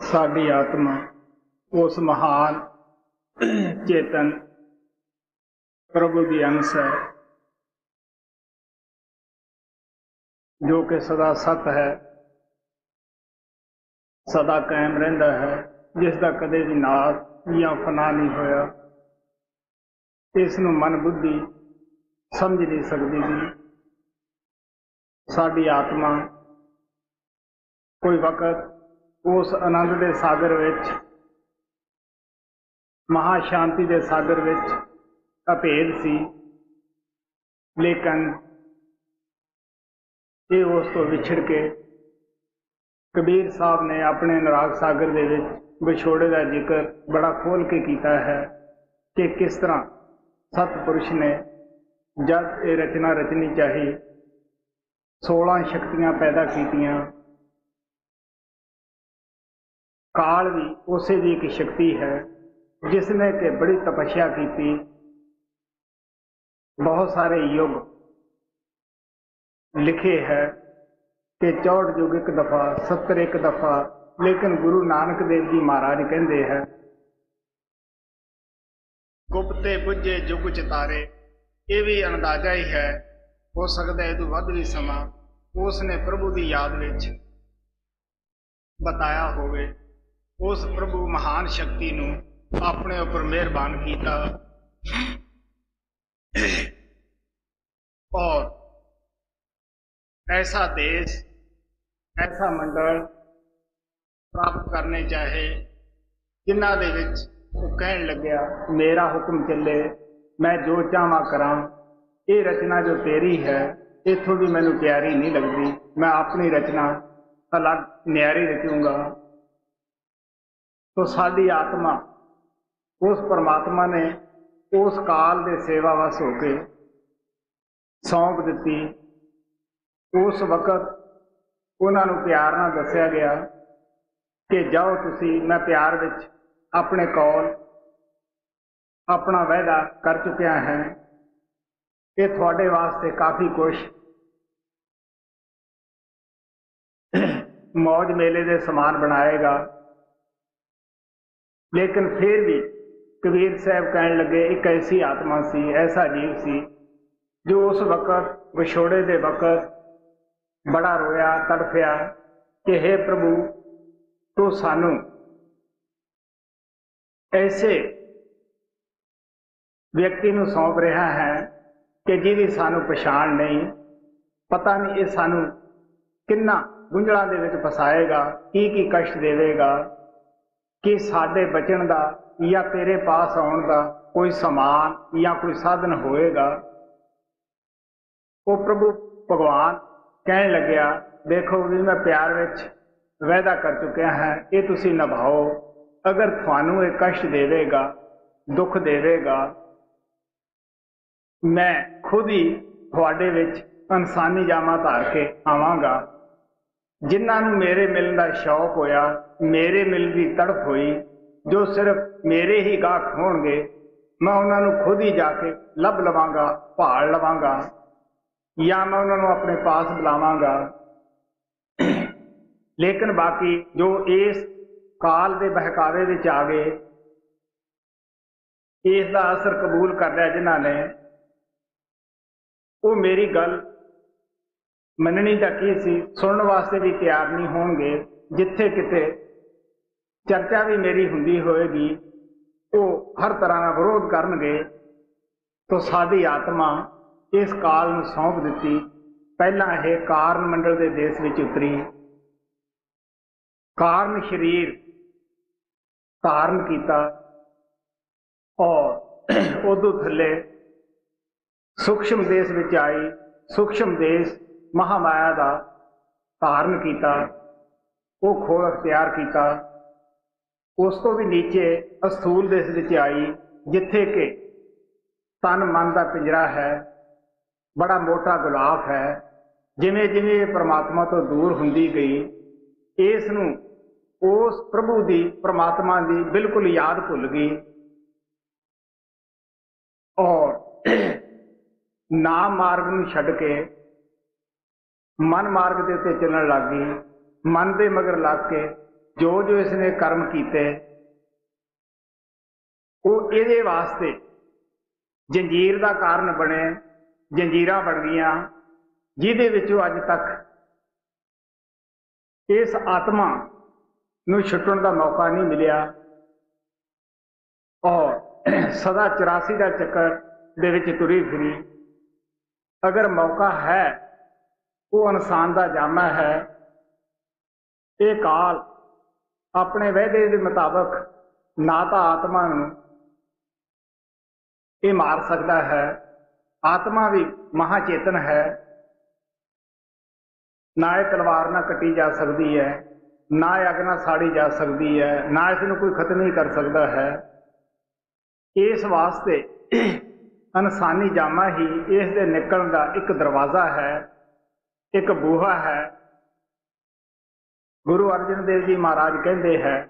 ਸਾਡੀ ਆਤਮਾ ਉਸ ਮਹਾਨ ਚੇਤਨ ਪ੍ਰਭੂ ਦੀ ਅੰਸ਼ ਹੈ, ਜੋ ਕਿ ਸਦਾ ਸਤ ਹੈ, ਸਦਾ ਕਾਇਮ ਰਹਿੰਦਾ ਹੈ, ਜਿਸ ਦਾ ਕਦੇ ਵੀ ਨਾਸ਼ ਜਾਂ ਫਨਾ ਨਹੀਂ ਹੋਇਆ। ਇਸ ਨੂੰ ਮਨ ਬੁੱਧੀ ਸਮਝ ਨਹੀਂ ਸਕਦੀ ਜੀ ਸਾਡੀ ਆਤਮਾ ਕੋਈ ਵਕਤ ਉਸ ਆਨੰਦ ਦੇ ਸਾਗਰ ਵਿੱਚ, ਮਹਾ ਸ਼ਾਂਤੀ ਦੇ ਸਾਗਰ ਵਿੱਚ ਅਭੇਦ ਸੀ। ਲੇਕਿਨ ਇਹ ਉਸ ਤੋਂ ਵਿਛੜ ਕੇ ਕਬੀਰ ਸਾਹਿਬ ਨੇ ਆਪਣੇ ਨਰਾਗ ਸਾਗਰ ਦੇ ਵਿੱਚ ਵਿਛੋੜੇ ਦਾ ਜ਼ਿਕਰ ਬੜਾ ਖੋਲ ਕੇ ਕੀਤਾ ਹੈ ਕਿ ਕਿਸ ਤਰ੍ਹਾਂ ਸਤਪੁਰਸ਼ ਨੇ ਜਦ ਇਹ ਰਚਨਾ ਰਚਨੀ ਚਾਹੀ 16 ਸ਼ਕਤੀਆਂ ਪੈਦਾ ਕੀਤੀਆਂ ਕਾਲ ਵੀ ਉਸੇ ਦੀ ਇੱਕ ਸ਼ਕਤੀ ਹੈ, ਜਿਸ ਨੇ ਕਿ ਬੜੀ ਤਪੱਸਿਆ ਕੀਤੀ। ਬਹੁਤ ਸਾਰੇ ਯੁੱਗ ਲਿਖੇ ਹੈ ਕਿ 64 ਯੁੱਗ ਇੱਕ ਦਫਾ 70 ਇੱਕ ਦਫਾ, ਲੇਕਿਨ ਗੁਰੂ ਨਾਨਕ ਦੇਵ ਜੀ ਮਹਾਰਾਜ ਕਹਿੰਦੇ ਹੈ, ਗੁਪਤੇ ਬੁੱਝੇ ਜੁਗ ਚਤਾਰੇ ਇਹ ਵੀ ਅੰਦਾਜ਼ਾ ਹੀ ਹੈ, ਹੋ ਸਕਦਾ ਇਹ ਤੋਂ ਵੱਧ ਵੀ ਸਮਾਂ ਉਸ ਨੇ ਪ੍ਰਭੂ ਦੀ ਯਾਦ ਵਿੱਚ ਬਤਾਇਆ ਹੋਵੇ। ਉਸ ਪ੍ਰਭੂ ਮਹਾਨ ਸ਼ਕਤੀ ਨੂੰ ਆਪਣੇ ਉੱਪਰ ਮਿਹਰਬਾਨ ਕੀਤਾ। ਔਰ ਐਸਾ ਦੇਸ਼, ਐਸਾ ਮੰਡਲ ਪ੍ਰਾਪਤ ਕਰਨੇ ਚਾਹੇ, ਜਿਨ੍ਹਾਂ ਦੇ ਵਿੱਚ ਉਹ ਕਹਿਣ ਲੱਗਿਆ, ਮੇਰਾ ਹੁਕਮ ਚੱਲੇ, ਮੈਂ ਜੋ ਚਾਹਾਂ ਕਰਾਂ, ਇਹ ਰਚਨਾ ਜੋ ਤੇਰੀ ਹੈ, ਇਥੋਂ ਦੀ ਮੈਨੂੰ ਪਿਆਰੀ ਨਹੀਂ ਲੱਗਦੀ। ਮੈਂ ਆਪਣੀ ਰਚਨਾ ਅਲੱਗ ਨਿਆਰੀ ਰਚੂੰਗਾ। ਸੋ ਸਾਡੀ ਆਤਮਾ, ਉਸ ਪਰਮਾਤਮਾ ਨੇ ਉਸ ਕਾਲ ਦੇ ਸੇਵਾਵਸ ਹੋ ਕੇ ਸੌਂਪ ਦਿੱਤੀ। ਉਸ ਵਕਤ ਉਹਨਾਂ ਨੂੰ ਪਿਆਰ ਨਾਲ ਦੱਸਿਆ ਗਿਆ ਕਿ ਜਾਓ ਤੁਸੀਂ, ਮੈਂ ਪਿਆਰ ਵਿੱਚ ਆਪਣੇ ਕੋਲ, ਆਪਣਾ ਵਾਅਦਾ ਕਰ ਚੁੱਕਿਆ ਹੈ। ਇਹ ਤੁਹਾਡੇ ਵਾਸਤੇ ਕਾਫੀ ਕੁਝ ਮੌਜ ਮੇਲੇ ਦੇ ਸਮਾਨ ਬਣਾਏਗਾ। ਲੇਕਿਨ ਫਿਰ ਵੀ ਕਬੀਰ ਸਾਹਿਬ ਕਹਿਣ ਲੱਗੇ, ਇੱਕ ਐਸੀ ਆਤਮਾ ਸੀ, ਐਸਾ ਜੀਵ ਸੀ, ਜੋ ਉਸ ਵਕਤ ਵਿਛੋੜੇ ਦੇ ਵਕਤ ਬੜਾ ਰੋਇਆ, ਤੜਫਿਆ ਕਿ हे ਪ੍ਰਭੂ, ਤੂੰ ਸਾਨੂੰ ਐਸੇ ਵਿਅਕਤੀ ਨੂੰ ਸੌਂਪ ਰਿਹਾ ਹੈ ਕਿ ਜਿਹਦੀ ਸਾਨੂੰ ਪਛਾਣ ਨਹੀਂ। ਪਤਾ ਨਹੀਂ ਇਹ ਸਾਨੂੰ ਕਿੰਨਾ ਗੁੰਝਲਾਂ ਦੇ ਵਿੱਚ ਫਸਾਏਗਾ ਕੀ ਕੀ ਕਸ਼ਟ ਦੇਵੇਗਾ। ਕਿ ਸਾਡੇ ਬਚਣ ਦਾ ਜਾਂ ਤੇਰੇ ਪਾਸ ਆਉਣ ਦਾ ਕੋਈ ਸਮਾਨ ਜਾਂ ਕੋਈ ਸਾਧਨ ਹੋਏਗਾ? ਉਹ ਪ੍ਰਭੂ ਭਗਵਾਨ ਕਹਿਣ ਲੱਗਿਆ, ਦੇਖੋ ਵੀ ਮੈਂ ਪਿਆਰ ਵਿੱਚ ਵਾਅਦਾ ਕਰ ਚੁੱਕਿਆ ਹੈ, ਇਹ ਤੁਸੀਂ ਨਿਭਾਓ। ਅਗਰ ਤੁਹਾਨੂੰ ਇਹ ਕਸ਼ਟ ਦੇਵੇਗਾ, ਦੁੱਖ ਦੇਵੇਗਾ, ਮੈਂ ਖੁਦ ਹੀ ਤੁਹਾਡੇ ਵਿੱਚ ਇਨਸਾਨੀ ਜਾਮਾ ਧਾਰ ਕੇ ਆਵਾਂਗਾ। ਜਿਨ੍ਹਾਂ ਨੂੰ ਮੇਰੇ ਮਿਲਣ ਦਾ ਸ਼ੌਕ ਹੋਇਆ, ਮੇਰੇ ਮਿਲਣ ਦੀ ਤੜਫ ਹੋਈ, ਜੋ ਸਿਰਫ ਮੇਰੇ ਹੀ ਗਾਹਕ ਹੋਣਗੇ, ਮੈਂ ਉਹਨਾਂ ਨੂੰ ਖੁਦ ਹੀ ਜਾ ਕੇ ਲੱਭ ਲਵਾਂਗਾ, ਭਾਲ ਲਵਾਂਗਾ, ਜਾਂ ਮੈਂ ਉਹਨਾਂ ਨੂੰ ਆਪਣੇ ਪਾਸ ਬੁਲਾਵਾਂਗਾ। ਲੇਕਿਨ ਬਾਕੀ ਜੋ ਇਸ ਕਾਲ ਦੇ ਬਹਿਕਾਵੇ ਵਿੱਚ ਆ ਗਏ, ਇਸ ਦਾ ਅਸਰ ਕਬੂਲ ਕਰ ਲਿਆ ਜਿਨ੍ਹਾਂ ਨੇ, ਉਹ ਮੇਰੀ ਗੱਲ ਮੰਨਣੀ ਤਾਂ ਕੀ ਸੀ? ਸੁਣਨ ਵਾਸਤੇ ਵੀ ਤਿਆਰ ਨਹੀਂ ਹੋਣਗੇ। ਜਿੱਥੇ ਕਿਤੇ ਚਰਚਾ ਵੀ ਮੇਰੀ ਹੁੰਦੀ ਹੋਏਗੀ ਉਹ ਹਰ ਤਰ੍ਹਾਂ ਦਾ ਵਿਰੋਧ ਕਰਨਗੇ, ਤਾਂ ਸਾਡੀ ਆਤਮਾ ਇਸ ਕਾਲ ਨੂੰ ਸੌਂਪ ਦਿੱਤੀ। ਪਹਿਲਾਂ ਇਹ ਕਾਰਨ ਮੰਡਲ ਦੇ ਦੇਸ਼ ਵਿੱਚ ਉਤਰੀ। ਕਾਰਨ ਸ਼ਰੀਰ ਧਾਰਨ ਕੀਤਾ ਔਰ ਉਦੋਂ ਥੱਲੇ ਸੂਖਸ਼ਮ ਦੇਸ਼ ਵਿੱਚ ਆਈ। ਸੂਖਸ਼ਮ ਦੇਸ਼ ਮਹਾਮਾਇਆ ਦਾ ਧਾਰਨ ਕੀਤਾ, ਉਹ ਖੋਲ ਅਖਤਿਆਰ ਕੀਤਾ। ਉਸ ਤੋਂ ਵੀ ਨੀਚੇ ਅਸੂਲ ਦੇਸ਼ ਵਿੱਚ ਆਈ, ਜਿੱਥੇ ਕਿ ਤਨ ਮਨ ਦਾ ਪਿੰਜਰਾ ਹੈ, ਬੜਾ ਮੋਟਾ ਗੁਲਾਬ ਹੈ। ਜਿਵੇਂ ਜਿਵੇਂ ਇਹ ਪ੍ਰਮਾਤਮਾ ਤੋਂ ਦੂਰ ਹੁੰਦੀ ਗਈ, ਇਸ ਨੂੰ ਉਸ ਪ੍ਰਭੂ ਦੀ ਪ੍ਰਮਾਤਮਾ ਦੀ ਬਿਲਕੁਲ ਯਾਦ ਭੁੱਲ ਗਈ। ਔਰ ਨਾਮ ਮਾਰਗ ਨੂੰ ਛੱਡ ਕੇ ਮਨ ਮਾਰਗ ਦੇ ਉੱਤੇ ਚੱਲਣ ਲੱਗ ਗਈ। ਮਨ ਦੇ ਮਗਰ ਲੱਗ ਕੇ ਜੋ ਜੋ ਇਸਨੇ ਕਰਮ ਕੀਤੇ, ਉਹ ਇਹਦੇ ਵਾਸਤੇ ਜੰਜੀਰ ਦਾ ਕਾਰਨ ਬਣੇ, ਜੰਜੀਰਾਂ ਬਣ ਗਈਆਂ, ਜਿਹਦੇ ਵਿੱਚੋਂ ਅੱਜ ਤੱਕ ਇਸ ਆਤਮਾ ਨੂੰ ਛੁੱਟਣ ਦਾ ਮੌਕਾ ਨਹੀਂ ਮਿਲਿਆ। ਔਰ ਸਦਾ 84 ਦਾ ਚੱਕਰ ਦੇ ਵਿੱਚ ਤੁਰੀ ਫਿਰੀ। ਅਗਰ ਮੌਕਾ ਹੈ ਉਹ ਇਨਸਾਨ ਦਾ ਜਾਮਾ ਹੈ। ਇਹ ਕਾਲ ਆਪਣੇ ਵਾਅਦੇ ਦੇ ਮੁਤਾਬਕ ਨਾ ਤਾਂ ਆਤਮਾ ਨੂੰ ਇਹ ਮਾਰ ਸਕਦਾ ਹੈ। ਆਤਮਾ ਵੀ ਮਹਾਚੇਤਨ ਹੈ। ਨਾ ਇਹ ਤਲਵਾਰ ਨਾਲ ਕੱਟੀ ਜਾ ਸਕਦੀ ਹੈ, ਨਾ ਇਹ ਅੱਗ ਨਾਲ ਸਾੜੀ ਜਾ ਸਕਦੀ ਹੈ, ਨਾ ਇਸ ਨੂੰ ਕੋਈ ਖਤਮ ਹੀ ਕਰ ਸਕਦਾ ਹੈ। ਇਸ ਵਾਸਤੇ ਇਨਸਾਨੀ ਜਾਮਾ ਹੀ ਇਸ ਦੇ ਨਿਕਲਣ ਦਾ ਇੱਕ ਦਰਵਾਜ਼ਾ ਹੈ। ਇੱਕ ਬੂਹਾ ਹੈ। ਗੁਰੂ ਅਰਜਨ ਦੇਵ ਜੀ ਮਹਾਰਾਜ ਕਹਿੰਦੇ ਹੈ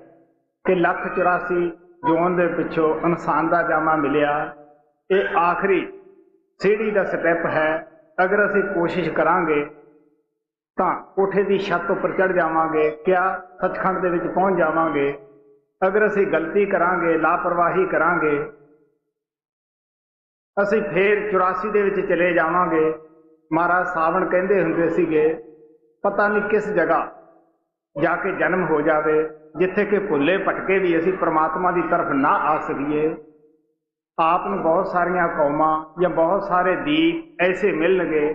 ਕਿ ਲੱਖ 84 ਜੋਨ ਦੇ ਪਿੱਛੋਂ ਇਨਸਾਨ ਦਾ ਜਾਮਾ ਮਿਲਿਆ। ਇਹ ਆਖਰੀ ਸੀੜੀ ਦਾ ਸਟੈਪ ਹੈ। ਅਗਰ ਅਸੀਂ ਕੋਸ਼ਿਸ਼ ਕਰਾਂਗੇ ਤਾਂ ਕੋਠੇ ਦੀ ਛੱਤ ਉੱਪਰ ਚੜ ਜਾਵਾਂਗੇ, ਕਿਆ ਸੱਚਖੰਡ ਦੇ ਵਿੱਚ ਪਹੁੰਚ ਜਾਵਾਂਗੇ। ਅਗਰ ਅਸੀਂ ਗਲਤੀ ਕਰਾਂਗੇ, ਲਾਪਰਵਾਹੀ ਕਰਾਂਗੇ, ਅਸੀਂ ਫੇਰ 84 ਦੇ ਵਿੱਚ ਚਲੇ ਜਾਵਾਂਗੇ। ਮਹਾਰਾਜ ਸਾਵਣ ਕਹਿੰਦੇ ਹੁੰਦੇ ਸੀਗੇ, ਪਤਾ ਨਹੀਂ ਕਿਸ ਜਗ੍ਹਾ ਜਾ ਕੇ ਜਨਮ ਹੋ ਜਾਵੇ, ਜਿੱਥੇ ਕਿ ਭੁੱਲੇ ਭਟਕੇ ਵੀ ਅਸੀਂ ਪ੍ਰਮਾਤਮਾ ਦੀ ਤਰਫ ਨਾ ਆ ਸਕੀਏ। ਆਪ ਨੂੰ ਬਹੁਤ ਸਾਰੀਆਂ ਕੌਮਾਂ ਜਾਂ ਬਹੁਤ ਸਾਰੇ ਦੀਪ ਐਸੇ ਮਿਲਣਗੇ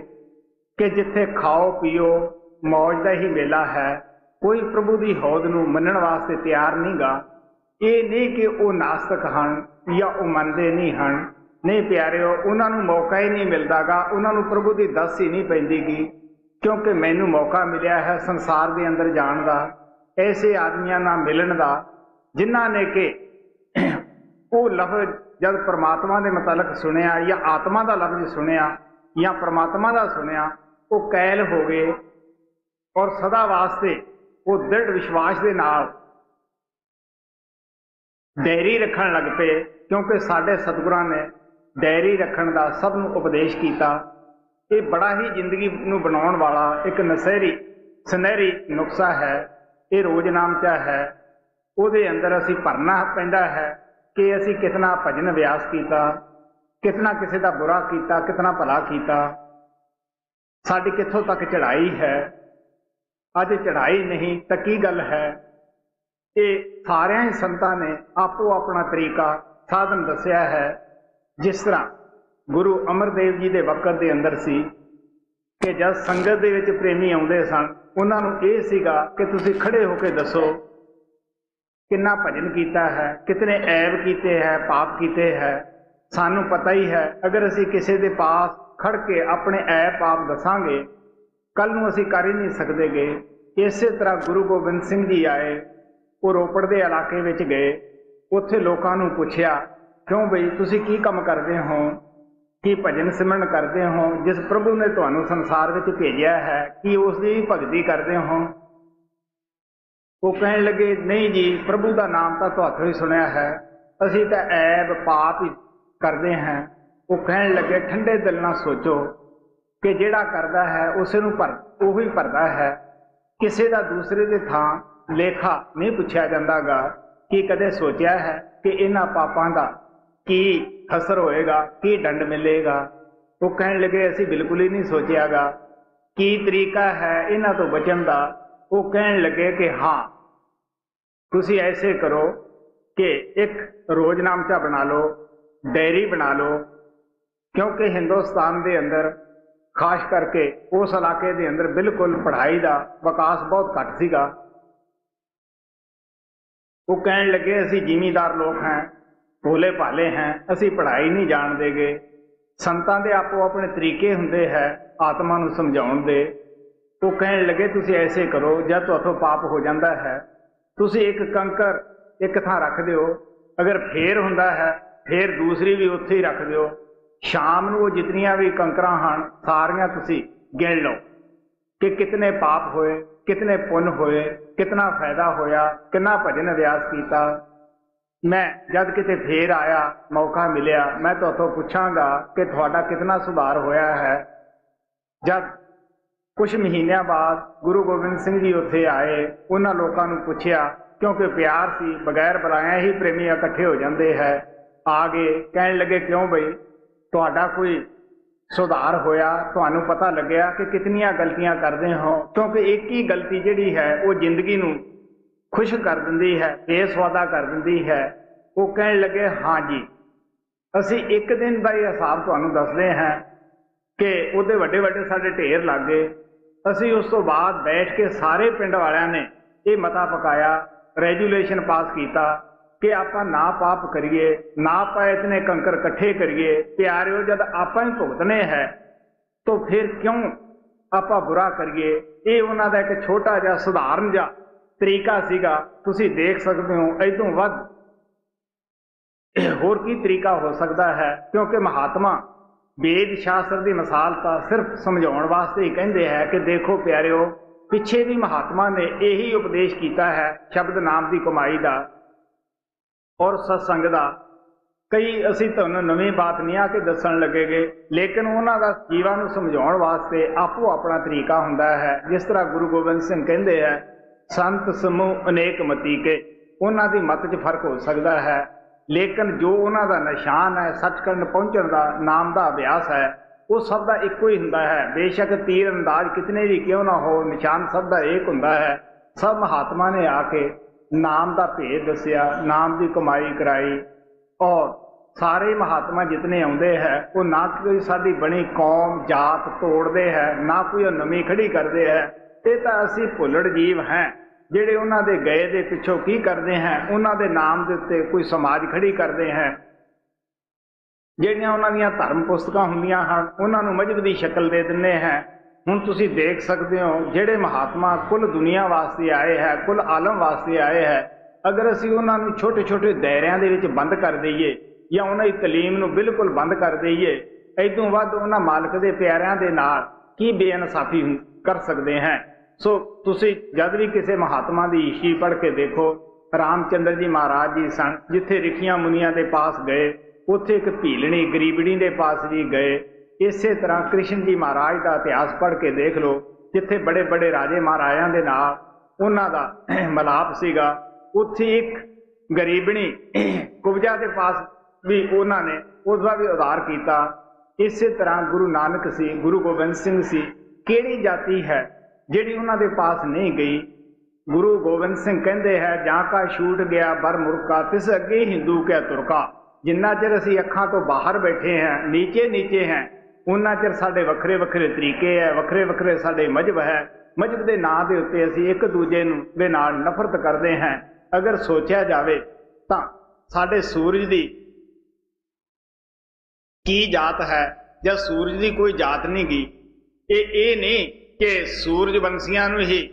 ਕਿ ਜਿੱਥੇ ਖਾਓ, ਪੀਓ, ਮੌਜ ਦਾ ਹੀ ਮੇਲਾ ਹੈ, ਕੋਈ ਪ੍ਰਭੂ ਦੀ ਹੌਦ ਨੂੰ ਮੰਨਣ ਵਾਸਤੇ ਤਿਆਰ ਨਹੀਂਗਾ ਇਹ ਨਹੀਂ ਕਿ ਉਹ ਨਾਸਤਕ ਹਨ ਜਾਂ ਉਹ ਮੰਨਦੇ ਨਹੀਂ ਹਨ। ਨਹੀਂ ਪਿਆਰਿਓ, ਉਹਨਾਂ ਨੂੰ ਮੌਕਾ ਹੀ ਨਹੀਂ ਮਿਲਦਾਗਾ, ਉਹਨਾਂ ਨੂੰ ਪ੍ਰਭੂ ਦੀ ਦੱਸ ਹੀ ਨਹੀਂ ਪੈਂਦੀਗੀ, ਕਿਉਂਕਿ ਮੈਨੂੰ ਮੌਕਾ ਮਿਲਿਆ ਹੈ ਸੰਸਾਰ ਦੇ ਅੰਦਰ ਜਾਣ ਦਾ, ਐਸੇ ਆਦਮੀਆਂ ਨਾਲ ਮਿਲਣ ਦਾ, ਜਿਨ੍ਹਾਂ ਨੇ ਕਿ ਉਹ ਲਫ਼ਜ਼ ਜਦ ਪ੍ਰਮਾਤਮਾ ਦੇ ਮਤਲਕ ਸੁਣਿਆ ਜਾਂ ਆਤਮਾ ਦਾ ਲਫ਼ਜ਼ ਸੁਣਿਆ ਜਾਂ ਪ੍ਰਮਾਤਮਾ ਦਾ ਸੁਣਿਆ, ਉਹ ਕੈਲ ਹੋ ਗਏ ਔਰ ਸਦਾ ਵਾਸਤੇ ਉਹ ਦ੍ਰਿੜ ਵਿਸ਼ਵਾਸ ਦੇ ਨਾਲ ਡੈਰੀ ਰੱਖਣ ਲੱਗ ਪਏ, ਕਿਉਂਕਿ ਸਾਡੇ ਸਤਿਗੁਰਾਂ ਨੇ ਡਾਇਰੀ ਰੱਖਣ ਦਾ ਸਭ ਨੂੰ ਉਪਦੇਸ਼ ਕੀਤਾ। ਇਹ ਬੜਾ ਹੀ ਜ਼ਿੰਦਗੀ ਨੂੰ ਬਣਾਉਣ ਵਾਲਾ ਇੱਕ ਨਸਹਿਰੀ, ਸੁਨਹਿਰੀ ਨੁਕਸਾ ਹੈ। ਇਹ ਰੋਜ਼ਨਾਮਚਾ ਹੈ। ਉਹਦੇ ਅੰਦਰ ਅਸੀਂ ਭਰਨਾ ਪੈਂਦਾ ਹੈ ਕਿ ਅਸੀਂ ਕਿਤਨਾ ਭਜਨ ਵਿਆਸ ਕੀਤਾ, ਕਿਤਨਾ ਕਿਸੇ ਦਾ ਬੁਰਾ ਕੀਤਾ, ਕਿਤਨਾ ਭਲਾ ਕੀਤਾ। ਸਾਡੀ ਕਿੱਥੋਂ ਤੱਕ ਚੜ੍ਹਾਈ ਹੈ? ਅੱਜ ਚੜ੍ਹਾਈ ਨਹੀਂ ਤਾਂ ਕੀ ਗੱਲ ਹੈ? ਇਹ ਸਾਰਿਆਂ ਹੀ ਸੰਤਾਂ ਨੇ ਆਪੋ ਆਪਣਾ ਤਰੀਕਾ, ਸਾਧਨ ਦੱਸਿਆ ਹੈ। ਜਿਸ ਤਰ੍ਹਾਂ ਗੁਰੂ ਅਮਰਦੇਵ ਜੀ ਦੇ ਵਕਤ ਦੇ ਅੰਦਰ ਸੀ ਕਿ ਜਦ ਸੰਗਤ ਦੇ ਵਿੱਚ ਪ੍ਰੇਮੀ ਆਉਂਦੇ ਸਨ, ਉਹਨਾਂ ਨੂੰ ਇਹ ਸੀਗਾ ਕਿ ਤੁਸੀਂ ਖੜੇ ਹੋ ਕੇ ਦੱਸੋ ਕਿੰਨਾ ਭਜਨ ਕੀਤਾ ਹੈ, ਕਿਤਨੇ ਐਬ ਕੀਤੇ ਹੈ, ਪਾਪ ਕੀਤੇ ਹੈ। ਸਾਨੂੰ ਪਤਾ ਹੀ ਹੈ, ਅਗਰ ਅਸੀਂ ਕਿਸੇ ਦੇ ਪਾਸ ਖੜ ਕੇ ਆਪਣੇ ਐਬ ਪਾਪ ਦੱਸਾਂਗੇ ਕੱਲ ਨੂੰ ਅਸੀਂ ਕਰ ਹੀ ਨਹੀਂ ਸਕਦੇਗੇ। ਇਸੇ ਤਰ੍ਹਾਂ ਗੁਰੂ ਗੋਬਿੰਦ ਸਿੰਘ ਜੀ ਆਏ, ਉਹ ਰੋਪੜ ਦੇ ਇਲਾਕੇ ਵਿੱਚ ਗਏ, ਉੱਥੇ ਲੋਕਾਂ ਨੂੰ ਪੁੱਛਿਆ ਕਿਉਂ ਬਈ? ਤੁਸੀਂ ਕੀ ਕੰਮ ਕਰਦੇ ਹੋ? ਕੀ ਭਜਨ ਸਿਮਰਨ ਕਰਦੇ ਹੋ? ਜਿਸ ਪ੍ਰਭੂ ਨੇ ਤੁਹਾਨੂੰ ਸੰਸਾਰ ਵਿੱਚ ਭੇਜਿਆ ਹੈ, ਕੀ ਉਸ ਦੀ ਭਗਤੀ ਕਰਦੇ ਹੋ? ਉਹ ਕਹਿਣ ਲੱਗੇ, ਨਹੀਂ ਜੀ, ਪ੍ਰਭੂ ਦਾ ਨਾਮ ਤਾਂ ਤੁਹਾਥੋਂ ਹੀ ਸੁਣਿਆ ਹੈ। ਅਸੀਂ ਤਾਂ ਐਬ ਪਾਪ ਹੀ ਕਰਦੇ ਹਾਂ। ਉਹ ਕਹਿਣ ਲੱਗੇ, ਠੰਡੇ ਦਿਲ ਨਾਲ ਸੋਚੋ ਕਿ ਜਿਹੜਾ ਕਰਦਾ ਹੈ, ਉਸੇ ਨੂੰ ਭਰ, ਉਹੀ ਭਰਦਾ ਹੈ। ਕਿਸੇ ਦਾ ਦੂਸਰੇ ਦੇ ਥਾਂ ਲੇਖਾ ਨਹੀਂ ਪੁੱਛਿਆ ਜਾਂਦਾਗਾ। ਕਿ ਕਦੇ ਸੋਚਿਆ ਹੈ ਕਿ ਇਹਨਾਂ ਪਾਪਾਂ ਦਾ ਕੀ ਅਸਰ ਹੋਏਗਾ, ਕੀ ਡੰਡ ਮਿਲੇਗਾ? ਉਹ ਕਹਿਣ ਲੱਗੇ, ਅਸੀਂ ਬਿਲਕੁਲ ਹੀ ਨਹੀਂ ਸੋਚਿਆਗਾ। ਕੀ ਤਰੀਕਾ ਹੈ ਇਹਨਾਂ ਤੋਂ ਬਚਣ ਦਾ? ਉਹ ਕਹਿਣ ਲੱਗੇ ਕਿ ਹਾਂ। ਤੁਸੀਂ ਐਸੇ ਕਰੋ ਕਿ ਇੱਕ ਰੋਜ਼ਨਾਮਚਾ ਬਣਾ ਲਓ ਡਾਇਰੀ ਬਣਾ ਲਓ, ਕਿਉਂਕਿ ਹਿੰਦੁਸਤਾਨ ਦੇ ਅੰਦਰ, ਖਾਸ ਕਰਕੇ ਉਸ ਇਲਾਕੇ ਦੇ ਅੰਦਰ ਬਿਲਕੁਲ ਪੜ੍ਹਾਈ ਦਾ ਵਿਕਾਸ ਬਹੁਤ ਘੱਟ ਸੀਗਾ। ਉਹ ਕਹਿਣ ਲੱਗੇ, ਅਸੀਂ ਜ਼ਿਮੀਂਦਾਰ ਲੋਕ ਹਾਂ। ਭੋਲੇ ਭਾਲੇ ਹੈ, ਅਸੀਂ ਪੜ੍ਹਾਈ ਨਹੀਂ ਜਾਣਦੇਗੇ ਸੰਤਾਂ ਦੇ ਆਪੋ ਆਪਣੇ ਤਰੀਕੇ ਹੁੰਦੇ ਹੈ, ਆਤਮਾ ਨੂੰ ਸਮਝਾਉਣ ਦੇ। ਉਹ ਕਹਿਣ ਲੱਗੇ, ਤੁਸੀਂ ਐਸੇ ਕਰੋ, ਜਦ ਤੁਹਾਥੋਂ ਪਾਪ ਹੋ ਜਾਂਦਾ ਹੈ। ਤੁਸੀਂ ਇੱਕ ਕੰਕਰ, ਇੱਕ ਥਾਂ ਰੱਖ ਦਿਓ। ਅਗਰ ਫੇਰ ਹੁੰਦਾ ਹੈ, ਫੇਰ ਦੂਸਰੀ ਵੀ ਉੱਥੇ ਹੀ ਰੱਖ ਦਿਓ। ਸ਼ਾਮ ਨੂੰ ਉਹ ਜਿਤਨੀਆਂ ਵੀ ਕੰਕਰਾਂ ਹਨ, ਸਾਰੀਆਂ ਤੁਸੀਂ ਗਿਣ ਲਓ ਕਿ ਕਿਤਨੇ ਪਾਪ ਹੋਏ, ਕਿਤਨੇ ਪੁੰਨ ਹੋਏ, ਕਿਤਨਾ ਫਾਇਦਾ ਹੋਇਆ, ਕਿੰਨਾ ਭਜਨ ਅਭਿਆਸ ਕੀਤਾ। ਮੈਂ ਜਦ ਕਿਤੇ ਫੇਰ ਆਇਆ, ਮੌਕਾ ਮਿਲਿਆ, ਮੈਂ ਤੁਹਾਥੋਂ ਪੁੱਛਾਂਗਾ ਕਿ ਤੁਹਾਡਾ ਕਿਤਨਾ ਸੁਧਾਰ ਹੋਇਆ ਹੈ। ਜਦ ਕੁਝ ਮਹੀਨਿਆਂ ਬਾਅਦ ਗੁਰੂ ਗੋਬਿੰਦ ਸਿੰਘ ਜੀ ਉੱਥੇ ਆਏ, ਉਹਨਾਂ ਲੋਕਾਂ ਨੂੰ ਪੁੱਛਿਆ, ਕਿਉਂਕਿ ਪਿਆਰ ਸੀ, ਬਗੈਰ ਬੁਲਾਇਆ ਹੀ ਪ੍ਰੇਮੀ ਇਕੱਠੇ ਹੋ ਜਾਂਦੇ ਹੈ। ਆ ਗਏ ਕਹਿਣ ਲੱਗੇ, ਕਿਉਂ ਬਈ? ਤੁਹਾਡਾ ਕੋਈ ਸੁਧਾਰ ਹੋਇਆ? ਤੁਹਾਨੂੰ ਪਤਾ ਲੱਗਿਆ ਕਿ ਕਿਤਨੀਆਂ ਗਲਤੀਆਂ ਕਰਦੇ ਹੋ? ਕਿਉਂਕਿ ਇੱਕ ਹੀ ਗਲਤੀ ਜਿਹੜੀ ਹੈ, ਉਹ ਜ਼ਿੰਦਗੀ ਨੂੰ ਖੁਸ਼ ਕਰ ਦਿੰਦੀ ਹੈ, ਬੇਸਵਾਦਾ ਕਰ ਦਿੰਦੀ ਹੈ। ਉਹ ਕਹਿਣ ਲੱਗੇ, ਹਾਂ ਜੀ। ਅਸੀਂ ਇੱਕ ਦਿਨ ਦਾ ਇਹ ਹਿਸਾਬ ਤੁਹਾਨੂੰ ਦੱਸਦੇ ਹਾਂ ਕਿ ਉਹਦੇ ਵੱਡੇ ਵੱਡੇ ਸਾਡੇ ਢੇਰ ਲੱਗੇ ਅਸੀਂ ਉਸ ਤੋਂ ਬਾਅਦ ਬੈਠ ਕੇ ਸਾਰੇ ਪਿੰਡ ਵਾਲਿਆਂ ਨੇ ਇਹ ਮਤਾ ਪਕਾਇਆ, ਰੈਜੂਲੇਸ਼ਨ ਪਾਸ ਕੀਤਾ ਕਿ ਆਪਾਂ ਨਾ ਪਾਪ ਕਰੀਏ ਨਾ ਆਪਾਂ ਇਤਨੇ ਕੰਕਰ ਇਕੱਠੇ ਕਰੀਏ ਪਿਆਰਿਓ ਜਦ ਆਪਾਂ ਹੀ ਭੁਗਤਨੇ ਹੈ, ਤਾਂ ਫਿਰ ਕਿਉਂ ਆਪਾਂ ਬੁਰਾ ਕਰੀਏ? ਇਹ ਉਹਨਾਂ ਦਾ ਇੱਕ ਛੋਟਾ ਜਿਹਾ ਸੁਧਾਰਨ ਜਿਹਾ ਤਰੀਕਾ ਸੀਗਾ, ਤੁਸੀਂ ਦੇਖ ਸਕਦੇ ਹੋ ਇਦੋਂ ਵੱਧ ਹੋਰ ਕੀ ਤਰੀਕਾ ਹੋ ਸਕਦਾ ਹੈ? ਕਿਉਂਕਿ ਮਹਾਤਮਾ ਵੇਦ ਸ਼ਾਸਤਰ ਦੀ ਮਿਸਾਲ ਤਾਂ ਸਿਰਫ ਸਮਝਾਉਣ ਵਾਸਤੇ ਹੀ ਕਹਿੰਦੇ ਹੈ ਕਿ ਦੇਖੋ ਪਿਆਰਿਓ, ਪਿੱਛੇ ਵੀ ਮਹਾਤਮਾ ਨੇ ਇਹੀ ਉਪਦੇਸ਼ ਕੀਤਾ ਹੈ, ਸ਼ਬਦ ਨਾਮ ਦੀ ਕਮਾਈ ਦਾ ਔਰ ਸਤਸੰਗ ਦਾ। ਕਈ ਅਸੀਂ ਤੁਹਾਨੂੰ ਨਵੀਂ ਬਾਤ ਨਹੀਂ ਆ ਕੇ ਦੱਸਣ ਲੱਗੇਗੇ, ਲੇਕਿਨ ਉਹਨਾਂ ਦਾ ਜੀਵਾਂ ਨੂੰ ਸਮਝਾਉਣ ਵਾਸਤੇ ਆਪੋ ਆਪਣਾ ਤਰੀਕਾ ਹੁੰਦਾ ਹੈ, ਜਿਸ ਤਰ੍ਹਾਂ ਗੁਰੂ ਗੋਬਿੰਦ ਸਿੰਘ ਕਹਿੰਦੇ ਹੈ ਸੰਤ ਸਮੂਹ ਅਨੇਕ ਮਤੀ ਕੇ। ਉਹਨਾਂ ਦੀ ਮਤ 'ਚ ਫ਼ਰਕ ਹੋ ਸਕਦਾ ਹੈ। ਲੇਕਿਨ ਜੋ ਉਹਨਾਂ ਦਾ ਨਿਸ਼ਾਨ ਹੈ, ਸੱਚਖੰਡ ਪਹੁੰਚਣ ਦਾ ਨਾਮ ਦਾ ਅਭਿਆਸ ਹੈ, ਉਹ ਸਭ ਦਾ ਇੱਕੋ ਹੀ ਹੁੰਦਾ ਹੈ। ਬੇਸ਼ੱਕ ਤੀਰ ਅੰਦਾਜ਼ ਕਿਤਨੇ ਵੀ ਕਿਉਂ ਨਾ ਹੋ ਨਿਸ਼ਾਨ ਸਭ ਦਾ ਇੱਕ ਹੁੰਦਾ ਹੈ। ਸਭ ਮਹਾਤਮਾ ਨੇ ਆ ਕੇ ਨਾਮ ਦਾ ਭੇਦ ਦੱਸਿਆ, ਨਾਮ ਦੀ ਕਮਾਈ ਕਰਾਈ। ਔਰ ਸਾਰੇ ਮਹਾਤਮਾ ਜਿਤਨੇ ਆਉਂਦੇ ਹੈ, ਉਹ ਨਾ ਕੋਈ ਸਾਡੀ ਬਣੀ ਕੌਮ, ਜਾਤ ਤੋੜਦੇ ਹੈ, ਨਾ ਕੋਈ ਉਹ ਨਵੀਂ ਖੜੀ ਕਰਦੇ ਹੈ। ਇਹ ਤਾਂ ਅਸੀਂ ਭੁੱਲੜ ਜੀਵ ਹਾਂ। ਜਿਹੜੇ ਉਹਨਾਂ ਦੇ ਗਏ ਦੇ ਪਿੱਛੋਂ ਕੀ ਕਰਦੇ ਹੈ? ਉਹਨਾਂ ਦੇ ਨਾਮ ਦੇ ਉੱਤੇ ਕੋਈ ਸਮਾਜ ਖੜੀ ਕਰਦੇ ਹੈ। ਜਿਹੜੀਆਂ ਉਹਨਾਂ ਦੀਆਂ ਧਰਮ ਪੁਸਤਕਾਂ ਹੁੰਦੀਆਂ ਹਨ, ਉਹਨਾਂ ਨੂੰ ਮਜਬ ਦੀ ਸ਼ਕਲ ਦੇ ਦਿੰਨੇ ਹੈ। ਹੁਣ ਤੁਸੀਂ ਦੇਖ ਸਕਦੇ ਹੋ, ਜਿਹੜੇ ਮਹਾਤਮਾ ਕੁੱਲ ਦੁਨੀਆ ਵਾਸਤੇ ਆਏ ਹੈ, ਕੁੱਲ ਆਲਮ ਵਾਸਤੇ ਆਏ ਹੈ, ਅਗਰ ਅਸੀਂ ਉਹਨਾਂ ਨੂੰ ਛੋਟੇ ਛੋਟੇ ਦਾਇਰਿਆਂ ਦੇ ਵਿੱਚ ਬੰਦ ਕਰ ਦਈਏ, ਜਾਂ ਉਹਨਾਂ ਦੀ ਤਾਲੀਮ ਨੂੰ ਬਿਲਕੁਲ ਬੰਦ ਕਰ ਦਈਏ, ਇਦੋਂ ਵੱਧ ਉਹਨਾਂ ਮਾਲਕ ਦੇ ਪਿਆਰਿਆਂ ਦੇ ਨਾਲ ਕੀ ਬੇਇਨਸਾਫੀ ਕਰ ਸਕਦੇ ਹਾਂ? ਸੋ ਤੁਸੀਂ ਜਦ ਵੀ ਕਿਸੇ ਮਹਾਤਮਾ ਦੀ ਈਸ਼ੀ ਪੜ੍ਹ ਕੇ ਦੇਖੋ, ਰਾਮਚੰਦਰ ਜੀ ਮਹਾਰਾਜ ਜੀ ਸਨ, ਜਿੱਥੇ ਰਿਖੀਆਂ ਮੁਨੀਆਂ ਦੇ ਪਾਸ ਗਏ, ਉੱਥੇ ਇੱਕ ਭੀਲਣੀ ਗਰੀਬੜੀ ਦੇ ਪਾਸ ਵੀ ਗਏ। ਇਸੇ ਤਰ੍ਹਾਂ ਕ੍ਰਿਸ਼ਨ ਜੀ ਮਹਾਰਾਜ ਦਾ ਇਤਿਹਾਸ ਪੜ੍ਹ ਕੇ ਦੇਖ ਲਓ, ਜਿੱਥੇ ਬੜੇ ਬੜੇ ਰਾਜੇ ਮਹਾਰਾਜਿਆਂ ਦੇ ਨਾਲ ਉਹਨਾਂ ਦਾ ਮਲਾਪ ਸੀਗਾ। ਉੱਥੇ ਇੱਕ ਗਰੀਬਣੀ ਕੁਬਜਾ ਦੇ ਪਾਸ ਵੀ ਉਹਨਾਂ ਨੇ ਉਸ ਦਾ ਵੀ ਉਧਾਰ ਕੀਤਾ। ਇਸੇ ਤਰ੍ਹਾਂ ਗੁਰੂ ਨਾਨਕ ਸੀ, ਗੁਰੂ ਗੋਬਿੰਦ ਸਿੰਘ ਸੀ। ਕਿਹੜੀ ਜਾਤੀ ਹੈ? ਜਿਹੜੀ ਉਹਨਾਂ ਦੇ ਪਾਸ ਨਹੀਂ ਗਈ, ਗੁਰੂ ਗੋਬਿੰਦ ਸਿੰਘ ਕਹਿੰਦੇ ਹੈ, ਜਾਂ ਕਾ ਛੂਟ ਗਿਆ ਬਰ ਮੁਰਕਾ, ਤਿਸ ਅੱਗੇ ਹਿੰਦੂ ਕਹਿ ਤੁਰਕਾ। ਜਿੰਨਾ ਚਿਰ ਅਸੀਂ ਅੱਖਾਂ ਤੋਂ ਬਾਹਰ ਬੈਠੇ ਹਾਂ, ਨੀਚੇ ਨੀਚੇ ਹਾਂ ਉਹਨਾਂ ਚਿਰ ਸਾਡੇ ਵੱਖਰੇ ਵੱਖਰੇ ਤਰੀਕੇ ਹੈ, ਵੱਖਰੇ ਵੱਖਰੇ ਸਾਡੇ ਮਜਬ ਹੈ। ਮਜਬ ਦੇ ਨਾਂ ਦੇ ਉੱਤੇ ਅਸੀਂ ਇੱਕ ਦੂਜੇ ਨੂੰ ਦੇ ਨਾਲ ਨਫ਼ਰਤ ਕਰਦੇ ਹਾਂ। ਅਗਰ ਸੋਚਿਆ ਜਾਵੇ ਤਾਂ ਸਾਡੇ ਸੂਰਜ ਦੀ ਕੀ ਜਾਤ ਹੈ, ਜਾਂ ਸੂਰਜ ਦੀ ਕੋਈ ਜਾਤ ਨਹੀਂ ਗਈ, ਇਹ ਇਹ ਨਹੀਂ ਕਿ ਸੂਰਜ ਬੰਸੀਆਂ ਨੂੰ ਹੀ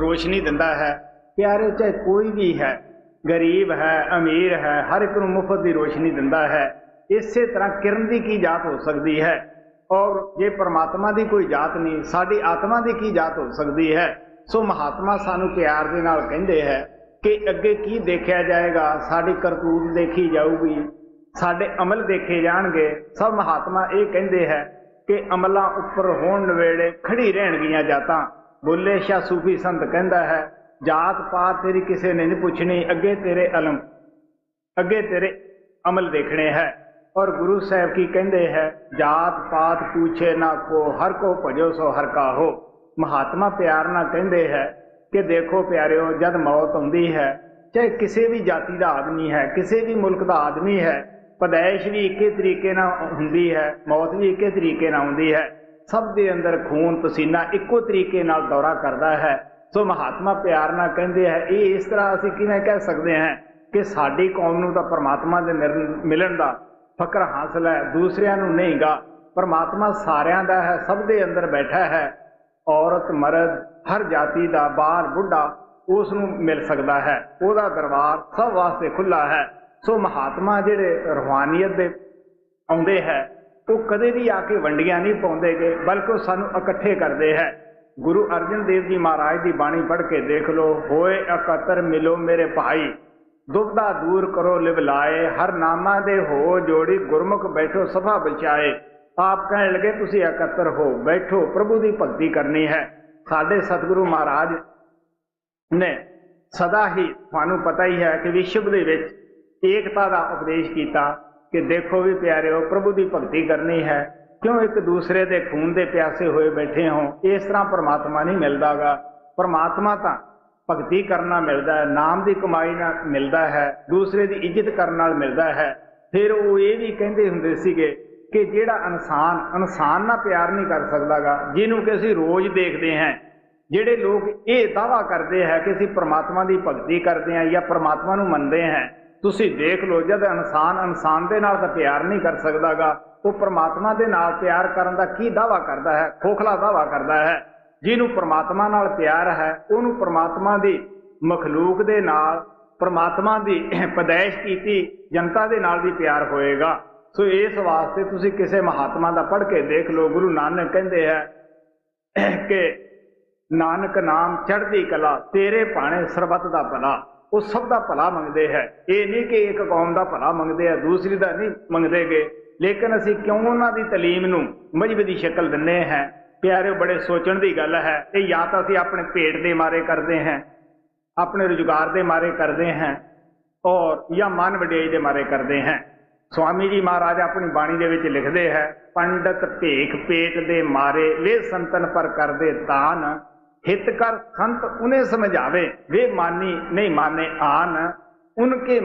ਰੋਸ਼ਨੀ ਦਿੰਦਾ ਹੈ। ਪਿਆਰੇ, ਚਾਹੇ ਕੋਈ ਵੀ ਹੈ, ਗਰੀਬ ਹੈ, ਅਮੀਰ ਹੈ, ਹਰ ਇੱਕ ਨੂੰ ਮੁਫਤ ਦੀ ਰੋਸ਼ਨੀ ਦਿੰਦਾ ਹੈ। ਇਸੇ ਤਰ੍ਹਾਂ ਕਿਰਨ ਦੀ ਕੀ ਜਾਤ ਹੋ ਸਕਦੀ ਹੈ? ਔਰ ਜੇ ਪਰਮਾਤਮਾ ਦੀ ਕੋਈ ਜਾਤ ਨਹੀਂ, ਸਾਡੀ ਆਤਮਾ ਦੀ ਕੀ ਜਾਤ ਹੋ ਸਕਦੀ ਹੈ? ਸੋ ਮਹਾਤਮਾ ਸਾਨੂੰ ਪਿਆਰ ਦੇ ਨਾਲ ਕਹਿੰਦੇ ਹੈ ਕਿ ਅੱਗੇ ਕੀ ਦੇਖਿਆ ਜਾਏਗਾ, ਸਾਡੀ ਕਰਤੂਤ ਦੇਖੀ ਜਾਊਗੀ, ਸਾਡੇ ਅਮਲ ਦੇਖੇ ਜਾਣਗੇ। ਸਭ ਮਹਾਤਮਾ ਇਹ ਕਹਿੰਦੇ ਹੈ ਕਿ ਅਮਲਾਂ ਉੱਪਰ ਹੋਣ ਵੇਲੇ ਖੜੀ ਰਹਿਣਗੀਆਂ ਜਾਤਾਂ ਬੁੱਲੇ ਸ਼ਾ ਸੂਫੀ ਸੰਤ ਕਹਿੰਦਾ ਹੈ, ਜਾਤ ਪਾਤ ਤੇਰੀ ਕਿਸੇ ਨੇ ਨਹੀਂ ਪੁੱਛਣੀ, ਅੱਗੇ ਤੇਰੇ ਅਲਮ, ਅੱਗੇ ਤੇਰੇ ਅਮਲ ਦੇਖਣੇ ਹੈ। ਔਰ ਗੁਰੂ ਸਾਹਿਬ ਕੀ ਕਹਿੰਦੇ ਹੈ, ਜਾਤ ਪਾਤ ਪੁੱਛੇ ਨਾ ਕੋ, ਹਰ ਕੋ ਭਜੋ ਸੋ ਹਰ ਕਾ ਹੋ। ਮਹਾਤਮਾ ਪਿਆਰ ਨਾਲ ਕਹਿੰਦੇ ਹੈ ਕਿ ਦੇਖੋ ਪਿਆਰਿਓ, ਜਦ ਮੌਤ ਆਉਂਦੀ ਹੈ, ਚਾਹੇ ਕਿਸੇ ਵੀ ਜਾਤੀ ਦਾ ਆਦਮੀ ਹੈ, ਕਿਸੇ ਵੀ ਮੁਲਕ ਦਾ ਆਦਮੀ ਹੈ ਪਦੈਸ਼ ਵੀ ਇੱਕੇ ਤਰੀਕੇ ਨਾਲ ਹੁੰਦੀ ਹੈ, ਮੌਤ ਵੀ ਇੱਕੇ ਤਰੀਕੇ ਨਾਲ ਆਉਂਦੀ ਹੈ। ਸਭ ਦੇ ਅੰਦਰ ਖੂਨ ਪਸੀਨਾ ਇੱਕੋ ਤਰੀਕੇ ਨਾਲ ਦੌਰਾ ਕਰਦਾ ਹੈ। ਸੋ ਮਹਾਤਮਾ ਪਿਆਰ ਨਾਲ ਕਹਿੰਦੇ ਹੈ ਇਹ ਇਸ ਤਰ੍ਹਾਂ ਅਸੀਂ ਕਿਵੇਂ ਕਹਿ ਸਕਦੇ ਹਾਂ ਕਿ ਸਾਡੀ ਕੌਮ ਨੂੰ ਤਾਂ ਪਰਮਾਤਮਾ ਦੇ ਮਿਲਣ ਦਾ ਫਕਰ ਹਾਸਲ ਹੈ, ਦੂਸਰਿਆਂ ਨੂੰ ਨਹੀਂਗਾ ਪਰਮਾਤਮਾ ਸਾਰਿਆਂ ਦਾ ਹੈ, ਸਭ ਦੇ ਅੰਦਰ ਬੈਠਾ ਹੈ। ਔਰਤ, ਮਰਦ, ਹਰ ਜਾਤੀ ਦਾ, ਬਾਲ, ਬੁੱਢਾ ਉਸ ਨੂੰ ਮਿਲ ਸਕਦਾ ਹੈ। ਉਹਦਾ ਦਰਬਾਰ ਸਭ ਵਾਸਤੇ ਖੁੱਲਾ ਹੈ। ਸੋ ਮਹਾਤਮਾ ਜਿਹੜੇ ਰੂਹਾਨੀਅਤ ਦੇ ਆਉਂਦੇ ਹੈ, ਉਹ ਕਦੇ ਵੀ ਆ ਕੇ ਵੰਡੀਆਂ ਨਹੀਂ ਪਾਉਂਦੇਗੇ, ਬਲਕਿ ਉਹ ਸਾਨੂੰ ਇਕੱਠੇ ਕਰਦੇ ਹੈ। ਗੁਰੂ ਅਰਜਨ ਦੇਵ ਜੀ ਮਹਾਰਾਜ ਦੀ ਬਾਣੀ ਪੜ੍ਹ ਕੇ ਦੇਖ ਲਓ, ਹੋਏ ਇਕੱਤਰ ਮਿਲੋ ਮੇਰੇ ਭਾਈ ਦੁਬਦਾ ਦੂਰ ਕਰੋ ਲਿਵ ਲਾਏ, ਹਰ ਨਾਮਾ ਦੇ ਹੋ ਜੋੜੀ ਗੁਰਮੁਖ ਬੈਠੋ ਸਭਾ ਬਚਾਏ। ਆਪ ਕਹਿਣ ਲੱਗੇ, ਤੁਸੀਂ ਇਕੱਤਰ ਹੋ, ਬੈਠੋ, ਪ੍ਰਭੂ ਦੀ ਭਗਤੀ ਕਰਨੀ ਹੈ। ਸਾਡੇ ਸਤਿਗੁਰੂ ਮਹਾਰਾਜ ਨੇ ਸਦਾ ਹੀ, ਤੁਹਾਨੂੰ ਪਤਾ ਹੀ ਹੈ ਕਿ ਵਿਸ਼ਵ ਦੇ ਵਿੱਚ ਏਕਤਾ ਦਾ ਉਪਦੇਸ਼ ਕੀਤਾ ਕਿ ਦੇਖੋ ਵੀ ਪਿਆਰਿਓ, ਪ੍ਰਭੂ ਦੀ ਭਗਤੀ ਕਰਨੀ ਹੈ। ਕਿਉਂ ਇੱਕ ਦੂਸਰੇ ਦੇ ਖੂਨ ਦੇ ਪਿਆਸੇ ਹੋਏ ਬੈਠੇ ਹੋ? ਇਸ ਤਰ੍ਹਾਂ ਪਰਮਾਤਮਾ ਨਹੀਂ ਮਿਲਦਾਗਾ। ਪਰਮਾਤਮਾ ਤਾਂ ਭਗਤੀ ਕਰਨਾ ਮਿਲਦਾ ਹੈ, ਨਾਮ ਦੀ ਕਮਾਈ ਨਾਲ ਮਿਲਦਾ ਹੈ, ਦੂਸਰੇ ਦੀ ਇੱਜ਼ਤ ਕਰਨ ਨਾਲ ਮਿਲਦਾ ਹੈ। ਫਿਰ ਉਹ ਇਹ ਵੀ ਕਹਿੰਦੇ ਹੁੰਦੇ ਸੀਗੇ ਕਿ ਜਿਹੜਾ ਇਨਸਾਨ ਇਨਸਾਨ ਨਾਲ ਪਿਆਰ ਨਹੀਂ ਕਰ ਸਕਦਾਗਾ, ਜਿਹਨੂੰ ਕਿ ਅਸੀਂ ਰੋਜ਼ ਦੇਖਦੇ ਹਾਂ। ਜਿਹੜੇ ਲੋਕ ਇਹ ਦਾਵਾ ਕਰਦੇ ਹੈ ਕਿ ਅਸੀਂ ਪ੍ਰਮਾਤਮਾ ਦੀ ਭਗਤੀ ਕਰਦੇ ਹਾਂ ਜਾਂ ਪ੍ਰਮਾਤਮਾ ਨੂੰ ਮੰਨਦੇ ਹਾਂ ਤੁਸੀਂ ਦੇਖ ਲਓ, ਜਦ ਇਨਸਾਨ ਇਨਸਾਨ ਦੇ ਨਾਲ ਤਾਂ ਪਿਆਰ ਨਹੀਂ ਕਰ ਸਕਦਾਗਾ, ਉਹ ਪ੍ਰਮਾਤਮਾ ਦੇ ਨਾਲ ਪਿਆਰ ਕਰਨ ਦਾ ਕੀ ਦਾਵਾ ਕਰਦਾ ਹੈ? ਖੋਖਲਾ ਦਾਵਾ ਕਰਦਾ ਹੈ। ਜਿਹਨੂੰ ਪ੍ਰਮਾਤਮਾ ਨਾਲ ਪਿਆਰ ਹੈ, ਉਹਨੂੰ ਪ੍ਰਮਾਤਮਾ ਦੀ ਮਖਲੂਕ ਦੇ ਨਾਲ, ਪ੍ਰਮਾਤਮਾ ਦੀ ਪਦੈਸ਼ ਕੀਤੀ, ਜਨਤਾ ਦੇ ਨਾਲ ਵੀ ਪਿਆਰ ਹੋਏਗਾ। ਸੋ ਇਸ ਵਾਸਤੇ ਤੁਸੀਂ ਕਿਸੇ ਮਹਾਤਮਾ ਦਾ ਪੜ੍ਹ ਕੇ ਦੇਖ ਲਓ, ਗੁਰੂ ਨਾਨਕ ਕਹਿੰਦੇ ਹੈ ਕਿ ਨਾਨਕ ਨਾਮ ਚੜ੍ਹਦੀ ਕਲਾ, ਤੇਰੇ ਭਾਣੇ ਸਰਬੱਤ ਦਾ ਭਲਾ। ਉਹ ਸਭ ਦਾ ਭਲਾ ਮੰਗਦੇ ਹੈ। ਇਹ ਨਹੀਂ ਕਿ ਇੱਕ ਕੌਮ ਦਾ ਭਲਾ ਮੰਗਦੇ ਆ ਦੂਸਰੀ ਦਾ ਨਹੀਂ ਮੰਗਦੇਗੇ। ਲੇਕਿਨ ਅਸੀਂ ਕਿਉਂ ਉਹਨਾਂ ਦੀ ਤਾਲੀਮ ਨੂੰ ਮਜਬ ਦੀ ਸ਼ਕਲ ਦਿੰਨੇ ਹਾਂ? ਪਿਆਰੇ ਬੜੇ ਸੋਚਣ ਦੀ ਗੱਲ ਹੈ। ਇਹ ਜਾਂ ਤਾਂ ਅਸੀਂ ਆਪਣੇ ਪੇਟ ਦੇ ਮਾਰੇ ਕਰਦੇ ਹਾਂ, ਆਪਣੇ ਰੁਜ਼ਗਾਰ ਦੇ ਮਾਰੇ ਕਰਦੇ ਹਾਂ, ਔਰ ਜਾਂ ਮਨ ਵਡਿਆਈ ਦੇ ਮਾਰੇ ਕਰਦੇ ਹਾਂ। ਸਵਾਮੀ ਜੀ ਮਹਾਰਾਜ ਆਪਣੀ ਬਾਣੀ ਦੇ ਵਿੱਚ ਲਿਖਦੇ ਹੈ, ਪੰਡਤ ਭੇਖ ਪੇਟ ਦੇ ਮਾਰੇ, ਵੇ ਸੰਤਨ ਪਰ ਕਰਦੇ ਦਾਨ ਹਿਤ ਕਰ ਸੰਤ ਉਨੇ ਸਮਝਾਵੇ ਵੇ ਮਾਨੀ ਨਹੀਂ ਮਾਨੇ ਆਨ उनके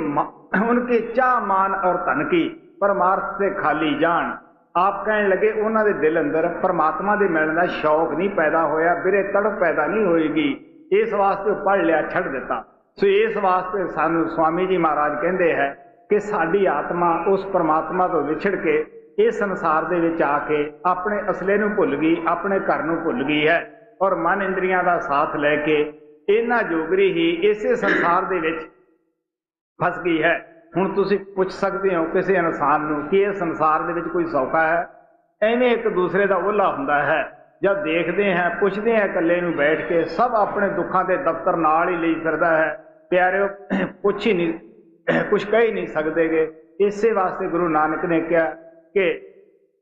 उनके ਚਾਹ ਮਾਨ ਔਰ ਧਨ ਕੀ ਪਰਮਾਰਥ ਸੇ ਖਾਲੀ ਜਾਣ ਆਪ ਕਹਿਣ ਲੱਗੇ ਉਹਨਾਂ ਦੇ ਦਿਲ ਅੰਦਰ ਪਰਮਾਤਮਾ ਦੇ ਮਿਲਣ ਦਾ ਸ਼ੌਕ ਨਹੀਂ ਪੈਦਾ ਹੋਇਆ ਬਿਰੇ ਤੜਪ ਪੈਦਾ ਨਹੀਂ ਹੋਏਗੀ ਇਸ ਵਾਸਤੇ ਪੜ ਲਿਆ ਛੱਡ ਦਿੱਤਾ ਸੋ ਇਸ ਵਾਸਤੇ ਸਾਨੂੰ ਸਵਾਮੀ ਜੀ ਮਹਾਰਾਜ ਕਹਿੰਦੇ ਹੈ ਕਿ ਸਾਡੀ ਆਤਮਾ ਉਸ ਪਰਮਾਤਮਾ ਤੋਂ ਵਿਛੜ ਕੇ ਇਸ ਸੰਸਾਰ ਦੇ ਵਿੱਚ ਆ ਕੇ ਆਪਣੇ ਅਸਲੇ ਨੂੰ ਭੁੱਲ ਗਈ ਆਪਣੇ ਘਰ ਨੂੰ ਭੁੱਲ ਗਈ ਹੈ ਔਰ ਮਨ ਇੰਦਰੀਆਂ ਦਾ ਸਾਥ ਲੈ ਕੇ ਇਹਨਾਂ ਜੋਗਰੀ ਹੀ ਇਸੇ ਸੰਸਾਰ ਦੇ ਵਿੱਚ ਫਸ ਗਈ ਹੈ। ਹੁਣ ਤੁਸੀਂ ਪੁੱਛ ਸਕਦੇ ਹੋ ਕਿਸੇ ਇਨਸਾਨ ਨੂੰ ਕਿ ਇਹ ਸੰਸਾਰ ਦੇ ਵਿੱਚ ਕੋਈ ਸੌਖਾ ਹੈ? ਐਵੇਂ ਇੱਕ ਦੂਸਰੇ ਦਾ ਓਲਾ ਹੁੰਦਾ ਹੈ। ਜਦ ਦੇਖਦੇ ਹਾਂ, ਪੁੱਛਦੇ ਹਾਂ ਇਕੱਲੇ ਨੂੰ ਬੈਠ ਕੇ, ਸਭ ਆਪਣੇ ਦੁੱਖਾਂ ਦੇ ਦਫ਼ਤਰ ਨਾਲ ਹੀ ਲਈ ਫਿਰਦਾ ਹੈ। ਪਿਆਰਿਓ, ਪੁੱਛ ਹੀ ਨਹੀਂ, ਕੁਛ ਕਹਿ ਹੀ ਨਹੀਂ ਸਕਦੇਗੇ ਇਸੇ ਵਾਸਤੇ ਗੁਰੂ ਨਾਨਕ ਨੇ ਕਿਹਾ ਕਿ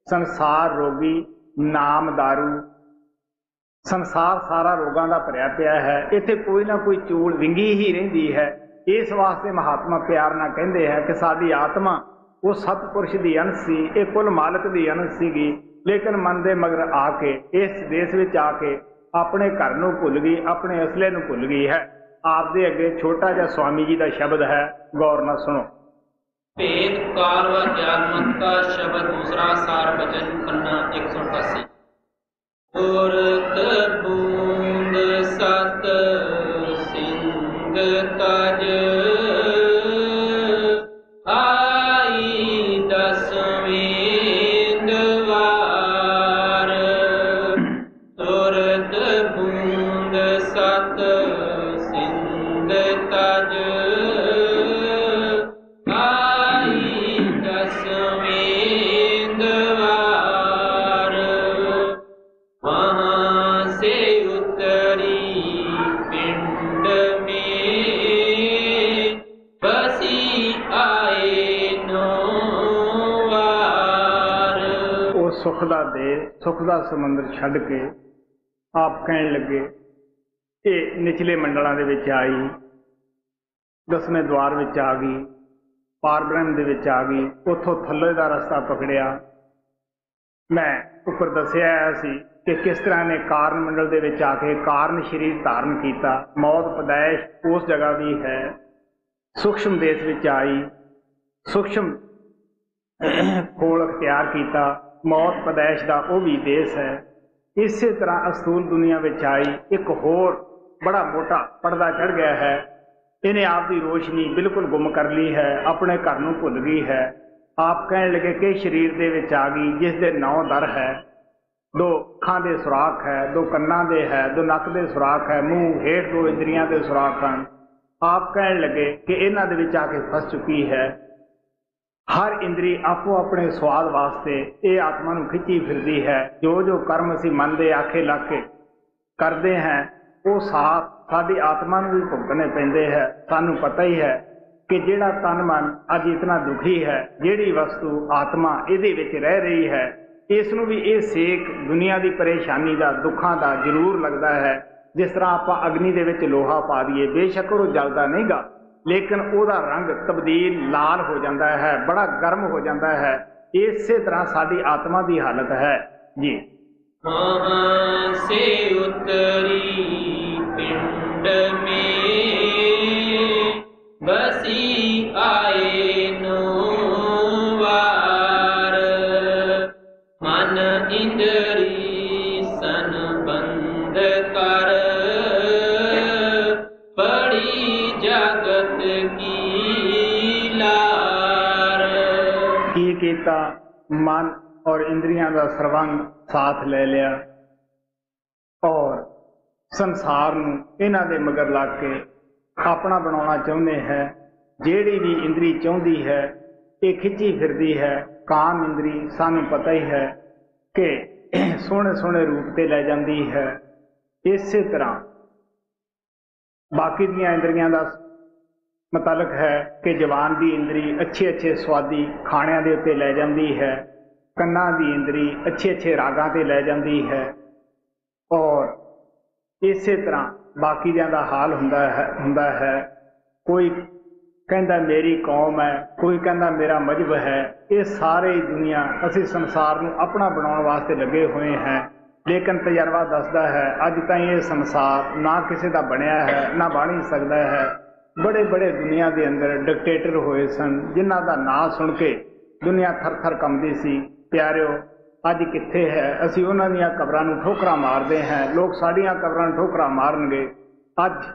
ਸੰਸਾਰ ਰੋਗੀ ਨਾਮ दारू ਸੰਸਾਰ ਸਾਰਾ ਰੋਗਾਂ ਦਾ ਭਰਿਆ ਪਿਆ ਹੈ। ਇੱਥੇ ਕੋਈ ਨਾ ਕੋਈ ਚੂਲ ਵਿੰਗੀ ਹੀ ਰਹਿੰਦੀ ਹੈ। ਇਸ ਵਾਸਤੇ ਮਹਾਤਮਾ ਪਿਆਰ ਨਾਲ ਕਹਿੰਦੇ ਹੈ ਕਿ ਸਾਡੀ ਆਤਮਾ, ਉਹ ਸਤਪੁਰਸ਼ ਦੀ ਅੰਸ਼ ਸੀ, ਇਹ ਕੁੱਲ ਮਾਲਕ ਦੀ ਅੰਸ਼ ਸੀਗੀ। ਲੇਕਿਨ ਮਨ ਦੇ ਮਗਰ ਆ ਕੇ, ਇਸ ਦੇਸ਼ ਵਿੱਚ ਆ ਕੇ ਆਪਣੇ ਘਰ ਨੂੰ ਭੁੱਲ ਗਈ, ਆਪਣੇ ਅਸਲੇ ਨੂੰ ਭੁੱਲ ਗਈ ਹੈ। ਆਪ ਦੇ ਅੱਗੇ ਛੋਟਾ ਜਿਹਾ ਸਵਾਮੀ ਜੀ ਦਾ ਸ਼ਬਦ ਹੈ, ਗੌਰ ਨਾਲ ਸੁਣੋ। ਭੇਦ ਕਾਰ ਵਾ ਦਾ ਸ਼ਬਦ ਦੂਸਰਾ ਸਾਰ, ਬਚਨ ਪੰਨਾ 188 ਔਰਤ ਬੂੰਦ ਸਤ ਸਿੰਘ ਤਜ ਸੁਖ ਦਾ ਸਮੁੰਦਰ ਛੱਡ ਕੇ ਆਪ ਕਹਿਣ ਲੱਗੇ, ਇਹ ਨਿਚਲੇ ਮੰਡਲਾਂ ਦੇ ਵਿੱਚ ਆਈ, ਦਸਵੇਂ ਦਵਾਰ ਵਿੱਚ ਆ ਗਈ, ਪਾਰਬ੍ਰਹਮ ਦੇ ਵਿੱਚ ਆ ਗਈ, ਉੱਥੋਂ ਥੱਲੇ ਦਾ ਰਸਤਾ ਪਕੜਿਆ। ਮੈਂ ਉੱਪਰ ਦੱਸਿਆ ਹੋਇਆ ਸੀ ਕਿ ਕਿਸ ਤਰ੍ਹਾਂ ਨੇ ਕਾਰਨ ਮੰਡਲ ਦੇ ਵਿੱਚ ਆ ਕੇ ਕਾਰਨ ਸ਼ਰੀਰ ਧਾਰਨ ਕੀਤਾ, ਮੌਤ ਪਦੈਸ਼ ਉਸ ਜਗ੍ਹਾ ਦੀ ਹੈ, ਸੂਖਸ਼ਮ ਦੇਸ਼ ਵਿੱਚ ਆਈ, ਸੂਖਸ਼ਮ ਕੋਲ ਅਖਤਿਆਰ ਕੀਤਾ ਮੌਤ ਪਦੈਸ਼ ਦਾ ਉਹ ਵੀ ਦੇਸ਼ ਹੈ। ਇਸੇ ਤਰ੍ਹਾਂ ਅਸਤੂਲ ਦੁਨੀਆ ਵਿੱਚ ਆਈ, ਇੱਕ ਹੋਰ ਬੜਾ ਮੋਟਾ ਪਰਦਾ ਚੜ ਗਿਆ ਹੈ। ਇਹਨੇ ਆਪ ਦੀ ਰੋਸ਼ਨੀ ਬਿਲਕੁਲ ਗੁੰਮ ਕਰ ਲਈ ਹੈ, ਆਪਣੇ ਘਰ ਨੂੰ ਭੁੱਲ ਗਈ ਹੈ। ਆਪ ਕਹਿਣ ਲੱਗੇ ਕਿ ਸਰੀਰ ਦੇ ਵਿੱਚ ਆ ਗਈ, ਜਿਸ ਦੇ ਨੌ ਦਰ ਹੈ। ਦੋ ਅੱਖਾਂ ਦੇ ਸੁਰਾਖ ਹੈ, ਦੋ ਕੰਨਾਂ ਦੇ ਹੈ, ਦੋ ਨੱਕ ਦੇ ਸੁਰਾਖ ਹੈ, ਮੂੰਹ ਹੇਠ ਦੋ ਇੰਦਰੀਆਂ ਦੇ ਸੁਰਾਖ ਹਨ। ਆਪ ਕਹਿਣ ਲੱਗੇ ਕਿ ਇਹਨਾਂ ਦੇ ਵਿੱਚ ਆ ਕੇ ਫਸ ਚੁੱਕੀ ਹੈ। ਹਰ ਇੰਦਰੀ ਆਪੋ ਆਪਣੇ ਸਵਾਦ ਵਾਸਤੇ ਇਹ ਆਤਮਾ ਨੂੰ ਖਿੱਚੀ ਫਿਰਦੀ ਹੈ। ਜੋ ਜੋ ਕਰਮ ਅਸੀਂ ਮਨ ਦੇ ਆਖੇ ਲਾ ਕੇ ਕਰਦੇ ਹਾਂ, ਉਹ ਸਾਥ ਸਾਡੀ ਆਤਮਾ ਨੂੰ ਵੀ ਭੁਗਤਣੇ ਪੈਂਦੇ ਹੈ। ਸਾਨੂੰ ਪਤਾ ਹੀ ਹੈ ਕਿ ਜਿਹੜਾ ਤਨ ਮਨ ਅੱਜ ਇਤਨਾ ਦੁਖੀ ਹੈ, ਜਿਹੜੀ ਵਸਤੂ ਆਤਮਾ ਇਹਦੇ ਵਿੱਚ ਰਹਿ ਰਹੀ ਹੈ, ਇਸ ਨੂੰ ਵੀ ਇਹ ਸੇਕ ਦੁਨੀਆ ਦੀ ਪਰੇਸ਼ਾਨੀ ਦਾ, ਦੁੱਖਾਂ ਦਾ ਜ਼ਰੂਰ ਲੱਗਦਾ ਹੈ। ਜਿਸ ਤਰ੍ਹਾਂ ਆਪਾਂ ਅਗਨੀ ਦੇ ਵਿੱਚ ਲੋਹਾ ਪਾ ਦਈਏ, ਬੇਸ਼ੱਕ ਉਹ ਜਲਦਾ ਨਹੀਂਗਾ। ਲੇਕਿਨ ਉਹਦਾ ਰੰਗ ਤਬਦੀਲ ਲਾਲ ਹੋ ਜਾਂਦਾ ਹੈ, ਬੜਾ ਗਰਮ ਹੋ ਜਾਂਦਾ ਹੈ। ਇਸੇ ਤਰ੍ਹਾਂ ਸਾਡੀ ਆਤਮਾ ਦੀ ਹਾਲਤ ਹੈ। ਜੀ। ਸੇ ਉਤਰੀ ਮਨ ਔਰ ਇੰਦਰੀਆਂ ਦਾ ਸਰਵੰਗ ਸਾਥ ਲੈ ਲਿਆ ਔਰ ਸੰਸਾਰ ਨੂੰ ਇਹਨਾਂ ਦੇ ਮਗਰ ਲੱਗ ਕੇ ਆਪਣਾ ਬਣਾਉਣਾ ਚਾਹੁੰਦੇ ਹੈ ਜਿਹੜੀ ਵੀ ਇੰਦਰੀ ਚਾਹੁੰਦੀ ਹੈ ਇਹ ਖਿੱਚੀ ਫਿਰਦੀ ਹੈ ਕਾਮ ਇੰਦਰੀ ਸਾਨੂੰ ਪਤਾ ਹੀ ਹੈ ਕਿ ਸੋਹਣੇ ਸੋਹਣੇ ਰੂਪ ਤੇ ਲੈ ਜਾਂਦੀ ਹੈ ਇਸੇ ਤਰ੍ਹਾਂ ਬਾਕੀ ਦੀਆਂ ਇੰਦਰੀਆਂ ਦਾ ਮਤਲਬ ਹੈ ਕਿ ਜਵਾਨ ਦੀ ਇੰਦਰੀ ਅੱਛੇ ਅੱਛੇ ਸਵਾਦੀ ਖਾਣਿਆਂ ਦੇ ਉੱਤੇ ਲੈ ਜਾਂਦੀ ਹੈ ਕੰਨਾਂ ਦੀ ਇੰਦਰੀ ਅੱਛੇ ਅੱਛੇ ਰਾਗਾਂ ਤੇ ਲੈ ਜਾਂਦੀ ਹੈ ਔਰ ਇਸੇ ਤਰ੍ਹਾਂ ਬਾਕੀਆਂ ਦਾ ਹਾਲ ਹੁੰਦਾ ਹੈ ਹੁੰਦਾ ਹੈ। ਕੋਈ ਕਹਿੰਦਾ ਮੇਰੀ ਕੌਮ ਹੈ, ਕੋਈ ਕਹਿੰਦਾ ਮੇਰਾ ਮਜਹਬ ਹੈ, ਇਹ ਸਾਰੇ ਦੁਨੀਆ ਅਸੀਂ ਸੰਸਾਰ ਨੂੰ ਆਪਣਾ ਬਣਾਉਣ ਵਾਸਤੇ ਲੱਗੇ ਹੋਏ ਹਾਂ। ਲੇਕਿਨ ਤਜਰਬਾ ਦੱਸਦਾ ਹੈ, ਅੱਜ ਤਾਂ ਇਹ ਸੰਸਾਰ ਨਾ ਕਿਸੇ ਦਾ ਬਣਿਆ ਹੈ, ਨਾ ਬਣ ਸਕਦਾ ਹੈ। ਬੜੇ ਬੜੇ ਦੁਨੀਆ ਦੇ ਅੰਦਰ ਡਿਕਟੇਟਰ ਹੋਏ ਸਨ, ਜਿਨ੍ਹਾਂ ਦਾ ਨਾਂ ਸੁਣ ਕੇ ਦੁਨੀਆ ਥਰ-ਥਰ ਕੰਬਦੀ ਸੀ। ਪਿਆਰਿਓ, ਅੱਜ ਕਿੱਥੇ ਹੈ? ਅਸੀਂ ਉਹਨਾਂ ਦੀਆਂ ਕਬਰਾਂ ਨੂੰ ਠੋਕਰਾਂ ਮਾਰਦੇ ਹਾਂ। ਲੋਕ ਸਾਡੀਆਂ ਕਬਰਾਂ ਨੂੰ ਠੋਕਰਾਂ ਮਾਰਨਗੇ। ਅੱਜ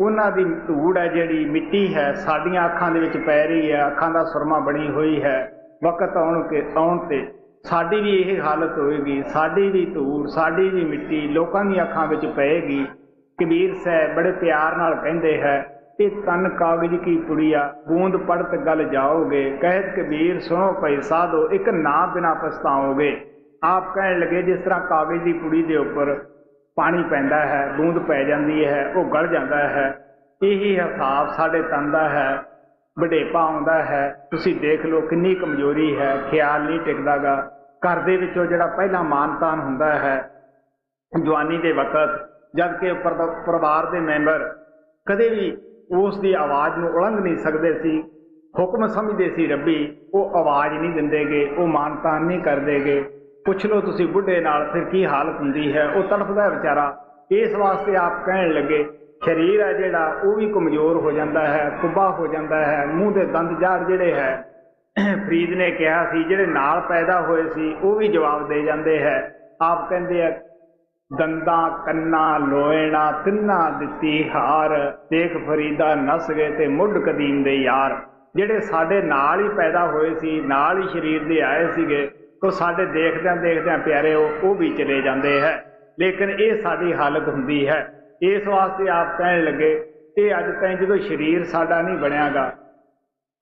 ਉਹਨਾਂ ਦੀ ਧੂੜ ਹੈ ਜਿਹੜੀ, ਮਿੱਟੀ ਹੈ। ਸਾਡੀਆਂ ਅੱਖਾਂ ਦੇ ਵਿੱਚ ਪੈ ਰਹੀ ਹੈ। ਅੱਖਾਂ ਦਾ ਸੁਰਮਾ ਬਣੀ ਹੋਈ ਹੈ। ਵਕਤ ਆਉਣ ਕੇ, ਆਉਣ ਤੇ ਸਾਡੀ ਵੀ ਇਹ ਹਾਲਤ ਹੋਏਗੀ। ਸਾਡੀ ਵੀ ਧੂੜ, ਸਾਡੀ ਵੀ ਮਿੱਟੀ ਲੋਕਾਂ ਦੀਆਂ ਅੱਖਾਂ ਵਿੱਚ ਪਏਗੀ। ਕਬੀਰ ਸਾਹਿਬ ਬੜੇ ਪਿਆਰ ਨਾਲ ਕਹਿੰਦੇ ਹੈ ਇਹ ਤਨ ਕਾਗਜ਼ ਕੀ ਪੁੜੀਆ ਬੂੰਦ ਪੜਤ ਗਲ ਜਾਓਗੇ, ਕਹਿਤ ਕਬੀਰ ਸੁਣੋ ਭਈ ਸਾਧੋ, ਇੱਕ ਨਾ ਬਿਨਾ ਪਛਤਾਓਗੇ। ਆਪ ਕਹਿਣ ਲੱਗੇ, ਜਿਸ ਤਰ੍ਹਾਂ ਕਾਗਜ਼ ਦੀ ਪੁੜੀ ਦੇ ਉੱਪਰ ਪਾਣੀ ਪੈਂਦਾ ਹੈ, ਬੂੰਦ ਪੈ ਜਾਂਦੀ ਹੈ, ਉਹ ਗਲ ਜਾਂਦਾ ਹੈ, ਇਹੀ ਹਿਸਾਬ ਸਾਡੇ ਤਨ ਦਾ ਹੈ, ਵਡੇਪਾ ਆਉਂਦਾ ਹੈ, ਤੁਸੀਂ ਦੇਖ ਲਓ ਕਿੰਨੀ ਕਮਜ਼ੋਰੀ ਹੈ, ਖਿਆਲ ਨਹੀਂ ਟਿਕਦਾਗਾ। ਘਰ ਦੇ ਵਿੱਚੋਂ ਜਿਹੜਾ ਪਹਿਲਾ ਮਾਨਤਾਨ ਹੁੰਦਾ ਹੈ, ਜਵਾਨੀ ਦੇ ਵਕਤ ਜਦ ਕਿ ਪਰਿਵਾਰ ਦੇ ਮੈਂਬਰ ਕਦੇ ਵੀ ਉਸ ਦੀ ਆਵਾਜ਼ ਨੂੰ ਉਲੰਘ ਨਹੀਂ ਸਕਦੇ ਸੀ, ਹੁਕਮ ਸਮਝਦੇ ਸੀ, ਰੱਬੀ, ਉਹ ਆਵਾਜ਼ ਨਹੀਂ ਦਿੰਦੇਗੇ, ਉਹ ਮਾਨਤਾਨ ਨਹੀਂ ਕਰਦੇਗੇ। ਪੁੱਛ ਲਓ ਤੁਸੀਂ ਬੁੱਢੇ ਨਾਲ ਫਿਰ ਕੀ ਹਾਲਤ ਹੁੰਦੀ ਹੈ? ਉਹ ਤੜਫਦਾ ਵਿਚਾਰਾ। ਇਸ ਵਾਸਤੇ ਆਪ ਕਹਿਣ ਲੱਗੇ ਸਰੀਰ ਹੈ ਜਿਹੜਾ, ਉਹ ਵੀ ਕਮਜ਼ੋਰ ਹੋ ਜਾਂਦਾ ਹੈ, ਕੁੱਬਾ ਹੋ ਜਾਂਦਾ ਹੈ, ਮੂੰਹ ਦੇ ਦੰਦ ਜਾੜ ਜਿਹੜੇ ਹੈ। ਫਰੀਦ ਨੇ ਕਿਹਾ ਸੀ, ਜਿਹੜੇ ਨਾਲ ਪੈਦਾ ਹੋਏ ਸੀ, ਉਹ ਵੀ ਜਵਾਬ ਦੇ ਜਾਂਦੇ ਹੈ। ਆਪ ਕਹਿੰਦੇ ਆ ਦੰਦਾਂ ਕੰਨਾਂ ਲੋਇਣਾ ਤਿੰਨਾਂ ਦਿੱਤੀ ਹਾਰ। ਦੇਖ ਫਰੀਦਾ ਨਸ ਗਏ ਤੇ ਮੁੱਢ ਕਦੀਮ ਦੇ ਯਾਰ। ਜਿਹੜੇ ਸਾਡੇ ਨਾਲ ਹੀ ਪੈਦਾ ਹੋਏ ਸੀ, ਨਾਲ ਹੀ ਸਰੀਰ ਦੇ ਆਏ ਸੀਗੇ, ਉਹ ਸਾਡੇ ਦੇਖਦਿਆਂ ਦੇਖਦਿਆਂ ਪਿਆਰੇ, ਉਹ ਉਹ ਵੀ ਚਲੇ ਜਾਂਦੇ ਹੈ। ਲੇਕਿਨ ਇਹ ਸਾਡੀ ਹਾਲਤ ਹੁੰਦੀ ਹੈ। ਇਸ ਵਾਸਤੇ ਆਪ ਕਹਿਣ ਲੱਗੇ, ਇਹ ਅੱਜ ਤਾਈਂ ਜਦੋਂ ਸਰੀਰ ਸਾਡਾ ਨਹੀਂ ਬਣਿਆਗਾ,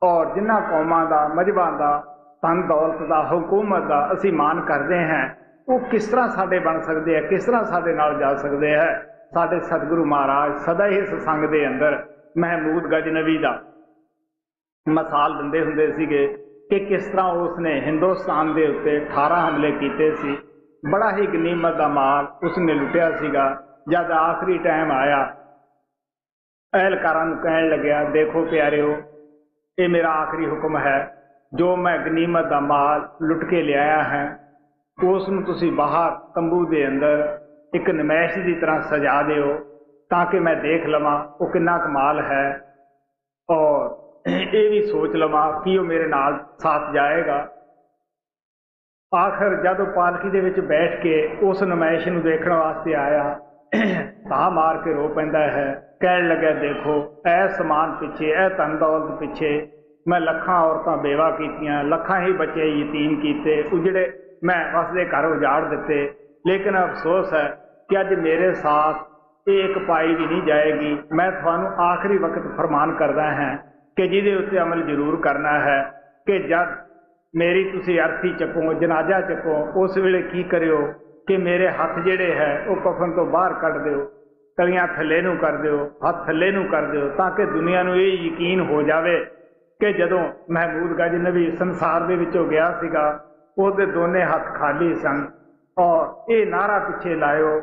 ਔਰ ਜਿਨ੍ਹਾਂ ਕੌਮਾਂ ਦਾ, ਮਜਬਾਂ ਦਾ ਤਨ ਦੌਲਤ ਦਾ, ਹਕੂਮਤ ਦਾ ਅਸੀਂ ਮਾਨ ਕਰਦੇ ਹਾਂ ਉਹ ਕਿਸ ਤਰ੍ਹਾਂ ਸਾਡੇ ਬਣ ਸਕਦੇ ਆ, ਕਿਸ ਤਰ੍ਹਾਂ ਸਾਡੇ ਨਾਲ ਜਾ ਸਕਦੇ ਹੈ ਸਾਡੇ ਸਤਿਗੁਰੂ ਮਹਾਰਾਜ ਸਦਾ ਹੀ ਇਸ ਸੰਗ ਦੇ ਅੰਦਰ ਮਹਿਮੂਦ ਗਜਨਵੀ ਦਾ ਮਿਸਾਲ ਦਿੰਦੇ ਹੁੰਦੇ ਸੀਗੇ ਕਿ ਕਿਸ ਤਰ੍ਹਾਂ ਉਸ ਨੇ ਹਿੰਦੁਸਤਾਨ ਦੇ ਉੱਤੇ 18 ਹਮਲੇ ਕੀਤੇ ਸੀ। ਬੜਾ ਹੀ ਗਨੀਮਤ ਦਾ ਮਾਲ ਉਸ ਨੇ ਲੁੱਟਿਆ ਸੀਗਾ। ਜਦ ਆਖਰੀ ਟਾਈਮ ਆਇਆ, ਅਹਿਲਕਾਰਾਂ ਨੂੰ ਕਹਿਣ ਲੱਗਿਆ, ਦੇਖੋ ਪਿਆਰਿਓ, ਇਹ ਮੇਰਾ ਆਖਰੀ ਹੁਕਮ ਹੈ। ਜੋ ਮੈਂ ਗਨੀਮਤ ਦਾ ਮਾਲ ਲੁੱਟ ਕੇ ਲਿਆਇਆ ਹੈ ਉਸ ਨੂੰ ਤੁਸੀਂ ਬਾਹਰ ਤੰਬੂ ਦੇ ਅੰਦਰ ਇੱਕ ਨਮੈਸ਼ ਦੀ ਤਰ੍ਹਾਂ ਸਜਾ ਦਿਓ ਤਾਂ ਕਿ ਮੈਂ ਦੇਖ ਲਵਾਂ ਉਹ ਕਿੰਨਾ ਕਮਾਲ ਹੈ। ਔਰ ਇਹ ਵੀ ਸੋਚ ਲਵਾਂ ਕਿ ਉਹ ਮੇਰੇ ਨਾਲ ਸਾਥ ਜਾਏਗਾ। ਆਖਰ ਜਦ ਉਹ ਪਾਲਕੀ ਦੇ ਵਿੱਚ ਬੈਠ ਕੇ ਉਸ ਨਮਾਇਸ਼ ਨੂੰ ਦੇਖਣ ਵਾਸਤੇ ਆਇਆ, ਤਾਂ ਮਾਰ ਕੇ ਰੋ ਪੈਂਦਾ ਹੈ। ਕਹਿਣ ਲੱਗਾ ਦੇਖੋ ਐ ਸਮਾਨ ਪਿੱਛੇ ਐ ਧਨ ਦੌਲਤ ਪਿੱਛੇ ਮੈਂ ਲੱਖਾਂ ਔਰਤਾਂ ਬੇਵਾ ਕੀਤੀਆਂ, ਲੱਖਾਂ ਹੀ ਬੱਚੇ ਯਤੀਮ ਕੀਤੇ, ਉਜੜੇ ਮੈਂ ਵਸਦੇ ਘਰ ਉਜਾੜ ਦਿੱਤੇ। ਲੇਕਿਨ ਅਫਸੋਸ ਹੈ ਕਿ ਅੱਜ ਮੇਰੇ ਸਾਥ ਇਹ ਇੱਕ ਪਾਈ ਵੀ ਨਹੀਂ ਜਾਏਗੀ। ਮੈਂ ਤੁਹਾਨੂੰ ਆਖਰੀ ਵਕਤ ਫਰਮਾਨ ਕਰਦਾ ਹਾਂ ਕਿ ਜਿਹਦੇ ਉੱਤੇ ਅਮਲ ਜ਼ਰੂਰ ਕਰਨਾ ਹੈ ਕਿ ਜਦ ਮੇਰੀ ਤੁਸੀਂ ਅਰਥੀ ਚੱਕੋ, ਜਨਾਜ਼ਾ ਚੱਕੋ, ਉਸ ਵੇਲੇ ਕੀ ਕਰਿਓ ਕਿ ਮੇਰੇ ਹੱਥ ਜਿਹੜੇ ਹੈ ਉਹ ਕਫਨ ਤੋਂ ਬਾਹਰ ਕੱਢ ਦਿਓ, ਤਲੀਆਂ ਥੱਲੇ ਨੂੰ ਕਰ ਦਿਓ, ਹੱਥ ਥੱਲੇ ਨੂੰ ਕਰ ਦਿਓ ਤਾਂ ਕਿ ਦੁਨੀਆ ਨੂੰ ਇਹ ਯਕੀਨ ਹੋ ਜਾਵੇ ਕਿ ਜਦੋਂ ਮਹਿਮੂਦ ਗਜਨਵੀ ਸੰਸਾਰ ਦੇ ਵਿੱਚੋਂ ਗਿਆ ਸੀਗਾ ਉਹਦੇ ਦੋਨੇ ਹੱਥ ਖਾਲੀ ਸਨ। ਔਰ ਇਹ ਨਾਰਾ ਪਿੱਛੇ ਲਾਇਓ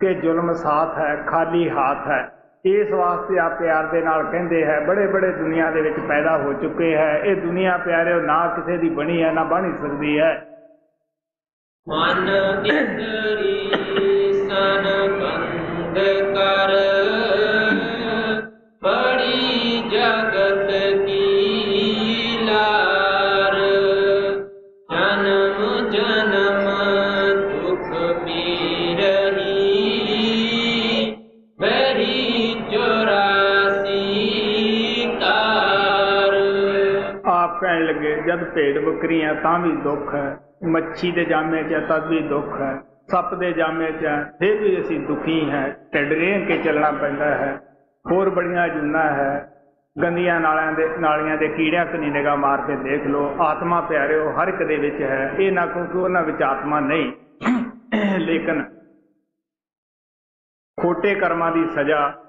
ਕਿ ਜ਼ੁਲਮ ਸਾਥ ਹੈ, ਖਾਲੀ ਹੱਥ ਹੈ। ਇਸ ਵਾਸਤੇ ਆ ਪਿਆਰ ਦੇ ਨਾਲ ਕਹਿੰਦੇ ਹੈ, ਬੜੇ ਬੜੇ ਦੁਨੀਆ ਦੇ ਵਿੱਚ ਪੈਦਾ ਹੋ ਚੁੱਕੇ ਹੈ। ਇਹ ਦੁਨੀਆ ਪਿਆਰਿਓ, ਨਾ ਕਿਸੇ ਦੀ ਬਣੀ ਹੈ, ਨਾ ਬਣ ਸਕਦੀ ਹੈ। ਮਨ ਇੰਦਰੀ ਸਨ ਕੰਦ ਕਰ ਬੜੀ ਜਦ ਭੇਡ ਬੱਕਰੀਆਂ ਤਾਂ ਵੀ ਦੁੱਖ ਹੈ। ਮੱਛੀ ਦੇ ਜਾਮੇ 'ਚ ਤਦ ਵੀ ਦੁੱਖ ਹੈ। ਸੱਪ ਦੇ ਜਾਮੇ 'ਚ ਫਿਰ ਵੀ ਅਸੀਂ ਦੁਖੀ ਹੈ। ਢਿੱਡ ਰੇਂਗ ਕੇ ਚੱਲਣਾ ਪੈਂਦਾ ਹੈ। ਹੋਰ ਬੜੀਆਂ ਜੁਨਾ ਹੈ। ਗੰਦੀਆਂ ਨਾਲਿਆਂ ਦੇ, ਨਾਲੀਆਂ ਦੇ ਕੀੜਿਆਂ ਕਨੀ ਨਿਗਾ ਮਾਰ ਕੇ ਦੇਖ ਲਓ। ਆਤਮਾ ਪਿਆਰਿਓ, ਹਰ ਇੱਕ ਦੇ ਵਿੱਚ ਹੈ। ਇਹ ਨਾ ਕਿਉਂਕਿ ਉਹਨਾਂ ਵਿੱਚ ਆਤਮਾ ਨਹੀਂ। ਲੇਕਿਨ ਖੋਟੇ ਕਰਮਾਂ ਦੀ ਸਜ਼ਾ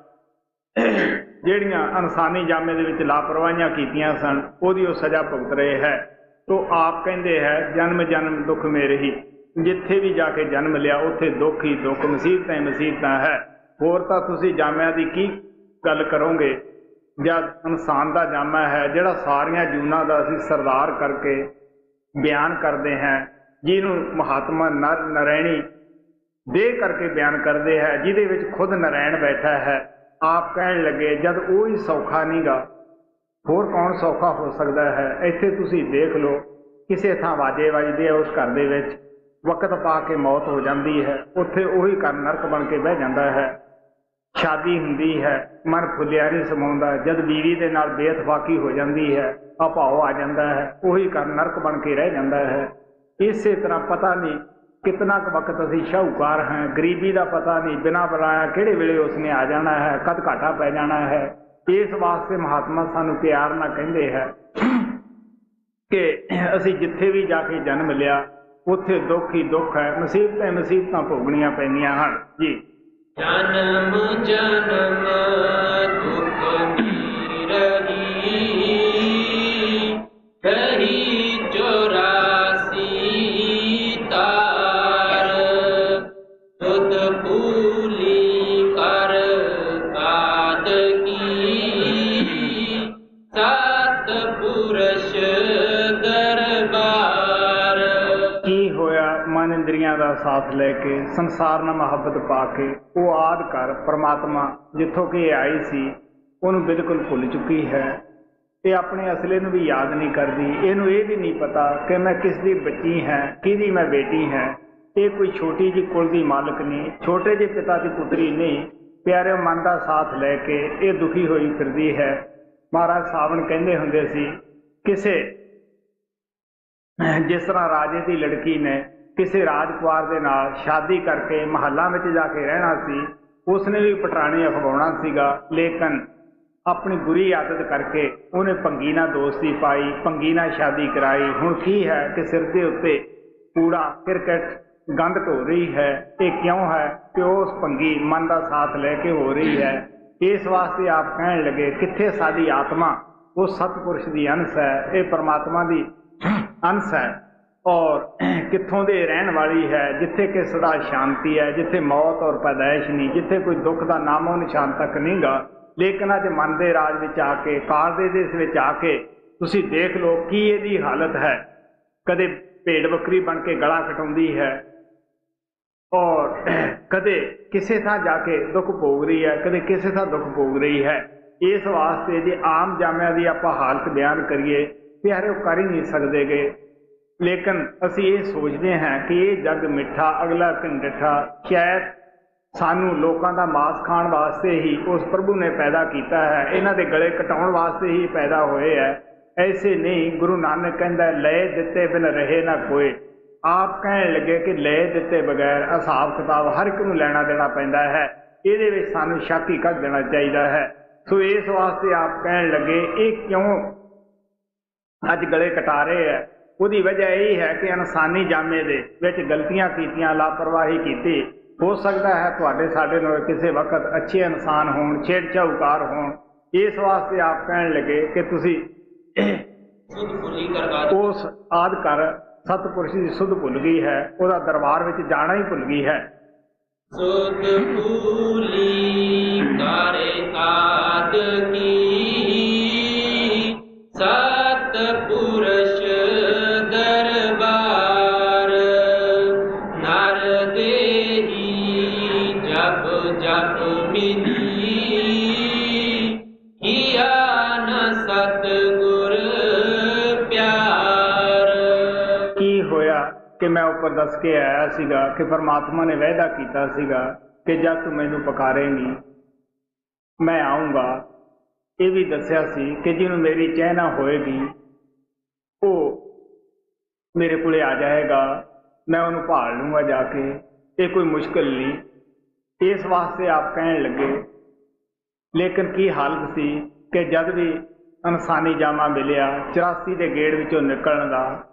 ਜਿਹੜੀਆਂ ਇਨਸਾਨੀ ਜਾਮੇ ਦੇ ਵਿੱਚ ਲਾਪਰਵਾਹੀਆਂ ਕੀਤੀਆਂ ਸਨ, ਉਹਦੀ ਉਹ ਸਜ਼ਾ ਭੁਗਤ ਰਹੇ ਹੈ। ਤੋ ਆਪ ਕਹਿੰਦੇ ਹੈ, ਜਨਮ ਜਨਮ ਦੁੱਖ ਮੇਰੇ ਹੀ। ਜਿੱਥੇ ਵੀ ਜਾ ਕੇ ਜਨਮ ਲਿਆ, ਉੱਥੇ ਦੁੱਖ ਹੀ ਦੁੱਖ ਮੁਸੀਬਤਾਂ ਹੀ ਮੁਸੀਬਤਾਂ ਹੈ। ਹੋਰ ਤਾਂ ਤੁਸੀਂ ਜਾਮਿਆਂ ਦੀ ਕੀ ਗੱਲ ਕਰੋਗੇ? ਜਾਂ ਇਨਸਾਨ ਦਾ ਜਾਮਾ ਹੈ, ਜਿਹੜਾ ਸਾਰੀਆਂ ਜੂਨਾਂ ਦਾ ਅਸੀਂ ਸਰਦਾਰ ਕਰਕੇ ਬਿਆਨ ਕਰਦੇ ਹਾਂ, ਜਿਹਨੂੰ ਮਹਾਤਮਾ ਨਰ ਨਰੈਣੀ ਦੇ ਕਰਕੇ ਬਿਆਨ ਕਰਦੇ ਹੈ, ਜਿਹਦੇ ਵਿੱਚ ਖੁਦ ਨਰੈਣ ਬੈਠਾ ਹੈ ਆਪ ਕਹਿਣ ਲੱਗੇ, ਜਦ ਉਹ ਹੀ ਸੌਖਾ ਨਹੀਂਗਾ ਹੋਰ ਕੌਣ ਸੌਖਾ ਹੋ ਸਕਦਾ ਹੈ? ਇੱਥੇ ਤੁਸੀਂ ਦੇਖ ਲਓ, ਕਿਸੇ ਥਾਂ ਵਾਜੇ ਵੱਜਦੇ ਆ ਉਸ ਘਰ ਦੇ ਵਿੱਚ, ਵਕਤ ਪਾ ਕੇ ਮੌਤ ਹੋ ਜਾਂਦੀ ਹੈ, ਉੱਥੇ ਉਹੀ ਘਰ ਨਰਕ ਬਣ ਕੇ ਬਹਿ ਜਾਂਦਾ ਹੈ। ਸ਼ਾਦੀ ਹੁੰਦੀ ਹੈ, ਮਨ ਫੁੱਲਿਆ ਨਹੀਂ ਸਮਾਉਂਦਾ, ਜਦ ਬੀਵੀ ਦੇ ਨਾਲ ਬੇਇਤਫਾਕੀ ਹੋ ਜਾਂਦੀ ਹੈ ਅਭਾਵ ਆ ਜਾਂਦਾ ਹੈ, ਉਹੀ ਘਰ ਨਰਕ ਬਣ ਕੇ ਰਹਿ ਜਾਂਦਾ ਹੈ। ਇਸੇ ਤਰ੍ਹਾਂ ਪਤਾ ਨਹੀਂ ਕਿਤਨਾ ਕੁ ਵਕਤ ਅਸੀਂ ਸ਼ਾਹੂਕਾਰ ਹਾਂ, ਗਰੀਬੀ ਦਾ ਪਤਾ ਨਹੀਂ ਬਿਨਾ ਬੁਲਾਇਆ ਕਿਹੜੇ ਵੇਲੇ ਉਸਨੇ ਆ ਜਾਣਾ ਹੈ, ਕਦ ਘਾਟਾ ਪੈ ਜਾਣਾ ਹੈ। ਇਸ ਵਾਸਤੇ ਮਹਾਤਮਾ ਸਾਨੂੰ ਪਿਆਰ ਨਾਲ ਕਹਿੰਦੇ ਹੈ ਕਿ ਅਸੀਂ ਜਿੱਥੇ ਵੀ ਜਾ ਕੇ ਜਨਮ ਲਿਆ, ਉੱਥੇ ਦੁੱਖ ਹੀ ਦੁੱਖ ਹੈ, ਮੁਸੀਬਤਾਂ ਮੁਸੀਬਤਾਂ ਭੋਗਣੀਆਂ ਪੈਂਦੀਆਂ ਹਨ। ਜੀ। ਜਨਮ ਜਨਮ, ਦੁਖ ਸਾਥ ਲੈ ਕੇ, ਸੰਸਾਰ ਨਾਲ ਮੁਹੱਬਤ ਪਾ ਕੇ, ਉਹ ਆਦ ਕਰ ਪ੍ਰਮਾਤਮਾ ਜਿੱਥੋਂ ਕਿ ਇਹ ਆਈ ਸੀ, ਉਹਨੂੰ ਬਿਲਕੁਲ ਭੁੱਲ ਚੁੱਕੀ ਹੈ। ਇਹ ਆਪਣੇ ਅਸਲੇ ਨੂੰ ਵੀ ਯਾਦ ਨਹੀਂ ਕਰਦੀ, ਇਹਨੂੰ ਇਹ ਵੀ ਨਹੀਂ ਪਤਾ ਕਿ ਮੈਂ ਕਿਸ ਦੀ ਬੱਚੀ ਹਾਂ, ਕਿਹਦੀ ਮੈਂ ਬੇਟੀ ਹਾਂ। ਇਹ ਕੋਈ ਛੋਟੀ ਜਿਹੀ ਕੁਲ ਦੀ ਮਾਲਕ ਨਹੀਂ, ਛੋਟੇ ਜਿਹੇ ਪਿਤਾ ਦੀ ਪੁੱਤਰੀ ਨਹੀਂ, ਪਿਆਰੇ ਮਨ ਦਾ ਸਾਥ ਲੈ ਕੇ ਇਹ ਦੁਖੀ ਹੋਈ ਫਿਰਦੀ ਹੈ। ਮਹਾਰਾਜ ਸਾਵਣ ਕਹਿੰਦੇ ਹੁੰਦੇ ਸੀ, ਕਿਸੇ, ਜਿਸ ਤਰ੍ਹਾਂ ਰਾਜੇ ਦੀ ਲੜਕੀ ਨੇ ਕਿਸੇ ਰਾਜਕੁਮਾਰ ਦੇ ਨਾਲ ਸ਼ਾਦੀ ਕਰਕੇ ਮਹੱਲਾ ਵਿੱਚ ਜਾ ਕੇ ਰਹਿਣਾ ਸੀ, ਉਸਨੇ ਵੀ ਪਟਰਾਣੀ ਅਖਵਾਉਣਾ ਸੀਗਾ। ਲੇਕਿਨ ਆਪਣੀ ਬੁਰੀ ਆਦਤ ਕਰਕੇ ਉਹਨੇ ਭੰਗੀ ਨਾਲ ਦੋਸਤੀ ਪਾਈ ਭੰਗੀ ਨਾਲ ਸ਼ਾਦੀ ਕਰਾਈ। ਹੁਣ ਕੀ ਹੈ ਕਿ ਸਿਰ ਦੇ ਉੱਤੇ ਕੂੜਾ, ਕ੍ਰਿਕਟ ਗੰਦ ਢੋ ਰਹੀ ਹੈ, ਇਹ ਕਿਉਂ ਹੈ ਕਿ ਉਸ ਪੰਗੀ ਮਨ ਦਾ ਸਾਥ ਲੈ ਕੇ ਹੋ ਰਹੀ ਹੈ? ਇਸ ਵਾਸਤੇ ਆਪ ਕਹਿਣ ਲੱਗੇ, ਕਿੱਥੇ ਸਾਡੀ ਆਤਮਾ? ਉਹ ਸਤਪੁਰਸ਼ ਦੀ ਅੰਸ਼ ਹੈ, ਇਹ ਪਰਮਾਤਮਾ ਦੀ ਅੰਸ਼ ਹੈ। ਔਰ ਕਿੱਥੋਂ ਦੇ ਰਹਿਣ ਵਾਲੀ ਹੈ, ਜਿੱਥੇ ਕਿ ਸਦਾ ਸ਼ਾਂਤੀ ਹੈ, ਜਿੱਥੇ ਮੌਤ ਔਰ ਪੈਦਾਇਸ਼ ਨਹੀਂ, ਜਿੱਥੇ ਕੋਈ ਦੁੱਖ ਦਾ ਨਾਮੋ ਨਿਸ਼ਾਨ ਤੱਕ ਨਹੀਂਗਾ। ਲੇਕਿਨ ਅੱਜ ਮਨ ਦੇ ਰਾਜ ਵਿੱਚ ਆ ਕੇ, ਕਾਰ ਦੇ ਦੇਸ਼ ਵਿੱਚ ਆ ਕੇ ਤੁਸੀਂ ਦੇਖ ਲਓ ਕੀ ਇਹਦੀ ਹਾਲਤ ਹੈ। ਕਦੇ ਭੇਡ ਬੱਕਰੀ ਬਣ ਕੇ ਗਲਾ ਕਟਾਉਂਦੀ ਹੈ ਔਰ ਕਦੇ ਕਿਸੇ ਥਾਂ ਜਾ ਕੇ ਦੁੱਖ ਭੋਗ ਰਹੀ ਹੈ, ਕਦੇ ਕਿਸੇ ਥਾਂ ਦੁੱਖ ਭੋਗ ਰਹੀ ਹੈ। ਇਸ ਵਾਸਤੇ ਜੇ ਆਮ ਜਾਮਿਆਂ ਦੀ ਆਪਾਂ ਹਾਲਤ ਬਿਆਨ ਕਰੀਏ, ਪਿਆਰੇ ਉਹ ਕਰ ਹੀ ਨਹੀਂ ਸਕਦੇਗੇ ਲੇਕਿਨ ਅਸੀਂ ਇਹ ਸੋਚਦੇ ਹਾਂ ਕਿ ਇਹ ਜੱਗ ਮਿੱਠਾ, ਅਗਲਾ ਕੰਡਠਾ ਸ਼ਾਇਦ ਸਾਨੂੰ ਲੋਕਾਂ ਦਾ ਮਾਸ ਖਾਣ ਵਾਸਤੇ ਹੀ ਉਸ ਪ੍ਰਭੂ ਨੇ ਪੈਦਾ ਕੀਤਾ ਹੈ। ਇਹਨਾਂ ਦੇ ਗਲੇ ਕਟਾਉਣ ਵਾਸਤੇ ਹੀ ਪੈਦਾ ਹੋਏ ਹੈ। ਐਸੇ ਨਹੀਂ, ਗੁਰੂ ਨਾਨਕ ਕਹਿੰਦਾ, ਲੈ ਦਿੱਤੇ ਬਿਨ ਰਹੇ ਨਾ ਕੋਈ। ਆਪ ਕਹਿਣ ਲੱਗੇ ਕਿ ਲੈ ਦਿੱਤੇ ਬਗੈਰ ਹਿਸਾਬ ਕਿਤਾਬ ਹਰ ਇੱਕ ਨੂੰ ਲੈਣਾ ਦੇਣਾ ਪੈਂਦਾ ਹੈ। ਇਹਦੇ ਵਿੱਚ ਸਾਨੂੰ ਸ਼ੱਕ ਹੀ ਕੱਢ ਦੇਣਾ ਚਾਹੀਦਾ ਹੈ। ਸੋ ਇਸ ਵਾਸਤੇ ਆਪ ਕਹਿਣ ਲੱਗੇ, ਇਹ ਕਿਉਂ ਅੱਜ ਗਲੇ ਕਟਾ ਰਹੇ ਹੈ? ਉਹਦੀ ਵਜ੍ਹਾ ਇਹ ਹੈ ਕਿ ਇਨਸਾਨੀ ਜਾਮੇ ਦੇ ਵਿੱਚ ਗਲਤੀਆਂ ਕੀਤੀਆਂ, ਲਾਪਰਵਾਹੀ ਕੀਤੀ। ਹੋ ਸਕਦਾ ਹੈ ਤੁਹਾਡੇ, ਸਾਡੇ ਨਾਲ ਕਿਸੇ ਵਕਤ ਅੱਛੇ ਇਨਸਾਨ ਹੋਣ ਛੇੜ ਝਾਉਕਾਰ ਹੋਣ। ਇਸ ਵਾਸਤੇ ਆਪ ਕਹਿਣ ਲੱਗੇ ਕਿ ਤੁਸੀਂ ਸੁਧ ਫੁਲੀ ਕਰ ਕਾਦ ਉਸ ਆਦ ਕਰ ਸਤਪੁਰਸ਼ ਦੀ ਸੁਧ ਭੁੱਲ ਗਈ ਹੈ। ਉਹਦਾ ਦਰਬਾਰ ਵਿੱਚ ਜਾਣਾ ਹੀ ਭੁੱਲ ਗਈ ਹੈ। ਸੁਧ ਭੂਲੀ ਕਾਰੇ ਆਦ ਕੀ ਕਿ ਮੈਂ ਉੱਪਰ ਦੱਸ ਕੇ ਆਇਆ ਸੀਗਾ ਕਿ ਪਰਮਾਤਮਾ ਨੇ ਵਾਅਦਾ ਕੀਤਾ ਸੀਗਾ ਕਿ ਜਦ ਤੂੰ ਮੈਨੂੰ ਪੁਕਾਰੇਂਗੀ, ਮੈਂ ਆਉਂਗਾ ਇਹ ਵੀ ਦੱਸਿਆ ਸੀ ਕਿ ਜਿਹਨੂੰ ਮੇਰੀ ਚਾਹਨਾ ਹੋਏਗੀ, ਉਹ ਮੇਰੇ ਕੋਲੇ ਆ ਜਾਏਗਾ। ਮੈਂ ਉਹਨੂੰ ਭਾਲ ਲੂੰਗਾ ਜਾ ਕੇ। ਇਹ ਕੋਈ ਮੁਸ਼ਕਲ ਨਹੀਂ। ਇਸ ਵਾਸਤੇ ਆਪ ਕਹਿਣ ਲੱਗੇ। ਲੇਕਿਨ ਕੀ ਹਾਲਤ ਸੀ ਕਿ ਜਦ ਵੀ ਇਨਸਾਨੀ ਜਾਮਾ ਮਿਲਿਆ 84 ਦੇ ਗੇੜ ਵਿੱਚੋਂ ਨਿਕਲਣ ਦਾ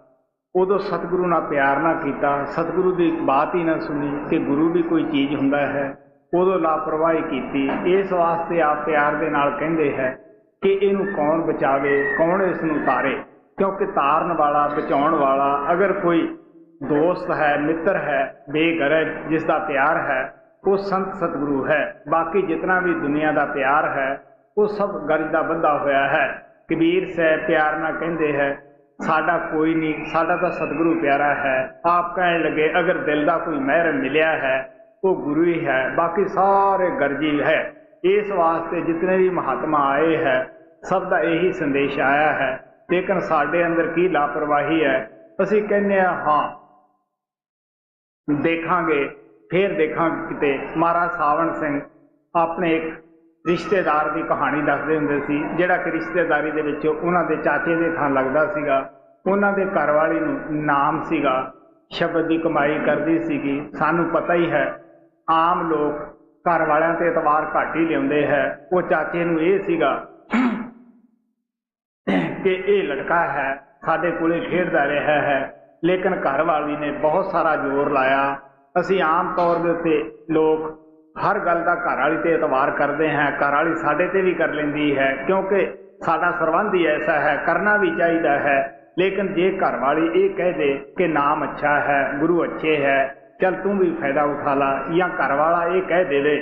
ਉਦੋਂ ਸਤਿਗੁਰੂ ਨਾਲ ਪਿਆਰ ਨਾ ਕੀਤਾ, ਸਤਿਗੁਰੂ ਦੀ ਬਾਤ ਹੀ ਨਾ ਸੁਣੀ ਕਿ ਗੁਰੂ ਵੀ ਕੋਈ ਚੀਜ਼ ਹੁੰਦਾ ਹੈ। ਉਦੋਂ ਲਾਪਰਵਾਹੀ ਕੀਤੀ। ਇਸ ਵਾਸਤੇ ਆਪ ਪਿਆਰ ਦੇ ਨਾਲ ਕਹਿੰਦੇ ਹੈ ਕਿ ਇਹਨੂੰ ਕੌਣ ਬਚਾਵੇ, ਕੌਣ ਇਸ ਨੂੰ ਤਾਰੇ? ਕਿਉਂਕਿ ਤਾਰਨ ਵਾਲਾ, ਬਚਾਉਣ ਵਾਲਾ ਅਗਰ ਕੋਈ ਦੋਸਤ ਹੈ, ਮਿੱਤਰ ਹੈ ਬੇਗਰਜ ਜਿਸ ਦਾ ਪਿਆਰ ਹੈ, ਉਹ ਸੰਤ ਸਤਿਗੁਰੂ ਹੈ। ਬਾਕੀ ਜਿਤਨਾ ਵੀ ਦੁਨੀਆ ਦਾ ਪਿਆਰ ਹੈ, ਉਹ ਸਭ ਗਰਜ ਦਾ ਬੰਦਾ ਹੋਇਆ ਹੈ। ਕਬੀਰ ਸਾਹਿਬ ਪਿਆਰ ਨਾਲ ਕਹਿੰਦੇ ਹੈ ਸਾਡਾ ਕੋਈ ਨਹੀਂ, ਸਾਡਾ ਤਾਂ ਸਤਿਗੁਰੂ ਪਿਆਰਾ ਹੈ। ਆਪ ਕਹਿਣ ਲੱਗੇ, ਅਗਰ ਦਿਲ ਦਾ ਕੋਈ ਮਹਿਰ ਮਿਲਿਆ ਹੈ, ਉਹ ਗੁਰੂ ਹੀ ਹੈ, ਬਾਕੀ ਸਾਰੇ ਗਰਜੀ ਹੈ। ਇਸ ਵਾਸਤੇ ਜਿਤਨੇ ਵੀ ਮਹਾਤਮਾ ਆਏ ਹੈ, ਸਭ ਦਾ ਇਹੀ ਸੰਦੇਸ਼ ਆਇਆ ਹੈ, ਲੇਕਿਨ ਸਾਡੇ ਅੰਦਰ ਕੀ ਲਾਪਰਵਾਹੀ ਹੈ? ਅਸੀਂ ਕਹਿੰਦੇ ਆ ਹਾਂ। ਦੇਖਾਂਗੇ, ਫੇਰ ਦੇਖਾਂਗੇ ਕਿਤੇ। ਮਹਾਰਾਜ ਸਾਵਣ ਸਿੰਘ ਆਪਣੇ ਇੱਕ ਰਿਸ਼ਤੇਦਾਰ ਦੀ ਕਹਾਣੀ ਦੱਸਦੇ ਹੁੰਦੇ ਸੀ, ਜਿਹੜਾ ਕਿ ਰਿਸ਼ਤੇਦਾਰੀ ਦੇ ਵਿੱਚ ਉਹਨਾਂ ਦੇ ਚਾਚੇ ਦੇ ਥਾਂ ਲੱਗਦਾ ਸੀਗਾ, ਉਹਨਾਂ ਦੇ ਘਰਵਾਲੀ ਨੂੰ ਨਾਮ ਸੀਗਾ, ਸ਼ਬਦ ਦੀ ਕਮਾਈ ਕਰਦੀ ਸੀਗੀ। ਸਾਨੂੰ ਪਤਾ ਹੀ ਹੈ, ਆਮ ਲੋਕ ਘਰ ਵਾਲਿਆਂ ਤੇ ਇਤਵਾਰ ਘੱਟ ਹੀ ਲਿਆਉਂਦੇ ਹੈ। ਉਹ ਚਾਚੇ ਨੂੰ ਇਹ ਸੀਗਾ ਕਿ ਇਹ ਲੜਕਾ ਹੈ, ਸਾਡੇ ਕੋਲੇ ਖੇਡਦਾ ਰਿਹਾ ਹੈ, ਲੇਕਿਨ ਘਰ ਵਾਲੀ ਨੇ ਬਹੁਤ ਸਾਰਾ ਜ਼ੋਰ ਲਾਇਆ। ਅਸੀਂ ਆਮ ਤੌਰ ਦੇ ਉੱਤੇ ਲੋਕ ਹਰ ਗੱਲ ਦਾ ਘਰ ਵਾਲੀ ਤੇ ਇਤਵਾਰ ਕਰਦੇ ਹਾਂ, ਘਰ ਵਾਲੀ ਸਾਡੇ ਤੇ ਵੀ ਕਰ ਲੈਂਦੀ ਹੈ, ਕਿਉਂਕਿ ਸਾਡਾ ਸਰਬੰਧ ਹੀ ਐਸਾ ਹੈ, ਕਰਨਾ ਵੀ ਚਾਹੀਦਾ ਹੈ। ਲੇਕਿਨ ਜੇ ਘਰ ਵਾਲੀ ਇਹ ਕਹਿ ਦੇ ਕਿ ਨਾਮ ਅੱਛਾ ਹੈ, ਗੁਰੂ ਅੱਛੇ ਹੈ, ਚਲ ਤੂੰ ਵੀ ਫਾਇਦਾ ਉਠਾ ਲਾ, ਜਾਂ ਘਰ ਵਾਲਾ ਇਹ ਕਹਿ ਦੇਵੇ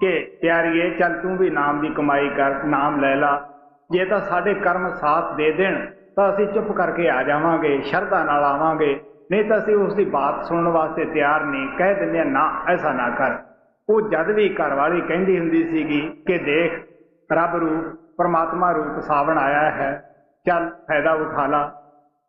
ਕਿ ਪਿਆਰੀਏ, ਚਲ ਤੂੰ ਵੀ ਨਾਮ ਦੀ ਕਮਾਈ ਕਰ, ਨਾਮ ਲੈ ਲਾ। ਜੇ ਤਾਂ ਸਾਡੇ ਕਰਮ ਸਾਥ ਦੇ ਦੇਣ, ਤਾਂ ਅਸੀਂ ਚੁੱਪ ਕਰਕੇ ਆ ਜਾਵਾਂਗੇ, ਸ਼ਰਧਾ ਨਾਲ ਆਵਾਂਗੇ, ਨਹੀਂ ਤਾਂ ਅਸੀਂ ਉਸ ਦੀ ਬਾਤ ਸੁਣਨ ਵਾਸਤੇ ਤਿਆਰ ਨਹੀਂ, ਕਹਿ ਦਿੰਦੇ ਨਾ, ਐਸਾ ਨਾ ਕਰ। ਉਹ ਜਦ ਵੀ ਘਰ ਵਾਲੀ ਕਹਿੰਦੀ ਹੁੰਦੀ ਸੀਗੀ ਕਿ ਦੇਖ, ਰੱਬ ਰੂਪ, ਪਰਮਾਤਮਾ ਰੂਪ ਸਾਵਣ ਆਇਆ ਹੈ, ਚੱਲ ਫਾਇਦਾ ਉਠਾ ਲਾ।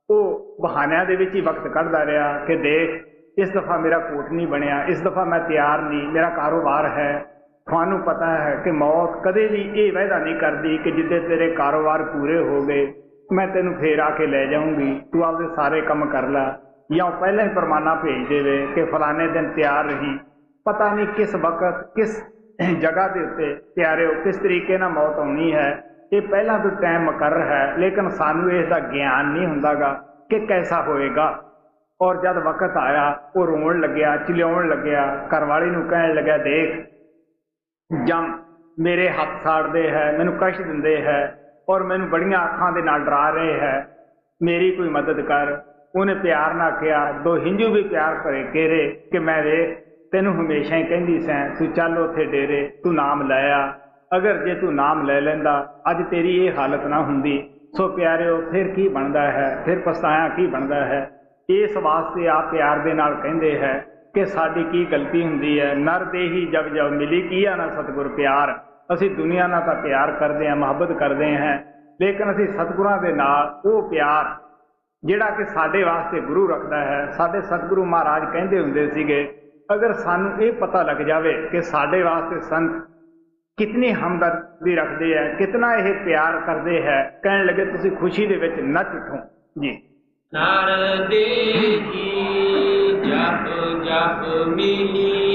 ਉਹ ਬਹਾਨਿਆਂ ਦੇ ਵਿੱਚ ਹੀ ਵਕਤ ਕੱਢਦਾ ਰਿਹਾ ਕਿ ਦੇਖ, ਇਸ ਦਫਾ ਮੇਰਾ ਕੋਟ ਨਹੀਂ ਬਣਿਆ, ਇਸ ਦਫਾ ਮੈਂ ਤਿਆਰ ਨਹੀਂ, ਮੇਰਾ ਕਾਰੋਬਾਰ ਹੈ। ਤੁਹਾਨੂੰ ਪਤਾ ਹੈ ਕਿ ਮੌਤ ਕਦੇ ਵੀ ਇਹ ਵਾਅਦਾ ਨਹੀਂ ਕਰਦੀ ਕਿ ਜਿੱਦੇ ਤੇਰੇ ਕਾਰੋਬਾਰ ਪੂਰੇ ਹੋ ਗਏ, ਮੈਂ ਤੈਨੂੰ ਫੇਰ ਆ ਕੇ ਲੈ ਜਾਊਂਗੀ, ਤੂੰ ਆਪਦੇ ਸਾਰੇ ਕੰਮ ਕਰ ਲੈ। ਜਾਂ ਪਹਿਲਾਂ ਹੀ ਪਰਮਾਨਾ ਭੇਜ ਦੇਵੇ ਕਿ ਫਲਾਣੇ ਦਿਨ ਤਿਆਰ ਰਹੀ ਪਤਾ ਨਹੀਂ ਕਿਸ ਵਕਤ, ਕਿਸ ਜਗ੍ਹਾ ਦੇ ਉੱਤੇ ਪਿਆਰਿਓ, ਕਿਸ ਤਰੀਕੇ ਨਾਲ ਮੌਤ ਆਉਣੀ ਹੈ, ਇਹ ਪਹਿਲਾਂ ਤੋਂ ਟਾਈਮ ਮੁਕਰਰ ਹੈ, ਲੇਕਿਨ ਸਾਨੂੰ ਇਸ ਦਾ ਗਿਆਨ ਨਹੀਂ ਹੁੰਦਾਗਾ ਕਿ ਕੈਸਾ ਹੋਏਗਾ। ਔਰ ਜਦ ਵਕਤ ਆਇਆ, ਉਹ ਰੋਣ ਲੱਗਿਆ ਚਿਲਾਉਣ ਲੱਗਿਆ, ਘਰਵਾਲੀ ਨੂੰ ਕਹਿਣ ਲੱਗਿਆ, ਦੇਖ, ਜਮ, ਮੇਰੇ ਹੱਥ ਸਾੜਦੇ ਹੈ, ਮੈਨੂੰ ਕਸ਼ਟ ਦਿੰਦੇ ਹੈ, ਔਰ ਮੈਨੂੰ ਬੜੀਆਂ ਅੱਖਾਂ ਦੇ ਨਾਲ ਡਰਾ ਰਹੇ ਹੈ। ਮੇਰੀ ਕੋਈ ਮਦਦ ਕਰ। ਉਹਨੇ ਪਿਆਰ ਨਾਲ ਕਿਹਾ, ਦੋ ਹਿੰਜੂ ਵੀ ਪਿਆਰ ਕਰੇ ਕੇਰੇ ਕਿ ਮੈਂ ਵੇਖ ਤੈਨੂੰ ਹਮੇਸ਼ਾ ਹੀ ਕਹਿੰਦੀ ਸੈਂ, ਤੂੰ ਚੱਲ ਉੱਥੇ ਡੇਰੇ, ਤੂੰ ਨਾਮ ਲੈ ਆ। ਅਗਰ ਜੇ ਤੂੰ ਨਾਮ ਲੈ ਲੈਂਦਾ, ਅੱਜ ਤੇਰੀ ਇਹ ਹਾਲਤ ਨਾ ਹੁੰਦੀ। ਸੋ ਪਿਆਰਿਓ, ਫਿਰ ਕੀ ਬਣਦਾ ਹੈ? ਫਿਰ ਪਛਤਾਇਆ ਕੀ ਬਣਦਾ ਹੈ? ਇਸ ਵਾਸਤੇ ਆ ਪਿਆਰ ਦੇ ਨਾਲ ਕਹਿੰਦੇ ਹੈ ਕਿ ਸਾਡੀ ਕੀ ਗਲਤੀ ਹੁੰਦੀ ਹੈ? ਨਰ ਦੇ ਹੀ ਜਗ ਜਬ ਮਿਲੀ ਕੀਆ ਨਾ ਸਤਿਗੁਰ ਪਿਆਰ? ਅਸੀਂ ਦੁਨੀਆ ਨਾਲ ਤਾਂ ਪਿਆਰ ਕਰਦੇ ਹਾਂ, ਮੁਹੱਬਤ ਕਰਦੇ ਹਾਂ, ਲੇਕਿਨ ਅਸੀਂ ਸਤਿਗੁਰਾਂ ਦੇ ਨਾਲ ਉਹ ਪਿਆਰ ਜਿਹੜਾ ਕਿ ਸਾਡੇ ਵਾਸਤੇ ਗੁਰੂ ਰੱਖਦਾ ਹੈ। ਸਾਡੇ ਸਤਿਗੁਰੂ ਮਹਾਰਾਜ ਕਹਿੰਦੇ ਹੁੰਦੇ ਸੀਗੇ ਅਗਰ ਸਾਨੂੰ ਇਹ ਪਤਾ ਲੱਗ ਜਾਵੇ ਕਿ ਸਾਡੇ ਵਾਸਤੇ ਸੰਤ ਕਿਤਨੀ ਹਮਦਰਦੀ ਰੱਖਦੇ ਹੈ ਕਿਤਨਾ ਇਹ ਪਿਆਰ ਕਰਦੇ ਹੈ ਕਹਿਣ ਲੱਗੇ ਤੁਸੀਂ ਖੁਸ਼ੀ ਦੇ ਵਿੱਚ ਨੱਚ ਉਠੋ ਜੀ। ਨਰ ਦੇਹੀ ਜਪ ਜਪ ਮਿਲੀ।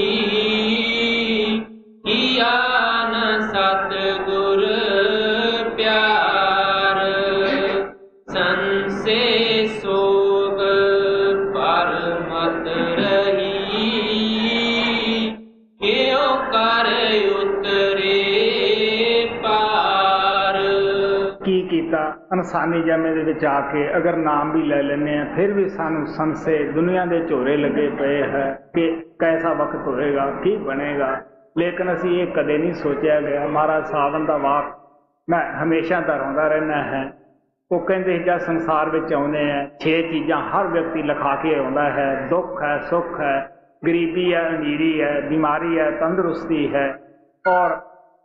ਇਨਸਾਨੀ ਜਮੇ ਦੇ ਵਿੱਚ ਆ ਕੇ ਅਗਰ ਨਾਮ ਵੀ ਲੈ ਲੈਂਦੇ ਆ ਫਿਰ ਵੀ ਸਾਨੂੰ ਸੰਸੇ ਦੁਨੀਆ ਦੇ ਝੋਰੇ ਲੱਗੇ ਪਏ ਹੈ ਕਿ ਕੈਸਾ ਵਕਤ ਹੋਏਗਾ, ਕੀ ਬਣੇਗਾ। ਲੇਕਿਨ ਅਸੀਂ ਇਹ ਕਦੇ ਨਹੀਂ ਸੋਚਿਆ ਗਿਆ। ਮਹਾਰਾਜ ਸਾਵਨ ਦਾ ਵਾਕ ਮੈਂ ਹਮੇਸ਼ਾ ਦੁਹਰਾਉਂਦਾ ਰਹਿਣਾ ਹੈ। ਉਹ ਕਹਿੰਦੇ ਜਾਂ ਸੰਸਾਰ ਵਿੱਚ ਆਉਂਦੇ ਆ ਛੇ ਚੀਜ਼ਾਂ ਹਰ ਵਿਅਕਤੀ ਲਿਖਾ ਕੇ ਆਉਂਦਾ ਹੈ। ਦੁੱਖ ਹੈ, ਸੁੱਖ ਹੈ, ਗਰੀਬੀ ਹੈ, ਅਮੀਰੀ ਹੈ, ਬਿਮਾਰੀ ਹੈ, ਤੰਦਰੁਸਤੀ ਹੈ। ਔਰ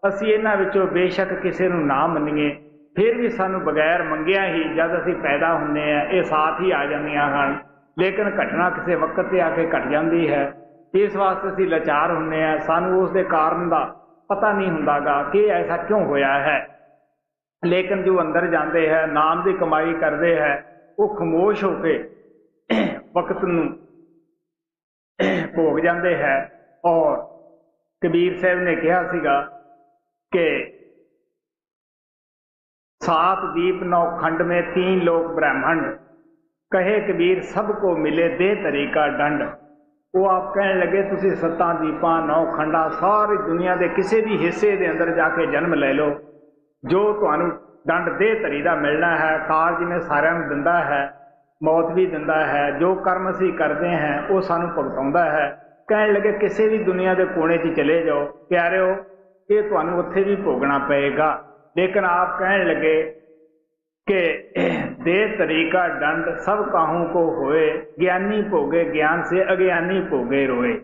ਅਸੀਂ ਇਹਨਾਂ ਵਿੱਚੋਂ ਬੇਸ਼ੱਕ ਕਿਸੇ ਨੂੰ ਨਾ ਮੰਨੀਏ। ਫਿਰ ਵੀ ਸਾਨੂੰ ਬਗੈਰ ਮੰਗਿਆ ਹੀ ਜਦ ਅਸੀਂ ਪੈਦਾ ਹੁੰਦੇ ਆ ਇਹ ਸਾਥ ਹੀ ਆ ਜਾਂਦੀਆਂ ਹਨ। ਲੇਕਿਨ ਘਟਨਾ ਕਿਸੇ ਵਕਤ ਤੇ ਆ ਕੇ ਘਟ ਜਾਂਦੀ ਹੈ। ਇਸ ਵਾਸਤੇ ਅਸੀਂ ਲਾਚਾਰ ਹੁੰਦੇ ਆ ਸਾਨੂੰ ਉਸ ਦੇ ਕਾਰਨ ਦਾ ਪਤਾ ਨਹੀਂ ਹੁੰਦਾਗਾ ਕਿ ਐਸਾ ਕਿਉਂ ਹੋਇਆ ਹੈ। ਲੇਕਿਨ ਜੋ ਅੰਦਰ ਜਾਂਦੇ ਹੈ, ਨਾਮ ਦੀ ਕਮਾਈ ਕਰਦੇ ਹੈ, ਉਹ ਖਮੋਸ਼ ਹੋ ਕੇ ਵਕਤ ਨੂੰ ਭੋਗ ਜਾਂਦੇ ਹੈ। ਔਰ ਕਬੀਰ ਸਾਹਿਬ ਨੇ ਕਿਹਾ ਸੀਗਾ ਕਿ सात दीप नौ खंड में तीन लोक ब्रह्मंड ਕਹੇ ਕਬੀਰ ਸਭ ਕੋ ਮਿਲੇ ਦੇ ਤਰੀਕਾ ਡੰਡ ਉਹ ਆਪ ਕਹਿਣ ਲੱਗੇ ਤੁਸੀਂ ਸੱਤਾਂ ਦੀਪਾਂ ਨੌ ਖੰਡਾਂ ਸਾਰੀ ਦੁਨੀਆ ਦੇ ਕਿਸੇ ਵੀ ਹਿੱਸੇ ਦੇ ਅੰਦਰ ਜਾ ਕੇ ਜਨਮ ਲੈ ਲਓ ਜੋ ਤੁਹਾਨੂੰ ਦੰਡ ਦੇ ਤਰੀ ਦਾ ਮਿਲਣਾ ਹੈ ਕਾਲ ਜਿਵੇਂ ਸਾਰਿਆਂ ਨੂੰ ਦਿੰਦਾ ਹੈ ਮੌਤ ਵੀ ਦਿੰਦਾ ਹੈ ਜੋ ਕਰਮ ਅਸੀਂ ਕਰਦੇ ਹਾਂ ਉਹ ਸਾਨੂੰ ਭੁਗਤਾਉਂਦਾ ਹੈ ਕਹਿਣ ਲੱਗੇ ਕਿਸੇ ਵੀ ਦੁਨੀਆ ਦੇ ਕੋਨੇ 'ਚ ਚਲੇ ਜਾਓ ਪਿਆਰਿਓ ਇਹ ਤੁਹਾਨੂੰ ਉੱਥੇ ਵੀ ਭੋਗਣਾ ਪਏਗਾ लेकिन आप कहने लगे कि दे तरीका दंड सब काहू को होए ज्ञानी भोगे ज्ञान से अज्ञानी भोगे रोए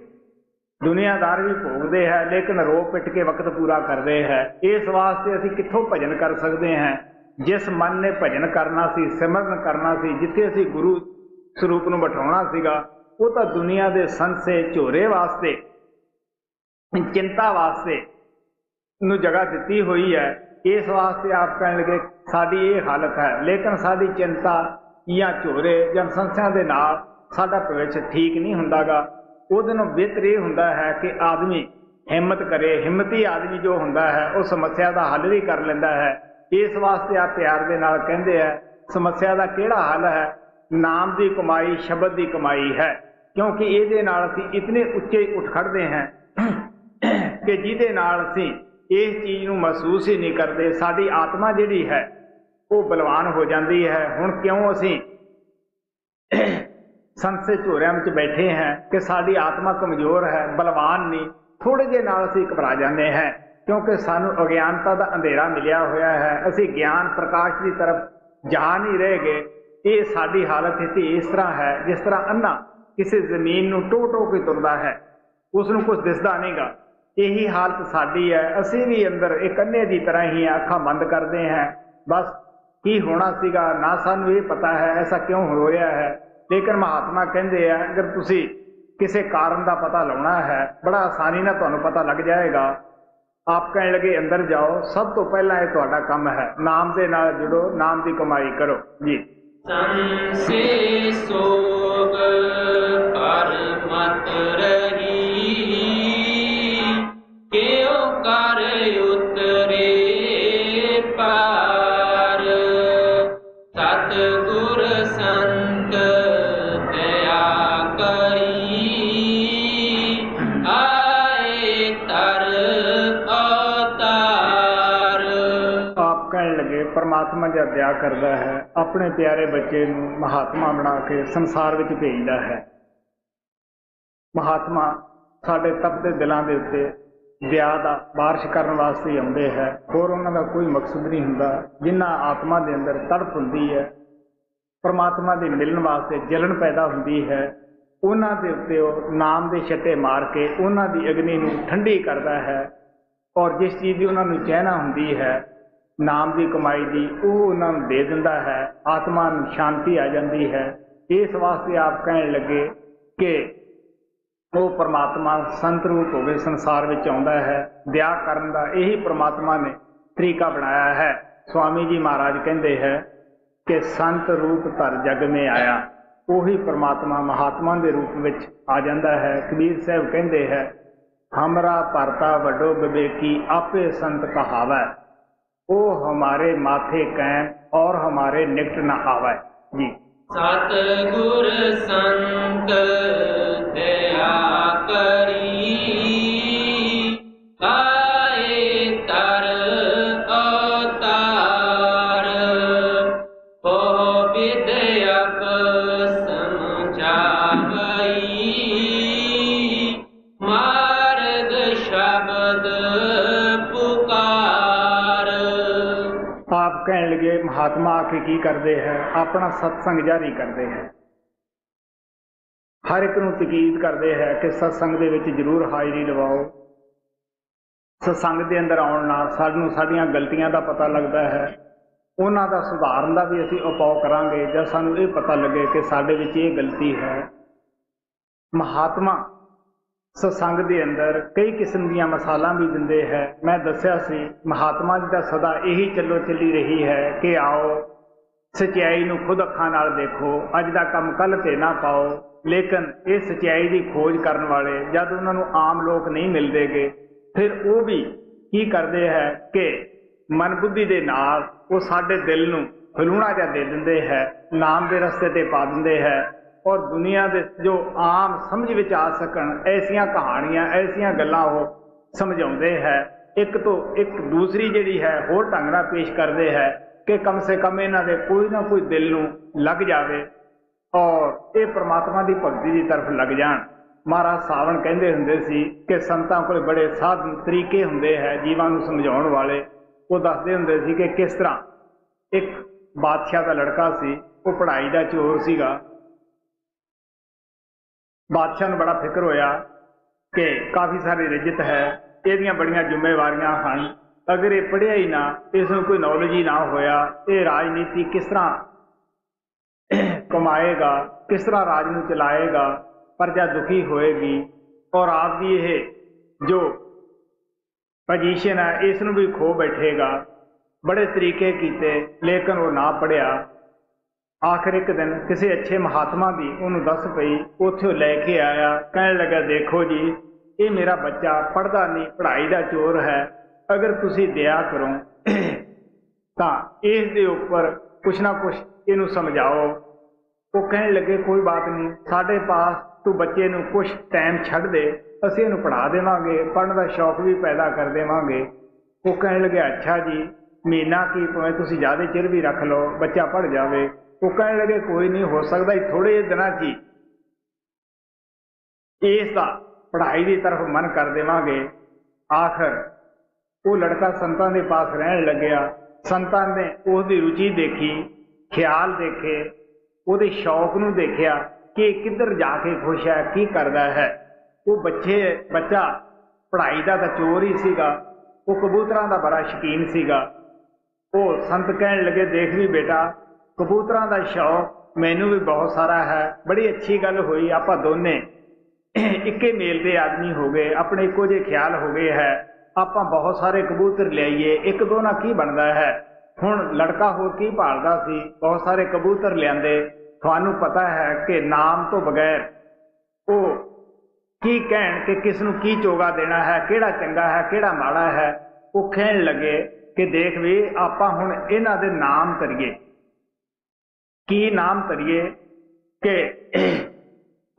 ਦੁਨੀਆਦਾਰ ਵੀ ਭੋਗਦੇ ਹੈ ਲੇਕਿਨ ਰੋ ਪਿੱਟ ਕੇ ਵਕਤ ਪੂਰਾ ਕਰਦੇ ਹੈ ਇਸ ਵਾਸਤੇ ਅਸੀਂ ਕਿੱਥੋਂ ਭਜਨ ਕਰ ਸਕਦੇ ਹਾਂ ਜਿਸ ਮਨ ਨੇ ਭਜਨ ਕਰਨਾ ਸੀ ਸਿਮਰਨ ਕਰਨਾ ਸੀ ਜਿੱਥੇ ਅਸੀਂ ਗੁਰੂ ਸਰੂਪ ਨੂੰ ਬਿਠਾਉਣਾ ਸੀਗਾ ਉਹ ਤਾਂ ਦੁਨੀਆ ਦੇ ਸੰਸੇ ਝੋਰੇ ਵਾਸਤੇ ਚਿੰਤਾ ਵਾਸਤੇ ਨੂੰ ਜਗ੍ਹਾ ਦਿੱਤੀ ਹੋਈ ਹੈ ਇਸ ਵਾਸਤੇ ਆਪ ਕਹਿਣ ਲੱਗੇ, ਸਾਡੀ ਇਹ ਹਾਲਤ ਹੈ, ਲੇਕਿਨ ਸਾਡੀ ਚਿੰਤਾ ਜਾਂ ਝੋਰੇ ਜਾਂ ਸੰਸਿਆਂ ਦੇ ਨਾਲ ਸਾਡਾ ਭਵਿੱਖ ਠੀਕ ਨਹੀਂ ਹੁੰਦਾਗਾ। ਉਹਦੇ ਨੂੰ ਬਿਹਤਰ ਇਹ ਹੁੰਦਾ ਹੈ ਕਿ ਆਦਮੀ ਹਿੰਮਤ ਕਰੇ, ਹਿੰਮਤੀ ਆਦਮੀ ਜੋ ਹੁੰਦਾ ਹੈ, ਉਹ ਸਮੱਸਿਆ ਦਾ ਹੱਲ ਵੀ ਕਰ ਲੈਂਦਾ ਹੈ। ਇਸ ਵਾਸਤੇ ਆ ਪਿਆਰ ਦੇ ਨਾਲ ਕਹਿੰਦੇ ਆ ਸਮੱਸਿਆ ਦਾ ਕਿਹੜਾ ਹੱਲ ਹੈ? ਨਾਮ ਦੀ ਕਮਾਈ, ਸ਼ਬਦ ਦੀ ਕਮਾਈ ਹੈ। ਕਿਉਂਕਿ ਇਹਦੇ ਨਾਲ ਅਸੀਂ ਇਤਨੇ ਉੱਚੇ ਉੱਠ ਖੜਦੇ ਹਾਂ ਕਿ ਜਿਹਦੇ ਨਾਲ ਅਸੀਂ ਇਸ ਚੀਜ਼ ਨੂੰ ਮਹਿਸੂਸ ਹੀ ਨਹੀਂ ਕਰਦੇ। ਸਾਡੀ ਆਤਮਾ ਜਿਹੜੀ ਹੈ, ਉਹ ਬਲਵਾਨ ਹੋ ਜਾਂਦੀ ਹੈ। ਹੁਣ ਕਿਉਂ ਅਸੀਂ ਸੰਸੇ ਝੋਰਿਆਂ ਵਿੱਚ ਬੈਠੇ ਹਾਂ ਕਿ ਸਾਡੀ ਆਤਮਾ ਕਮਜ਼ੋਰ ਹੈ, ਬਲਵਾਨ ਨਹੀਂ ਥੋੜੇ ਜੇ ਨਾਲ ਅਸੀਂ ਘਬਰਾ ਜਾਂਦੇ ਹਾਂ। ਕਿਉਂਕਿ ਸਾਨੂੰ ਅਗਿਆਨਤਾ ਦਾ ਅੰਧੇਰਾ ਮਿਲਿਆ ਹੋਇਆ ਹੈ। ਅਸੀਂ ਗਿਆਨ ਪ੍ਰਕਾਸ਼ ਦੀ ਤਰਫ ਜਾ ਨਹੀਂ ਰਹੇ ਗਏ। ਇਹ ਸਾਡੀ ਹਾਲਤ ਇੱਥੇ ਇਸ ਤਰ੍ਹਾਂ ਹੈ, ਜਿਸ ਤਰ੍ਹਾਂ ਅੰਨਾ ਕਿਸੇ ਜ਼ਮੀਨ ਨੂੰ ਟੋ ਟੋ ਕੇ ਤੁਰਦਾ ਹੈ। ਉਸ ਨੂੰ ਕੁਝ ਦਿਸਦਾ ਨਹੀਂਗਾ ਇਹੀ ਹਾਲਤ ਸਾਡੀ ਹੈ। ਅਸੀਂ ਵੀ ਅੰਦਰ ਇੱਕ ਅੰਨੇ ਦੀ ਤਰ੍ਹਾਂ ਹੀ ਅੱਖਾਂ ਬੰਦ ਕਰਦੇ ਹਾਂ। ਬਸ ਕੀ ਹੋਣਾ ਸੀਗਾ, ਨਾ ਸਾਨੂੰ ਇਹ ਪਤਾ ਹੈ, ਐਸਾ ਕਿਉਂ ਹੋ ਰਿਹਾ ਹੈ? ਲੇਕਿਨ ਮਹਾਤਮਾ ਕਹਿੰਦੇ ਆ, ਅਗਰ ਤੁਸੀਂ ਕਿਸੇ ਕਾਰਨ ਦਾ ਪਤਾ ਲਾਉਣਾ ਹੈ, ਬੜਾ ਆਸਾਨੀ ਨਾਲ ਤੁਹਾਨੂੰ ਪਤਾ ਲੱਗ ਜਾਏਗਾ। ਆਪ ਕਹਿਣ ਲੱਗੇ, ਅੰਦਰ ਜਾਓ, ਸਭ ਤੋਂ ਪਹਿਲਾਂ ਇਹ ਤੁਹਾਡਾ ਕੰਮ ਹੈ। ਨਾਮ ਦੇ ਨਾਲ ਜੁੜੋ, ਨਾਮ ਦੀ ਕਮਾਈ ਕਰੋ। ਜੀ। ਸੰਸੇ ਸੋਗ ਕਰ ਮਤ ਰਹੀ ਕਹਿਣ ਲੱਗੇ, ਪਰਮਾਤਮਾ ਜਦ ਦਇਆ ਕਰਦਾ ਹੈ, ਆਪਣੇ ਪਿਆਰੇ ਬੱਚੇ ਨੂੰ ਮਹਾਤਮਾ ਬਣਾ ਕੇ ਸੰਸਾਰ ਵਿੱਚ ਭੇਜਦਾ ਹੈ। ਮਹਾਤਮਾ ਸਾਡੇ ਤਪਦੇ ਦਿਲਾਂ ਦੇ ਉੱਤੇ ਦਇਆ ਦਾ ਬਾਰਿਸ਼ ਕਰਨ ਵਾਸਤੇ ਹੀ ਆਉਂਦੇ ਹੈ। ਹੋਰ ਉਹਨਾਂ ਦਾ ਕੋਈ ਮਕਸਦ ਨਹੀਂ ਹੁੰਦਾ, ਜਿੰਨਾ ਆਤਮਾ ਦੇ ਅੰਦਰ ਤੜਪ ਹੁੰਦੀ ਹੈ, ਪਰਮਾਤਮਾ ਦੇ ਮਿਲਣ ਵਾਸਤੇ ਜਲਨ ਪੈਦਾ ਹੁੰਦੀ ਹੈ, ਉਹਨਾਂ ਦੇ ਉੱਤੇ ਉਹ ਨਾਮ ਦੇ ਛੱਟੇ ਮਾਰ ਕੇ ਉਹਨਾਂ ਦੀ ਅਗਨੀ ਨੂੰ ਠੰਡੀ ਕਰਦਾ ਹੈ ਔਰ ਜਿਸ ਚੀਜ਼ ਦੀ ਉਹਨਾਂ ਨੂੰ ਚਾਹਨਾ ਹੁੰਦੀ ਹੈ ਨਾਮ ਦੀ ਕਮਾਈ ਦੀ ਉਹ ਉਹਨਾਂ ਨੂੰ ਦੇ ਦਿੰਦਾ ਹੈ, ਆਤਮਾ ਨੂੰ ਸ਼ਾਂਤੀ ਆ ਜਾਂਦੀ ਹੈ। ਇਸ ਵਾਸਤੇ ਆਪ ਕਹਿਣ ਲੱਗੇ ਕਿ ਉਹ ਪ੍ਰਮਾਤਮਾ ਸੰਤ ਰੂਪ ਹੋਵੇ, ਸੰਸਾਰ ਵਿੱਚ ਆਉਂਦਾ ਹੈ ਦਇਆ ਕਰਨ ਦਾ ਇਹੀ ਪਰਮਾਤਮਾ ਨੇ ਤਰੀਕਾ ਬਣਾਇਆ ਹੈ। ਸਵਾਮੀ ਜੀ ਮਹਾਰਾਜ ਕਹਿੰਦੇ ਹੈ ਕਿ ਸੰਤ ਰੂਪ ਧਰ ਜਗ ਮੇ ਆਇਆ। ਉਹੀ ਪਰਮਾਤਮਾ ਮਹਾਤਮਾ ਦੇ ਰੂਪ ਵਿੱਚ ਆ ਜਾਂਦਾ ਹੈ। ਕਬੀਰ ਸਾਹਿਬ ਕਹਿੰਦੇ ਹੈ, ਹਮਰਾ ਭਰਤਾ ਵੱਡੋ ਵਿਵੇਕੀ ਆਪੇ ਸੰਤ ਕਹਾਵੈ। ਉਹ ਹਮਾਰੇ ਮਾਥੇ ਕੈਨ ਔਰ ਹਮਾਰੇ ਨਿਕਟ ਨ ਆਵੈ ਜੀ ਸਤ ਗੁਰ ਸੰਤ ਲਗੇ ਆ ਕੇ ਕੀ ਕਰਦੇ ਹੈ? ਆਪਣਾ ਸਤਸੰਗ ਜਾਰੀ ਕਰਦੇ ਹੈ। ਹਰ ਇੱਕ ਨੂੰ ਤਕੀਦ ਕਰਦੇ ਹੈ ਕਿ ਸਤਸੰਗ ਦੇ ਵਿੱਚ ਜ਼ਰੂਰ ਹਾਜ਼ਰੀ ਲਵਾਓ। ਸਤਸੰਗ ਦੇ ਅੰਦਰ ਆਉਣ ਨਾਲ ਸਾਨੂੰ ਸਾਡੀਆਂ ਗਲਤੀਆਂ ਦਾ ਪਤਾ ਲੱਗਦਾ ਹੈ। ਉਹਨਾਂ ਦਾ ਸੁਧਾਰਨ ਦਾ ਵੀ ਅਸੀਂ ਉਪਾਅ ਕਰਾਂਗੇ ਜਦ ਸਾਨੂੰ ਇਹ ਪਤਾ ਲੱਗੇ ਕਿ ਸਾਡੇ ਵਿੱਚ ਇਹ ਗਲਤੀ ਹੈ। ਮਹਾਤਮਾ ਸਤਸੰਗ ਦੇ ਅੰਦਰ ਕਈ ਕਿਸਮ ਦੀਆਂ ਮਸਾਲਾਂ ਵੀ ਦਿੰਦੇ ਹੈ। ਮੈਂ ਦੱਸਿਆ ਸੀ, ਮਹਾਤਮਾ ਜੀ ਦਾ ਸਦਾ ਇਹੀ ਚੱਲੋ ਚੱਲੀ ਰਹੀ ਹੈ ਕਿ ਆਓ, ਸਚਾਈ ਨੂੰ ਖੁਦ ਅੱਖਾਂ ਨਾਲ ਦੇਖੋ, ਅੱਜ ਦਾ ਕੰਮ ਕੱਲ ਤੇ ਨਾ ਪਾਓ। ਲੇਕਿਨ ਇਹ ਸਚਾਈ ਦੀ ਖੋਜ ਕਰਨ ਵਾਲੇ ਜਦ ਉਹਨਾਂ ਨੂੰ ਆਮ ਲੋਕ ਨਹੀਂ ਮਿਲਦੇਗੇ, ਫਿਰ ਉਹ ਵੀ ਕੀ ਕਰਦੇ ਹੈ ਕਿ ਮਨ ਬੁੱਧੀ ਦੇ ਨਾਲ ਉਹ ਸਾਡੇ ਦਿਲ ਨੂੰ ਹਲੂਣਾ ਜਿਹਾ ਦੇ ਦਿੰਦੇ ਹੈ, ਨਾਮ ਦੇ ਰਸਤੇ ਤੇ ਪਾ ਦਿੰਦੇ ਹੈ। ਔਰ ਦੁਨੀਆ ਦੇ ਜੋ ਆਮ ਸਮਝ ਵਿੱਚ ਆ ਸਕਣ, ਐਸੀਆਂ ਕਹਾਣੀਆਂ, ਐਸੀਆਂ ਗੱਲਾਂ ਉਹ ਸਮਝਾਉਂਦੇ ਹੈ। ਇੱਕ ਤੋਂ ਇੱਕ ਦੂਸਰੀ ਜਿਹੜੀ ਹੈ, ਹੋਰ ਢੰਗ ਨਾਲ ਪੇਸ਼ ਕਰਦੇ ਹੈ ਕਿ ਕਮ ਸੇ ਕਮ ਇਹਨਾਂ ਦੇ ਕੋਈ ਨਾ ਕੋਈ ਦਿਲ ਨੂੰ ਲੱਗ ਜਾਵੇ ਔਰ ਇਹ ਪ੍ਰਮਾਤਮਾ ਦੀ ਭਗਤੀ ਦੀ ਤਰਫ ਲੱਗ ਜਾਣ। ਮਹਾਰਾਜ ਸਾਵਣ ਕਹਿੰਦੇ ਹੁੰਦੇ ਸੀ ਕਿ ਸੰਤਾਂ ਕੋਲ ਬੜੇ ਸਾਧਨ ਤਰੀਕੇ ਹੁੰਦੇ ਹੈ ਜੀਵਾਂ ਨੂੰ ਸਮਝਾਉਣ ਵਾਲੇ। ਉਹ ਦੱਸਦੇ ਹੁੰਦੇ ਸੀ ਕਿ ਕਿਸ ਤਰ੍ਹਾਂ ਇੱਕ ਬਾਦਸ਼ਾਹ ਦਾ ਲੜਕਾ ਸੀ, ਉਹ ਪੜ੍ਹਾਈ ਦਾ ਚੋਰ ਸੀਗਾ। ਬਾਦਸ਼ਾਹ ਨੂੰ ਬੜਾ ਫਿਕਰ ਹੋਇਆ ਕਿ ਕਾਫੀ ਸਾਰੀ ਰਿਜਤ ਹੈ, ਇਹਦੀਆਂ ਬੜੀਆਂ ਜ਼ਿੰਮੇਵਾਰੀਆਂ ਹਨ। ਅਗਰ ਇਹ ਪੜ੍ਹਿਆ ਹੀ ਨਾ, ਇਸ ਨੂੰ ਕੋਈ ਨੌਲੇਜ ਹੀ ਨਾ ਹੋਇਆ, ਇਹ ਰਾਜਨੀਤੀ ਕਿਸ ਤਰ੍ਹਾਂ ਕਮਾਏਗਾ, ਕਿਸ ਤਰ੍ਹਾਂ ਰਾਜ ਨੂੰ ਚਲਾਏਗਾ, ਪ੍ਰਜਾ ਦੁਖੀ ਹੋਏਗੀ। ਔਰ ਆਪ ਦੀ ਇਹ ਜੋ ਪੋਜੀਸ਼ਨ ਹੈ, ਇਸ ਨੂੰ ਵੀ ਖੋ ਬੈਠੇਗਾ। ਬੜੇ ਤਰੀਕੇ ਕੀਤੇ, ਲੇਕਿਨ ਉਹ ਨਾ ਪੜਿਆ ਆਖਰ ਇੱਕ ਦਿਨ ਕਿਸੇ ਅੱਛੇ ਮਹਾਤਮਾ ਦੀ ਉਹਨੂੰ ਦੱਸ ਪਈ, ਉੱਥੇ ਉਹ ਲੈ ਕੇ ਆਇਆ, ਕਹਿਣ ਲੱਗਾ, ਦੇਖੋ ਜੀ, ਇਹ ਮੇਰਾ ਬੱਚਾ ਪੜਦਾ ਨਹੀਂ, ਪੜ੍ਹਾਈ ਦਾ ਚੋਰ ਹੈ। ਅਗਰ ਤੁਸੀਂ ਦਇਆ ਕਰੋ ਤਾਂ ਇਸ ਦੇ ਉੱਪਰ ਕੁਛ ਨਾ ਕੁਛ ਇਹਨੂੰ ਸਮਝਾਓ। ਉਹ ਕਹਿਣ ਲੱਗੇ, ਕੋਈ ਬਾਤ ਨਹੀਂ, ਸਾਡੇ ਪਾਸ ਤੂੰ ਬੱਚੇ ਨੂੰ ਕੁਛ ਟਾਈਮ ਛੱਡ ਦੇ, ਅਸੀਂ ਇਹਨੂੰ ਪੜ੍ਹਾ ਦੇਵਾਂਗੇ ਪੜਨ ਦਾ ਸ਼ੌਕ ਵੀ ਪੈਦਾ ਕਰ ਦੇਵਾਂਗੇ। ਉਹ ਕਹਿਣ ਲੱਗੇ, ਅੱਛਾ ਜੀ, ਮਹੀਨਾ ਕੀ ਭਾਵੇਂ ਤੁਸੀਂ ਜ਼ਿਆਦਾ ਚਿਰ ਵੀ ਰੱਖ ਲਓ, ਬੱਚਾ ਪੜ ਜਾਵੇ। ਉਹ ਕਹਿਣ ਲੱਗੇ, ਕੋਈ ਨਹੀਂ, ਹੋ ਸਕਦਾ ਹੀ ਥੋੜੇ ਜਿਹੇ ਦਿਨਾਂ 'ਚ ਇਸ ਦਾ ਪੜ੍ਹਾਈ ਦੀ ਤਰਫ ਮਨ ਕਰ ਦੇਵਾਂਗੇ। ਆਖਰ ਉਹ ਲੜਕਾ ਸੰਤਾਂ ਦੇ ਪਾਸ ਰਹਿਣ ਲੱਗਿਆ। ਸੰਤਾਂ ਨੇ ਉਸ ਦੀ ਰੁਚੀ ਦੇਖੀ, ਖਿਆਲ ਦੇਖੇ, ਉਹਦੇ ਸ਼ੌਕ ਨੂੰ ਦੇਖਿਆ ਕਿ ਕਿੱਧਰ ਜਾ ਕੇ ਖੁਸ਼ ਹੈ, ਕੀ ਕਰਦਾ ਹੈ। ਉਹ ਬੱਚੇ, ਬੱਚਾ ਪੜ੍ਹਾਈ ਦਾ ਤਾਂ ਚੋਰ ਹੀ ਸੀਗਾ, ਉਹ ਕਬੂਤਰਾਂ ਦਾ ਬੜਾ ਸ਼ਕੀਨ ਸੀਗਾ। ਉਹ ਸੰਤ ਕਹਿਣ ਲੱਗੇ, ਦੇਖ ਵੀ ਬੇਟਾ ਕਬੂਤਰਾਂ ਦਾ ਸ਼ੌਕ ਮੈਨੂੰ ਵੀ ਬਹੁਤ ਸਾਰਾ ਹੈ। ਬੜੀ ਅੱਛੀ ਗੱਲ ਹੋਈ ਆਪਾਂ ਦੋਨੇ। ਇੱਕੇ ਮੇਲ ਦੇ ਆਦਮੀ ਹੋ ਗਏ, ਆਪਣੇ ਇੱਕੋ ਜਿਹੇ ਖਿਆਲ ਹੋ ਗਏ ਹੈ। ਆਪਾਂ ਬਹੁਤ ਸਾਰੇ ਕਬੂਤਰ ਲਿਆਈਏ, ਇੱਕ ਦੋ ਨਾਲ ਕੀ ਬਣਦਾ ਹੈ? ਹੁਣ ਲੜਕਾ ਹੋਰ ਕੀ ਭਾਲਦਾ ਸੀ? ਬਹੁਤ ਸਾਰੇ ਕਬੂਤਰ ਲਿਆਂਦੇ। ਤੁਹਾਨੂੰ ਪਤਾ ਹੈ ਕਿ ਨਾਮ ਤੋਂ ਬਗੈਰ ਉਹ ਕੀ ਕਹਿਣ ਕਿ ਕਿਸ ਨੂੰ ਕੀ ਚੋਗਾ ਦੇਣਾ ਹੈ, ਕਿਹੜਾ ਚੰਗਾ ਹੈ, ਕਿਹੜਾ ਮਾੜਾ ਹੈ, ਉਹ ਕਹਿਣ ਲੱਗੇ ਕਿ ਦੇਖ ਵੀ ਆਪਾਂ ਹੁਣ ਇਹਨਾਂ ਦੇ ਨਾਮ ਕਰੀਏ। ਕੀ ਨਾਮ ਧਰੀਏ ਕਿ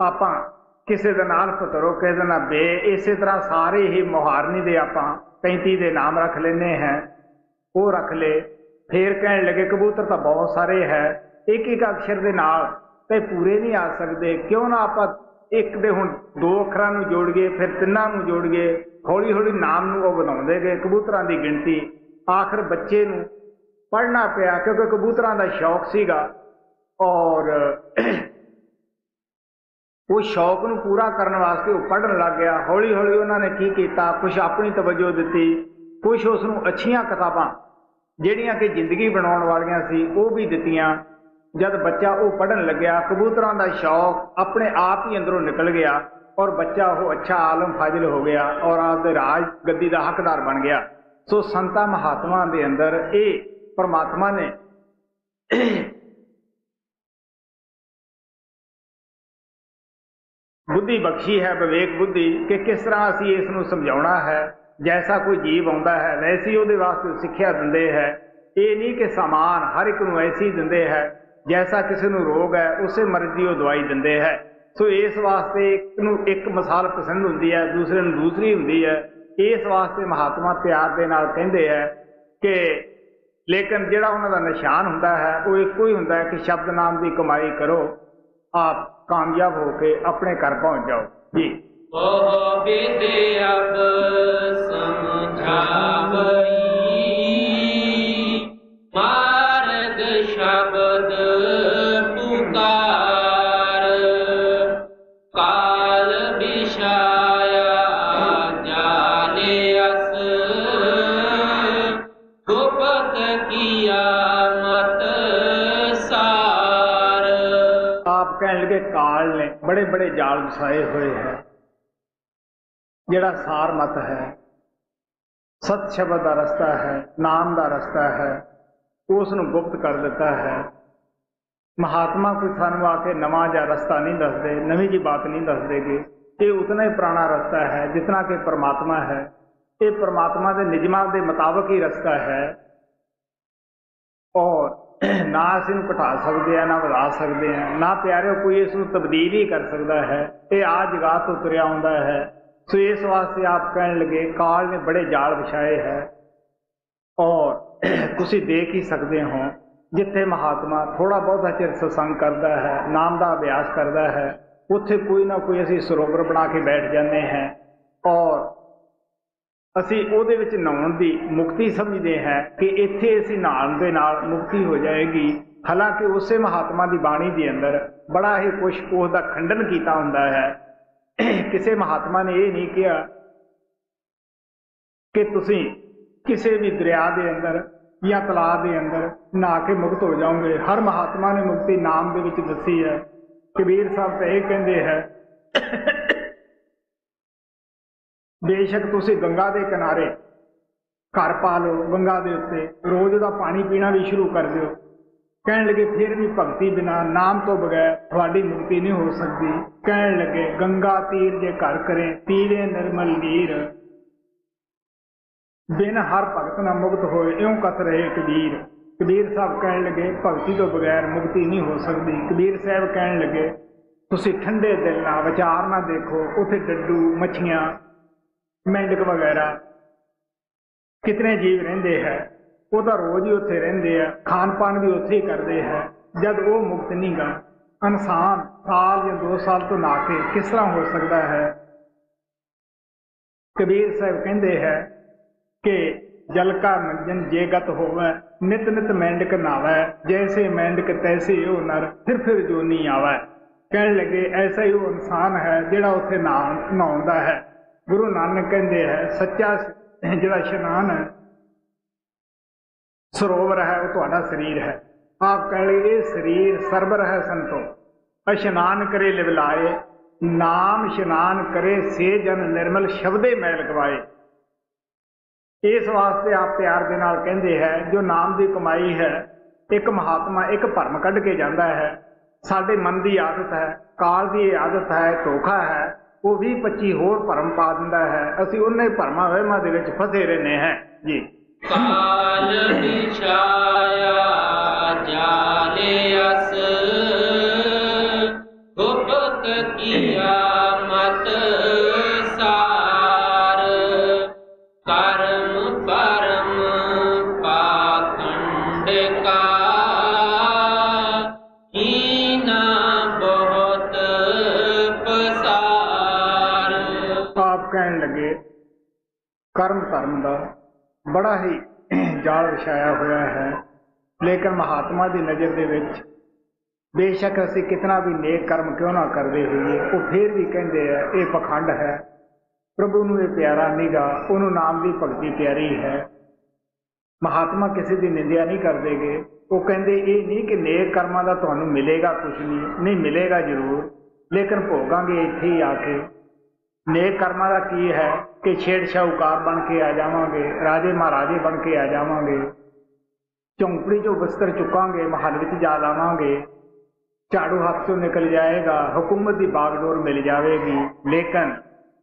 ਆਪਾਂ ਕਿਸੇ ਦਾ ਨਾਲ ਫਤਰੋ, ਕਿਸੇ ਦਾ ਨਾ ਬੇ, ਇਸੇ ਤਰ੍ਹਾਂ ਸਾਰੇ ਹੀ ਮੁਹਾਰਨੀ ਦੇ ਆਪਾਂ 35 ਦੇ ਨਾਮ ਰੱਖ ਲੈਨੇ ਹੈ। ਉਹ ਰੱਖ ਲੇ ਫੇਰ ਕਹਿਣ ਲੱਗੇ, ਕਬੂਤਰ ਤਾਂ ਬਹੁਤ ਸਾਰੇ ਹੈ। ਇੱਕ ਇੱਕ ਅਕਸ਼ਰ ਦੇ ਨਾਲ ਤੇ ਪੂਰੇ ਨਹੀਂ ਆ ਸਕਦੇ। ਕਿਉਂ ਨਾ ਆਪਾਂ ਇੱਕ ਦੇ ਹੁਣ ਦੋ ਅੱਖਰਾਂ ਨੂੰ ਜੋੜ ਗਏ, ਫਿਰ ਤਿੰਨਾਂ ਨੂੰ ਜੋੜੀਏ ਹੌਲੀ ਹੌਲੀ ਨਾਮ ਨੂੰ ਉਹ ਵਧਾਉਂਦੇ ਗਏ। ਕਬੂਤਰਾਂ ਦੀ ਗਿਣਤੀ ਆਖਰ ਬੱਚੇ ਨੂੰ ਪੜ੍ਹਨਾ ਪਿਆ, ਕਿਉਂਕਿ ਕਬੂਤਰਾਂ ਦਾ ਸ਼ੌਕ ਸੀਗਾ। ਔਰ ਉਹ ਸ਼ੌਕ ਨੂੰ ਪੂਰਾ ਕਰਨ ਵਾਸਤੇ ਉਹ ਪੜ੍ਹਨ ਲੱਗ ਗਿਆ। ਹੌਲੀ ਹੌਲੀ ਉਹਨਾਂ ਨੇ ਕੀ ਕੀਤਾ? ਕੁਝ ਆਪਣੀ ਤਵੱਜੋ ਦਿੱਤੀ। ਕੁਝ ਉਸ ਨੂੰ ਅੱਛੀਆਂ ਕਿਤਾਬਾਂ, ਜਿਹੜੀਆਂ ਕਿ ਜ਼ਿੰਦਗੀ ਬਣਾਉਣ ਵਾਲੀਆਂ ਸੀ, ਉਹ ਵੀ ਦਿੱਤੀਆਂ। ਜਦ ਬੱਚਾ ਉਹ ਪੜ੍ਹਨ ਲੱਗਿਆ, ਕਬੂਤਰਾਂ ਦਾ ਸ਼ੌਕ ਆਪਣੇ ਆਪ ਹੀ ਅੰਦਰੋਂ ਨਿਕਲ ਗਿਆ ਔਰ ਬੱਚਾ ਉਹ ਅੱਛਾ ਆਲਮ ਫਾਜ਼ਿਲ ਹੋ ਗਿਆ ਔਰ ਆਪਦੇ ਰਾਜ ਗੱਦੀ ਦਾ ਹੱਕਦਾਰ ਬਣ ਗਿਆ। ਸੋ ਸੰਤਾ ਮਹਾਤਮਾ ਦੇ ਅੰਦਰ ਇਹ ਪਰਮਾਤਮਾ ਨੇ ਬੁੱਧੀ ਬਖਸ਼ੀ ਹੈ ਵਿਵੇਕ ਬੁੱਧੀ ਕਿ ਕਿਸ ਤਰ੍ਹਾਂ ਅਸੀਂ ਇਸ ਨੂੰ ਸਮਝਾਉਣਾ ਹੈ, ਜੈਸਾ ਕੋਈ ਜੀਵ ਆਉਂਦਾ ਹੈ, ਵੈਸੀ ਉਹਦੇ ਵਾਸਤੇ ਸਿੱਖਿਆ ਦਿੰਦੇ ਹੈ। ਇਹ ਨਹੀਂ ਕਿ ਸਮਾਨ ਹਰ ਇੱਕ ਨੂੰ ਐਸੀ ਦਿੰਦੇ ਹੈ, ਜੈਸਾ ਕਿਸੇ ਨੂੰ ਰੋਗ ਹੈ, ਉਸੇ ਮਰਜ਼ੀ ਉਹ ਦਵਾਈ ਦਿੰਦੇ ਹੈ। ਸੋ ਇਸ ਵਾਸਤੇ ਇੱਕ ਨੂੰ ਇੱਕ ਮਿਸਾਲ ਪਸੰਦ ਹੁੰਦੀ ਹੈ, ਦੂਸਰੇ ਨੂੰ ਦੂਸਰੀ ਹੁੰਦੀ ਹੈ। ਇਸ ਵਾਸਤੇ ਮਹਾਤਮਾ ਪਿਆਰ ਦੇ ਨਾਲ ਕਹਿੰਦੇ ਹੈ ਕਿ ਲੇਕਿਨ ਜਿਹੜਾ ਉਹਨਾਂ ਦਾ ਨਿਸ਼ਾਨ ਹੁੰਦਾ ਹੈ, ਉਹ ਇੱਕੋ ਹੀ ਹੁੰਦਾ ਹੈ ਕਿ ਸ਼ਬਦ ਨਾਮ ਦੀ ਕਮਾਈ ਕਰੋ। ਆਪ ਕਾਮਯਾਬ ਹੋ ਕੇ ਆਪਣੇ ਘਰ ਪਹੁੰਚ ਜਾਓ। ਜੀ। ਬੜੇ ਜਾਲ ਵਸਾਏ ਹੋਏ ਹੈ। ਜਿਹੜਾ ਸਾਰ ਮਤ ਹੈ, ਸਤ ਸ਼ਬਦ ਦਾ ਰਸਤਾ ਹੈ, ਨਾਮ ਦਾ ਰਸਤਾ ਹੈ ਉਸ ਨੂੰ ਗੁਪਤ ਕਰ ਦਿੱਤਾ ਹੈ। ਮਹਾਤਮਾ ਕੋਈ ਸਾਨੂੰ ਆ ਕੇ ਨਵਾਂ ਜਾਂ ਰਸਤਾ ਨਹੀਂ ਦੱਸਦੇ, ਨਵੀਂ ਜੀ ਬਾਤ ਨਹੀਂ ਦੱਸਦੇਗੇ। ਇਹ ਉਤਨਾ ਹੀ ਪੁਰਾਣਾ ਰਸਤਾ ਹੈ ਜਿਤਨਾ ਕਿ ਪਰਮਾਤਮਾ ਹੈ। ਇਹ ਪਰਮਾਤਮਾ ਦੇ ਨਿਯਮਾਂ ਦੇ ਮੁਤਾਬਕ ਹੀ ਰਸਤਾ ਹੈ। ਔਰ ਨਾ ਅਸੀਂ ਨੂੰ ਘਟਾ ਸਕਦੇ ਆ, ਨਾ ਵਧਾ ਸਕਦੇ ਆ। ਨਾ ਪਿਆਰਿਓ, ਕੋਈ ਇਸ ਨੂੰ ਤਬਦੀਲ ਹੀ ਕਰ ਸਕਦਾ ਹੈ। ਇਹ ਆ ਜਗ੍ਹਾ ਤੋਂ ਤੁਰਿਆ ਆਉਂਦਾ ਹੈ। ਸੋ ਇਸ ਵਾਸਤੇ ਆਪ ਕਹਿਣ ਲੱਗੇ, ਕਾਲ ਨੇ ਬੜੇ ਜਾਲ ਵਿਛਾਏ ਹੈ। ਔਰ ਤੁਸੀਂ ਦੇਖ ਹੀ ਸਕਦੇ ਹੋ, ਜਿੱਥੇ ਮਹਾਤਮਾ ਥੋੜਾ ਬਹੁਤਾ ਚਿਰ ਸਤਸੰਗ ਕਰਦਾ ਹੈ, ਨਾਮ ਦਾ ਅਭਿਆਸ ਕਰਦਾ ਹੈ, ਉੱਥੇ ਕੋਈ ਨਾ ਕੋਈ ਅਸੀਂ ਸਰੋਵਰ ਬਣਾ ਕੇ ਬੈਠ ਜਾਂਦੇ ਹਾਂ। ਔਰ ਅਸੀਂ ਉਹਦੇ ਵਿੱਚ ਨਹਾਉਣ ਦੀ ਮੁਕਤੀ ਸਮਝਦੇ ਹਾਂ ਕਿ ਇੱਥੇ ਅਸੀਂ ਨਹਾਉਣ ਦੇ ਨਾਲ ਮੁਕਤੀ ਹੋ ਜਾਏਗੀ। ਹਾਲਾਂਕਿ ਉਸੇ ਮਹਾਤਮਾ ਦੀ ਬਾਣੀ ਦੇ ਅੰਦਰ ਬੜਾ ਹੀ ਕੁਝ ਉਸ ਦਾ ਖੰਡਨ ਕੀਤਾ ਹੁੰਦਾ ਹੈ। ਕਿਸੇ ਮਹਾਤਮਾ ਨੇ ਇਹ ਨਹੀਂ ਕਿਹਾ ਕਿ ਤੁਸੀਂ ਕਿਸੇ ਵੀ ਦਰਿਆ ਦੇ ਅੰਦਰ ਜਾਂ ਤਲਾਬ ਦੇ ਅੰਦਰ ਨਹਾ ਕੇ ਮੁਕਤ ਹੋ ਜਾਓਗੇ। ਹਰ ਮਹਾਤਮਾ ਨੇ ਮੁਕਤੀ ਨਾਮ ਦੇ ਵਿੱਚ ਦੱਸੀ ਹੈ। ਕਬੀਰ ਸਾਹਿਬ ਤਾਂ ਇਹ ਕਹਿੰਦੇ ਹੈ ਬੇਸ਼ੱਕ ਤੁਸੀਂ ਗੰਗਾ ਦੇ ਕਿਨਾਰੇ ਘਰ ਪਾ ਲਓ, ਗੰਗਾ ਦੇ ਉੱਤੇ ਰੋਜ਼ ਦਾ ਪਾਣੀ ਪੀਣਾ ਵੀ ਸ਼ੁਰੂ ਕਰ ਦਿਓ। ਕਹਿਣ ਲੱਗੇ, ਫਿਰ ਵੀ ਭਗਤੀ ਬਿਨਾ ਨਾਮ ਤੋਂ ਬਗੈਰ ਤੁਹਾਡੀ ਮੁਕਤੀ ਨਹੀਂ ਹੋ ਸਕਦੀ। ਕਹਿਣ ਲੱਗੇ, ਗੰਗਾ ਤੀਰ ਜੇ ਘਰ ਕਰੇ ਪੀਵੇ ਨਿਰਮਲ ਨੀਰ। ਬਿਨ ਹਰ ਭਗਤ ਨਾ ਮੁਕਤ ਹੋਏ, ਇਉਂ ਕਤ ਰਹੇ ਕਬੀਰ। ਕਬੀਰ ਸਾਹਿਬ ਕਹਿਣ ਲੱਗੇ, ਭਗਤੀ ਤੋਂ ਬਗੈਰ ਮੁਕਤੀ ਨਹੀਂ ਹੋ ਸਕਦੀ। ਕਬੀਰ ਸਾਹਿਬ ਕਹਿਣ ਲੱਗੇ, ਤੁਸੀਂ ਠੰਡੇ ਦਿਲ ਨਾਲ ਵਿਚਾਰ ਨਾ ਦੇਖੋ, ਉਥੇ ਡੱਡੂ, ਮੱਛੀਆਂ ਮੈਂਡਕ ਵਗੈਰਾ। ਕਿਤਨੇ ਜੀਵ ਰਹਿੰਦੇ ਹੈ, ਉਹ ਤਾਂ ਰੋਜ਼ ਹੀ ਉੱਥੇ ਰਹਿੰਦੇ ਆ ਖਾਣ ਪਾਣ ਵੀ ਉੱਥੇ ਹੀ ਕਰਦੇ ਹੈ। ਜਦ ਉਹ ਮੁਕਤ ਨਹੀਂ ਗਾ, ਇਨਸਾਨ ਸਾਲ ਜਾਂ 2 ਸਾਲ ਤੋਂ ਨਾ ਕੇ ਕਿਸ ਤਰ੍ਹਾਂ ਹੋ ਸਕਦਾ ਹੈ? ਕਬੀਰ ਸਾਹਿਬ ਕਹਿੰਦੇ ਹੈ ਕਿ ਜਲ ਕਾ ਮੰਜਨ ਜੇ ਗਤ ਹੋਵੇ ਨਿਤ ਨਿਤ ਮੈਂਡਕ ਨਾਵੇ, ਜੈਸੇ ਮੈਂਡਕ ਤੈਸੇ ਉਹ ਨਰ, ਫਿਰ ਫਿਰ ਜੋਨੀ ਆਵੇ। ਕਹਿਣ ਲੱਗੇ, ਐਸਾ ਹੀ ਉਹ ਇਨਸਾਨ ਹੈ ਜਿਹੜਾ ਉੱਥੇ ਨਹਾਉਂਦਾ ਹੈ। ਗੁਰੂ ਨਾਨਕ ਕਹਿੰਦੇ ਹੈ, ਸੱਚਾ ਜਿਹੜਾ ਇਸ਼ਨਾਨ ਹੈ, ਸਰੋਵਰ ਹੈ, ਉਹ ਤੁਹਾਡਾ ਸਰੀਰ ਹੈ। ਆਪ ਕਹਿ ਲਈ ਇਹ ਸਰੀਰ ਸਰਬਰ ਹੈ ਸੰਤੋ। ਇਸ਼ਨਾਨ ਕਰੇ ਲਿਵਲਾਏ, ਨਾਮ ਇਸ਼ਨਾਨ ਕਰੇ, ਸੇ ਜਨ ਨਿਰਮਲ ਸ਼ਬਦੇ ਮੈਲ ਗਵਾਏ। ਇਸ ਵਾਸਤੇ ਆਪ ਪਿਆਰ ਦੇ ਨਾਲ ਕਹਿੰਦੇ ਹੈ, ਜੋ ਨਾਮ ਦੀ ਕਮਾਈ ਹੈ, ਇੱਕ ਮਹਾਤਮਾ ਇੱਕ ਭਰਮ ਕੱਢ ਕੇ ਜਾਂਦਾ ਹੈ। ਸਾਡੇ ਮਨ ਦੀ ਆਦਤ ਹੈ, ਕਾਲ ਦੀ ਆਦਤ ਹੈ, ਧੋਖਾ ਹੈ। ਉਹ 20 25 ਹੋਰ ਭਰਮ ਪਾ ਦਿੰਦਾ ਹੈ। ਅਸੀਂ ਉਹਨੇ ਭਰਮਾਂ ਵਹਿਮਾਂ ਦੇ ਵਿੱਚ ਫਸੇ ਰਹਿੰਦੇ ਹਾਂ। ਜੀ। ਕਾਲ ਵਿਛਾਇਆ ਜਾਲੇ ਕਰਮ ਧਰਮ ਦਾ ਬੜਾ ਹੀ ਜਾਲ ਵਿਛਾਇਆ ਹੋਇਆ ਹੈ। ਲੇਕਿਨ ਮਹਾਤਮਾ ਦੀ ਨਜ਼ਰ ਦੇ ਵਿੱਚ ਬੇਸ਼ੱਕ ਅਸੀਂ ਕਿਤਨਾ ਵੀ ਨੇਕ ਕਰਮ ਕਿਉਂ ਨਾ ਕਰਦੇ ਹੋਈਏ, ਉਹ ਫੇਰ ਵੀ ਕਹਿੰਦੇ ਆ, ਇਹ ਪਖੰਡ ਹੈ। ਪ੍ਰਭੂ ਨੂੰ ਇਹ ਪਿਆਰਾ ਨਹੀਂਗਾ ਉਹਨੂੰ ਨਾਮ ਦੀ ਭਗਤੀ ਪਿਆਰੀ ਹੈ। ਮਹਾਤਮਾ ਕਿਸੇ ਦੀ ਨਿੰਦਿਆ ਨਹੀਂ ਕਰਦੇਗੇ। ਉਹ ਕਹਿੰਦੇ, ਇਹ ਨਹੀਂ ਕਿ ਨੇਕ ਕਰਮਾਂ ਦਾ ਤੁਹਾਨੂੰ ਮਿਲੇਗਾ ਕੁਝ ਨਹੀਂ ਨਹੀਂ ਮਿਲੇਗਾ ਜ਼ਰੂਰ, ਲੇਕਿਨ ਭੋਗਾਂਗੇ ਇੱਥੇ ਹੀ ਆ ਕੇ। ਨੇਕ ਕਰਮਾਂ ਦਾ ਕੀ ਹੈ ਕਿ ਛੇੜ ਸ਼ਾਹੂਕਾਰ ਬਣ ਕੇ ਆ ਜਾਵਾਂਗੇ, ਰਾਜੇ ਮਹਾਰਾਜੇ ਬਣ ਕੇ ਆ ਜਾਵਾਂਗੇ। ਚੌਂਕੜੀ ਚੋਂ ਬਿਸਤਰ ਚੁੱਕਾਂਗੇ, ਮਹੱਲ ਵਿੱਚ ਜਾ ਲਾਵਾਂਗੇ। ਝਾੜੂ ਹੱਥ ਤੋਂ ਨਿਕਲ ਜਾਏਗਾ, ਹਕੂਮਤ ਦੀ ਬਾਗਡੋਰ ਮਿਲ ਜਾਵੇਗੀ। ਲੇਕਿਨ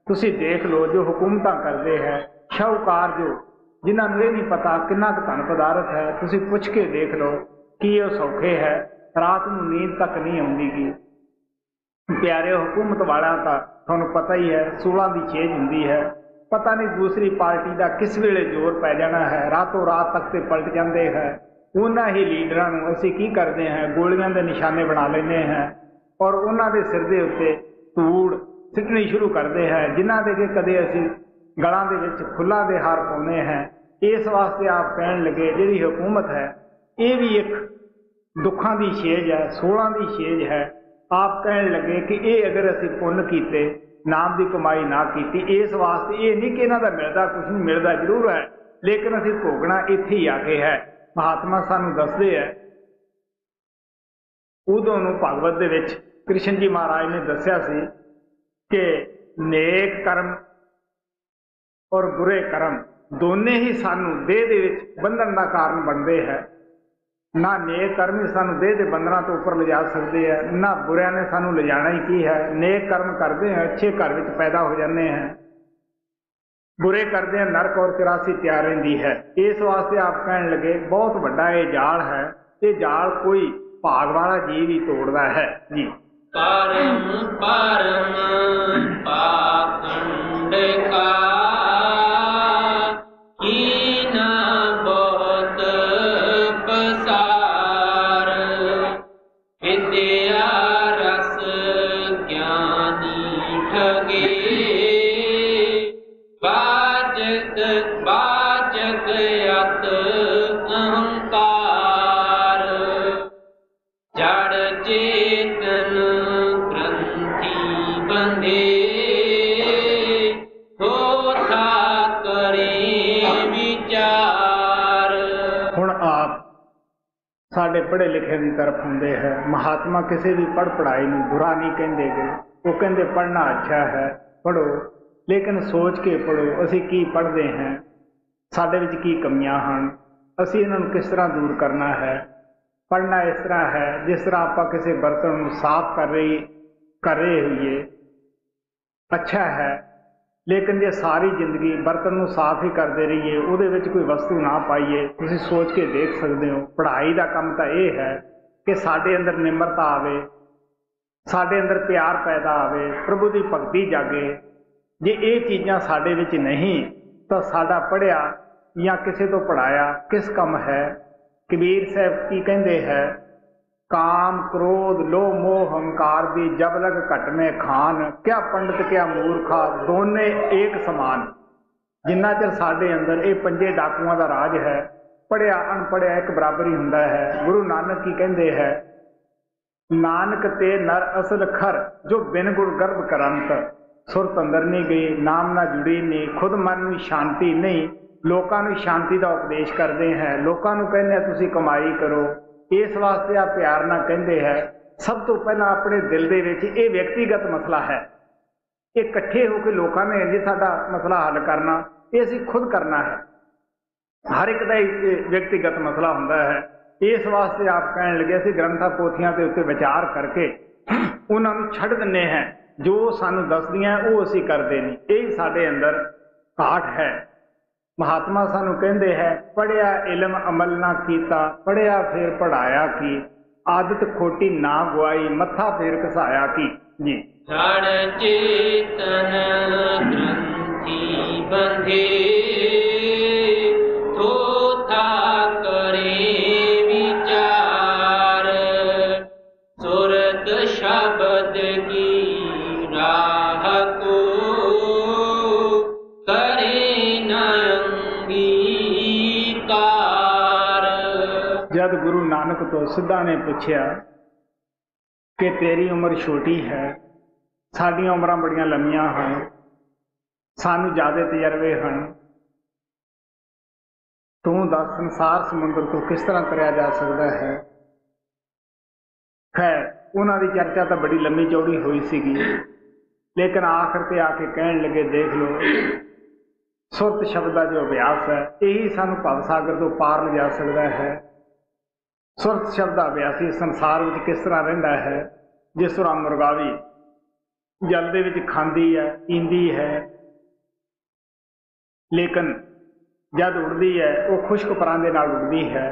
ਤੁਸੀਂ ਦੇਖ ਲਓ, ਜੋ ਹਕੂਮਤਾਂ ਕਰਦੇ ਹੈ, ਸ਼ਾਹੂਕਾਰ ਜੋ, ਜਿਨ੍ਹਾਂ ਨੂੰ ਇਹ ਨਹੀਂ ਪਤਾ ਕਿੰਨਾ ਕੁ ਧਨ ਪਦਾਰਥ ਹੈ, ਤੁਸੀਂ ਪੁੱਛ ਕੇ ਦੇਖ ਲਓ, ਕੀ ਉਹ ਸੌਖੇ ਹੈ। ਰਾਤ ਨੂੰ ਨੀਂਦ ਤੱਕ ਨਹੀਂ ਆਉਂਦੀਗੀ। ਪਿਆਰੇ ਹਕੂਮਤ ਵਾਲਾ ਤਾਂ ਤੁਹਾਨੂੰ ਪਤਾ ਹੀ ਹੈ 16 ਦੀ ਛੇਜ ਹੁੰਦੀ ਹੈ। ਪਤਾ ਨਹੀਂ ਦੂਸਰੀ ਪਾਰਟੀ ਦਾ ਕਿਸ ਵੇਲੇ ਜ਼ੋਰ ਪੈ ਜਾਣਾ ਹੈ, ਰਾਤੋਂ ਰਾਤ ਤੱਕ ਤੇ ਪਲਟ ਜਾਂਦੇ ਹੈ। ਉਹਨਾਂ ਹੀ ਲੀਡਰਾਂ ਨੂੰ ਅਸੀਂ ਕੀ ਕਰਦੇ ਹਾਂ, ਗੋਲੀਆਂ ਦੇ ਨਿਸ਼ਾਨੇ ਬਣਾ ਲੈਂਦੇ ਹਾਂ ਔਰ ਉਹਨਾਂ ਦੇ ਸਿਰ ਦੇ ਉੱਤੇ ਧੂੜ ਸਿੱਟਣੀ ਸ਼ੁਰੂ ਕਰਦੇ ਹੈ, ਜਿਨ੍ਹਾਂ ਦੇ ਕਿ ਕਦੇ ਅਸੀਂ ਗਲਾਂ ਦੇ ਵਿੱਚ ਫੁੱਲਾਂ ਦੇ ਹਾਰ ਪਾਉਂਦੇ ਹਾਂ। ਇਸ ਵਾਸਤੇ ਆਪ ਕਹਿਣ ਲੱਗੇ, ਜਿਹੜੀ ਹਕੂਮਤ ਹੈ, ਇਹ ਵੀ ਇੱਕ ਦੁੱਖਾਂ ਦੀ ਛੇਜ ਹੈ 16 ਦੀ ਛੇਜ ਹੈ। ਆਪ ਕਹਿਣ ਲੱਗੇ ਕਿ ਇਹ ਅਗਰ ਅਸੀਂ ਪੁੰਨ ਕੀਤੇ, ਨਾਮ ਦੀ ਕਮਾਈ ਨਾ ਕੀਤੀ, ਇਸ ਵਾਸਤੇ ਇਹ ਨਹੀਂ ਕਿ ਇਹਨਾਂ ਦਾ ਮਿਲਦਾ ਕੁਝ ਨਹੀਂ, ਮਿਲਦਾ ਜ਼ਰੂਰ ਹੈ। ਲੇਕਿਨ ਅਸੀਂ ਭੋਗਣਾ ਇੱਥੇ ਹੀ ਆ ਕੇ ਹੈ। ਮਹਾਤਮਾ ਸਾਨੂੰ ਦੱਸਦੇ ਹੈ। ਉਦੋਂ ਨੂੰ ਭਗਵਤ ਦੇ ਵਿੱਚ ਕ੍ਰਿਸ਼ਨ ਜੀ ਮਹਾਰਾਜ ਨੇ ਦੱਸਿਆ ਸੀ ਕਿ ਨੇਕ ਕਰਮ ਔਰ ਬੁਰੇ ਕਰਮ ਦੋਨੇ ਹੀ ਸਾਨੂੰ ਦੇਹ ਦੇ ਵਿੱਚ ਬੰਧਨ ਦਾ ਕਾਰਨ ਬਣਦੇ ਹੈ। ਨਾ ਨੇਕ ਕਰਮ ਹੀ ਸਾਨੂੰ ਦੇਹ ਦੇ ਬੰਧਨਾਂ ਤੋਂ ਉੱਪਰ ਲਿਜਾ ਸਕਦੇ ਆ, ਨਾ ਬੁਰਿਆਂ ਨੇ ਸਾਨੂੰ ਲਿਜਾਣਾ ਹੀ ਕੀ ਹੈ? ਨੇਕ ਕਰਮ ਕਰਦੇ ਆ, ਅੱਛੇ ਘਰ ਵਿੱਚ ਪੈਦਾ ਹੋ ਜਾਂਦੇ ਆ। ਬੁਰੇ ਕਰਦੇ ਆ, ਨਰਕ ਔਰ ਚਰਾਸੀ ਤਿਆਰ ਰਹਿੰਦੀ ਹੈ। ਇਸ ਵਾਸਤੇ ਆਪ ਕਹਿਣ ਲੱਗੇ, ਬਹੁਤ ਵੱਡਾ ਇਹ ਜਾਲ ਹੈ, ਇਹ ਜਾਲ ਕੋਈ ਭਾਗ ਵਾਲਾ ਜੀਵ ਹੀ ਤੋੜਦਾ ਹੈ। ਜੀ। ਪਰਮ ਪਰਮ ਪਾਖੰਡ ਕਾ ਪੜ੍ਹੇ ਲਿਖੇ ਦੀ ਤਰਫ ਹੁੰਦੇ ਹੈ। ਮਹਾਤਮਾ ਕਿਸੇ ਵੀ ਪੜ੍ਹ ਪੜਾਈ ਨੂੰ ਬੁਰਾ ਨਹੀਂ ਕਹਿੰਦੇ ਗੇ। ਉਹ ਕਹਿੰਦੇ, ਪੜ੍ਹਨਾ ਅੱਛਾ ਹੈ ਪੜੋ ਲੇਕਿਨ ਸੋਚ ਕੇ ਪੜੋ ਅਸੀਂ ਕੀ ਪੜ੍ਹਦੇ ਹਾਂ? ਸਾਡੇ ਵਿੱਚ ਕੀ ਕਮੀਆਂ ਹਨ? ਅਸੀਂ ਇਹਨਾਂ ਨੂੰ ਕਿਸ ਤਰ੍ਹਾਂ ਦੂਰ ਕਰਨਾ ਹੈ? ਪੜ੍ਹਨਾ ਇਸ ਤਰ੍ਹਾਂ ਹੈ, ਜਿਸ ਤਰ੍ਹਾਂ ਆਪਾਂ ਕਿਸੇ ਬਰਤਨ ਨੂੰ ਸਾਫ਼ ਕਰ ਰਹੀ, ਕਰ ਰਹੇ ਹੋਈਏ। ਅੱਛਾ ਹੈ ਲੇਕਿਨ ਜੇ ਸਾਰੀ ਜ਼ਿੰਦਗੀ ਬਰਤਨ ਨੂੰ ਸਾਫ਼ ਹੀ ਕਰਦੇ ਰਹੀਏ, ਉਹਦੇ ਵਿੱਚ ਕੋਈ ਵਸਤੂ ਨਾ ਪਾਈਏ, ਤੁਸੀਂ ਸੋਚ ਕੇ ਦੇਖ ਸਕਦੇ ਹੋ, ਪੜ੍ਹਾਈ ਦਾ ਕੰਮ ਤਾਂ ਇਹ ਹੈ ਕਿ ਸਾਡੇ ਅੰਦਰ ਨਿਮਰਤਾ ਆਵੇ, ਸਾਡੇ ਅੰਦਰ ਪਿਆਰ ਪੈਦਾ ਆਵੇ, ਪ੍ਰਭੂ ਦੀ ਭਗਤੀ ਜਾਗੇ। ਜੇ ਇਹ ਚੀਜ਼ਾਂ ਸਾਡੇ ਵਿੱਚ ਨਹੀਂ, ਤਾਂ ਸਾਡਾ ਪੜ੍ਹਿਆ ਜਾਂ ਕਿਸੇ ਤੋਂ ਪੜਾਇਆ ਕਿਸ ਕੰਮ ਹੈ? ਕਬੀਰ ਸਾਹਿਬ ਕੀ ਕਹਿੰਦੇ ਹੈ? ਕਾਮ, ਕ੍ਰੋਧ, ਲੋਭ, ਮੋਹ, ਹੰਕਾਰ ਦੀ ਜਬ ਲਗ ਘਟ ਮੇ ਖਾਨ, ਕਿਆ ਪੰਡਤ, ਕਿਆ ਮੂਰਖਾ, ਦੋਨੇ ਏਕ ਸਮਾਨ। ਜਿੰਨਾ ਚਿਰ ਸਾਡੇ ਅੰਦਰ ਇਹ ਪੰਜੇ ਡਾਕੂਆਂ ਦਾ ਰਾਜ ਹੈ ਪੜਿਆ ਅਣਪੜਿਆ ਇੱਕ ਬਰਾਬਰ ਹੀ ਹੁੰਦਾ ਹੈ, ਗੁਰੂ ਨਾਨਕ ਕੀ ਕਹਿੰਦੇ ਹੈ, ਨਾਨਕ ਤੇ ਨਰ ਅਸਲ ਖਰ, ਜੋ ਬਿਨ ਗੁਰ ਗਰਭ ਕਰੰਤ, ਸੁਰਤ ਅੰਦਰ ਨਹੀਂ ਗਈ, ਨਾਮ ਨਾਲ ਜੁੜੀ ਨਹੀਂ, ਖੁਦ ਮਨ ਨੂੰ ਸ਼ਾਂਤੀ ਨਹੀਂ, ਲੋਕਾਂ ਨੂੰ ਸ਼ਾਂਤੀ ਦਾ ਉਪਦੇਸ਼ ਕਰਦੇ ਹੈ, ਲੋਕਾਂ ਨੂੰ ਕਹਿੰਦੇ ਤੁਸੀਂ ਕਮਾਈ ਕਰੋ ਇਸ ਵਾਸਤੇ ਆ ਪਿਆਰ ਨਾਲ ਕਹਿੰਦੇ ਹੈ, ਸਭ ਤੋਂ ਪਹਿਲਾਂ ਆਪਣੇ ਦਿਲ ਦੇ ਵਿੱਚ ਇਹ ਵਿਅਕਤੀਗਤ ਮਸਲਾ ਹੈ ਇਹ ਇਕੱਠੇ ਹੋ ਕੇ ਲੋਕਾਂ ਨੇ ਜੇ ਸਾਡਾ ਮਸਲਾ ਹੱਲ ਕਰਨਾ, ਇਹ ਅਸੀਂ ਖੁਦ ਕਰਨਾ ਹੈ। ਹਰ ਇੱਕ ਦਾ ਹੀ ਵਿਅਕਤੀਗਤ ਮਸਲਾ ਹੁੰਦਾ ਹੈ। ਇਸ ਵਾਸਤੇ ਆਪ ਕਹਿਣ ਲੱਗੇ ਅਸੀਂ ਗ੍ਰੰਥਾਂ ਪੋਥੀਆਂ ਦੇ ਉੱਤੇ ਵਿਚਾਰ ਕਰਕੇ ਉਹਨਾਂ ਨੂੰ ਛੱਡ ਦਿੰਨੇ ਹੈ। ਜੋ ਸਾਨੂੰ ਦੱਸਦੀਆਂ ਉਹ ਅਸੀਂ ਕਰਦੇ ਨਹੀਂ। ਇਹ ਸਾਡੇ ਅੰਦਰ ਘਾਟ ਹੈ। ਮਹਾਤਮਾ ਸਾਨੂੰ ਕਹਿੰਦੇ ਹੈ ਪੜਿਆ ਇਲਮ ਅਮਲ ਨਾ ਕੀਤਾ ਪੜਿਆ ਫਿਰ ਪੜਾਇਆ ਕੀ? ਆਦਤ ਖੋਟੀ ਨਾ ਗਵਾਈ ਮੱਥਾ ਫੇਰ ਘਸਾਇਆ ਕੀ? ਜੀ। ਜੜ ਚੇਤਨ ਗ੍ਰੰਥੀ ਬੰਧੇ। ਨਾਨਕ ਤੋਂ ਸਿੱਧਾ ਨੇ ਪੁੱਛਿਆ ਕਿ ਤੇਰੀ ਉਮਰ ਛੋਟੀ ਹੈ, ਸਾਡੀਆਂ ਉਮਰਾਂ ਬੜੀਆਂ ਲੰਮੀਆਂ ਹਨ, ਸਾਨੂੰ ਜ਼ਿਆਦਾ ਤਜਰਬੇ ਹਨ। ਤੂੰ ਦੱਸ ਸੰਸਾਰ ਸਮੁੰਦਰ ਤੋਂ ਕਿਸ ਤਰ੍ਹਾਂ ਕਰਿਆ ਜਾ ਸਕਦਾ ਹੈ? ਖੈਰ, ਉਹਨਾਂ ਦੀ ਚਰਚਾ ਤਾਂ ਬੜੀ ਲੰਮੀ ਚੌੜੀ ਹੋਈ ਸੀਗੀ, ਲੇਕਿਨ ਆਖਰ ਤੇ ਆ ਕੇ ਕਹਿਣ ਲੱਗੇ, ਦੇਖ ਲਓ, ਸੁਰਤ ਸ਼ਬਦ ਦਾ ਜੋ ਅਭਿਆਸ ਹੈ, ਇਹੀ ਸਾਨੂੰ ਭਵ ਸਾਗਰ ਤੋਂ ਪਾਰ ਲਿਜਾ ਸਕਦਾ ਹੈ। ਸੁਰਤ ਸ਼ਬਦ ਦਾ ਅਭਿਆਸੀ ਸੰਸਾਰ ਵਿੱਚ ਕਿਸ ਤਰ੍ਹਾਂ ਰਹਿੰਦਾ ਹੈ? ਜਿਸ ਤਰ੍ਹਾਂ ਮੁਰਗਾਵੀ ਜਲ ਦੇ ਵਿੱਚ ਖਾਂਦੀ ਹੈ ਪੀਂਦੀ ਹੈ ਲੇਕਿਨ ਜਦ ਉੜਦੀ ਹੈ ਉਹ ਖੁਸ਼ਕ ਪਰਾਂ ਦੇ ਨਾਲ ਉੜਦੀ ਹੈ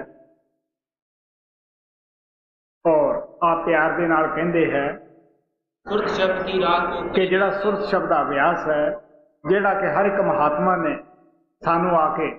ਔਰ ਆ ਪਿਆਰ ਦੇ ਨਾਲ ਕਹਿੰਦੇ ਹੈ ਸੁਰਤ ਸ਼ਬਦ ਰਾਹ ਕੋ ਕਿ ਜਿਹੜਾ ਸੁਰਤ ਸ਼ਬਦ ਦਾ ਅਭਿਆਸ ਹੈ ਜਿਹੜਾ ਕਿ ਹਰ ਇੱਕ ਮਹਾਤਮਾ ਨੇ ਸਾਨੂੰ ਆ ਕੇ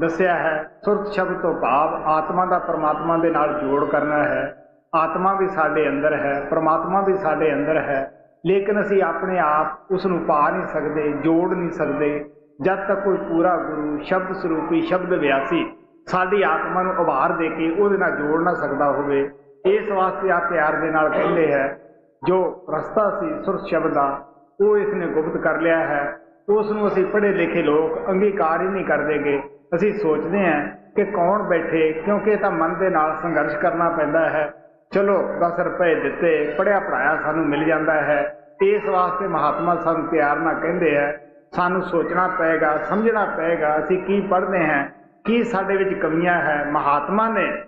ਦੱਸਿਆ ਹੈ, ਸੁਰਤ ਸ਼ਬਦ ਤੋਂ ਭਾਵ ਆਤਮਾ ਦਾ ਪਰਮਾਤਮਾ ਦੇ ਨਾਲ ਜੋੜ ਕਰਨਾ ਹੈ। ਆਤਮਾ ਵੀ ਸਾਡੇ ਅੰਦਰ ਹੈ, ਪਰਮਾਤਮਾ ਵੀ ਸਾਡੇ ਅੰਦਰ ਹੈ। ਲੇਕਿਨ ਅਸੀਂ ਆਪਣੇ ਆਪ ਉਸ ਨੂੰ ਪਾ ਨਹੀਂ ਸਕਦੇ, ਜੋੜ ਨਹੀਂ ਸਕਦੇ। ਜਦ ਤੱਕ ਕੋਈ ਪੂਰਾ ਗੁਰੂ, ਸ਼ਬਦ ਸਰੂਪੀ, ਸ਼ਬਦ ਵਿਆਸੀ ਸਾਡੀ ਆਤਮਾ ਨੂੰ ਉਭਾਰ ਦੇ ਕੇ ਉਹਦੇ ਨਾਲ ਜੋੜ ਨਾ ਸਕਦਾ ਹੋਵੇ, ਇਸ ਵਾਸਤੇ ਆ ਪਿਆਰ ਦੇ ਨਾਲ ਕਹਿੰਦੇ ਹੈ, ਜੋ ਰਸਤਾ ਸੀ ਸੁਰਤ ਸ਼ਬਦ ਦਾ, ਉਹ ਇਸ ਨੇ ਗੁਪਤ ਕਰ ਲਿਆ ਹੈ। ਉਸ ਨੂੰ ਅਸੀਂ ਪੜ੍ਹੇ ਲਿਖੇ ਲੋਕ ਅੰਗੀਕਾਰ ਹੀ ਨਹੀਂ ਕਰਦੇਗੇ ਅਸੀਂ ਸੋਚਦੇ ਹਾਂ ਕਿ ਕੌਣ ਬੈਠੇ, ਕਿਉਂਕਿ ਤਾਂ ਮਨ ਦੇ ਨਾਲ ਸੰਘਰਸ਼ ਕਰਨਾ ਪੈਂਦਾ ਹੈ। ਚਲੋ 10 ਰੁਪਏ ਦਿੱਤੇ ਪੜਿਆ ਪੜਾਇਆ ਸਾਨੂੰ ਮਿਲ ਜਾਂਦਾ ਹੈ। ਇਸ ਵਾਸਤੇ ਮਹਾਤਮਾ ਸਾਨੂੰ ਪਿਆਰ ਨਾਲ ਕਹਿੰਦੇ ਆ ਸਾਨੂੰ ਸੋਚਣਾ ਪਏਗਾ, ਸਮਝਣਾ ਪਏਗਾ, ਅਸੀਂ ਕੀ ਪੜ੍ਹਦੇ ਹਾਂ, ਕੀ ਸਾਡੇ ਵਿੱਚ ਕਮੀਆਂ ਹੈ, ਮਹਾਤਮਾ ਨੇ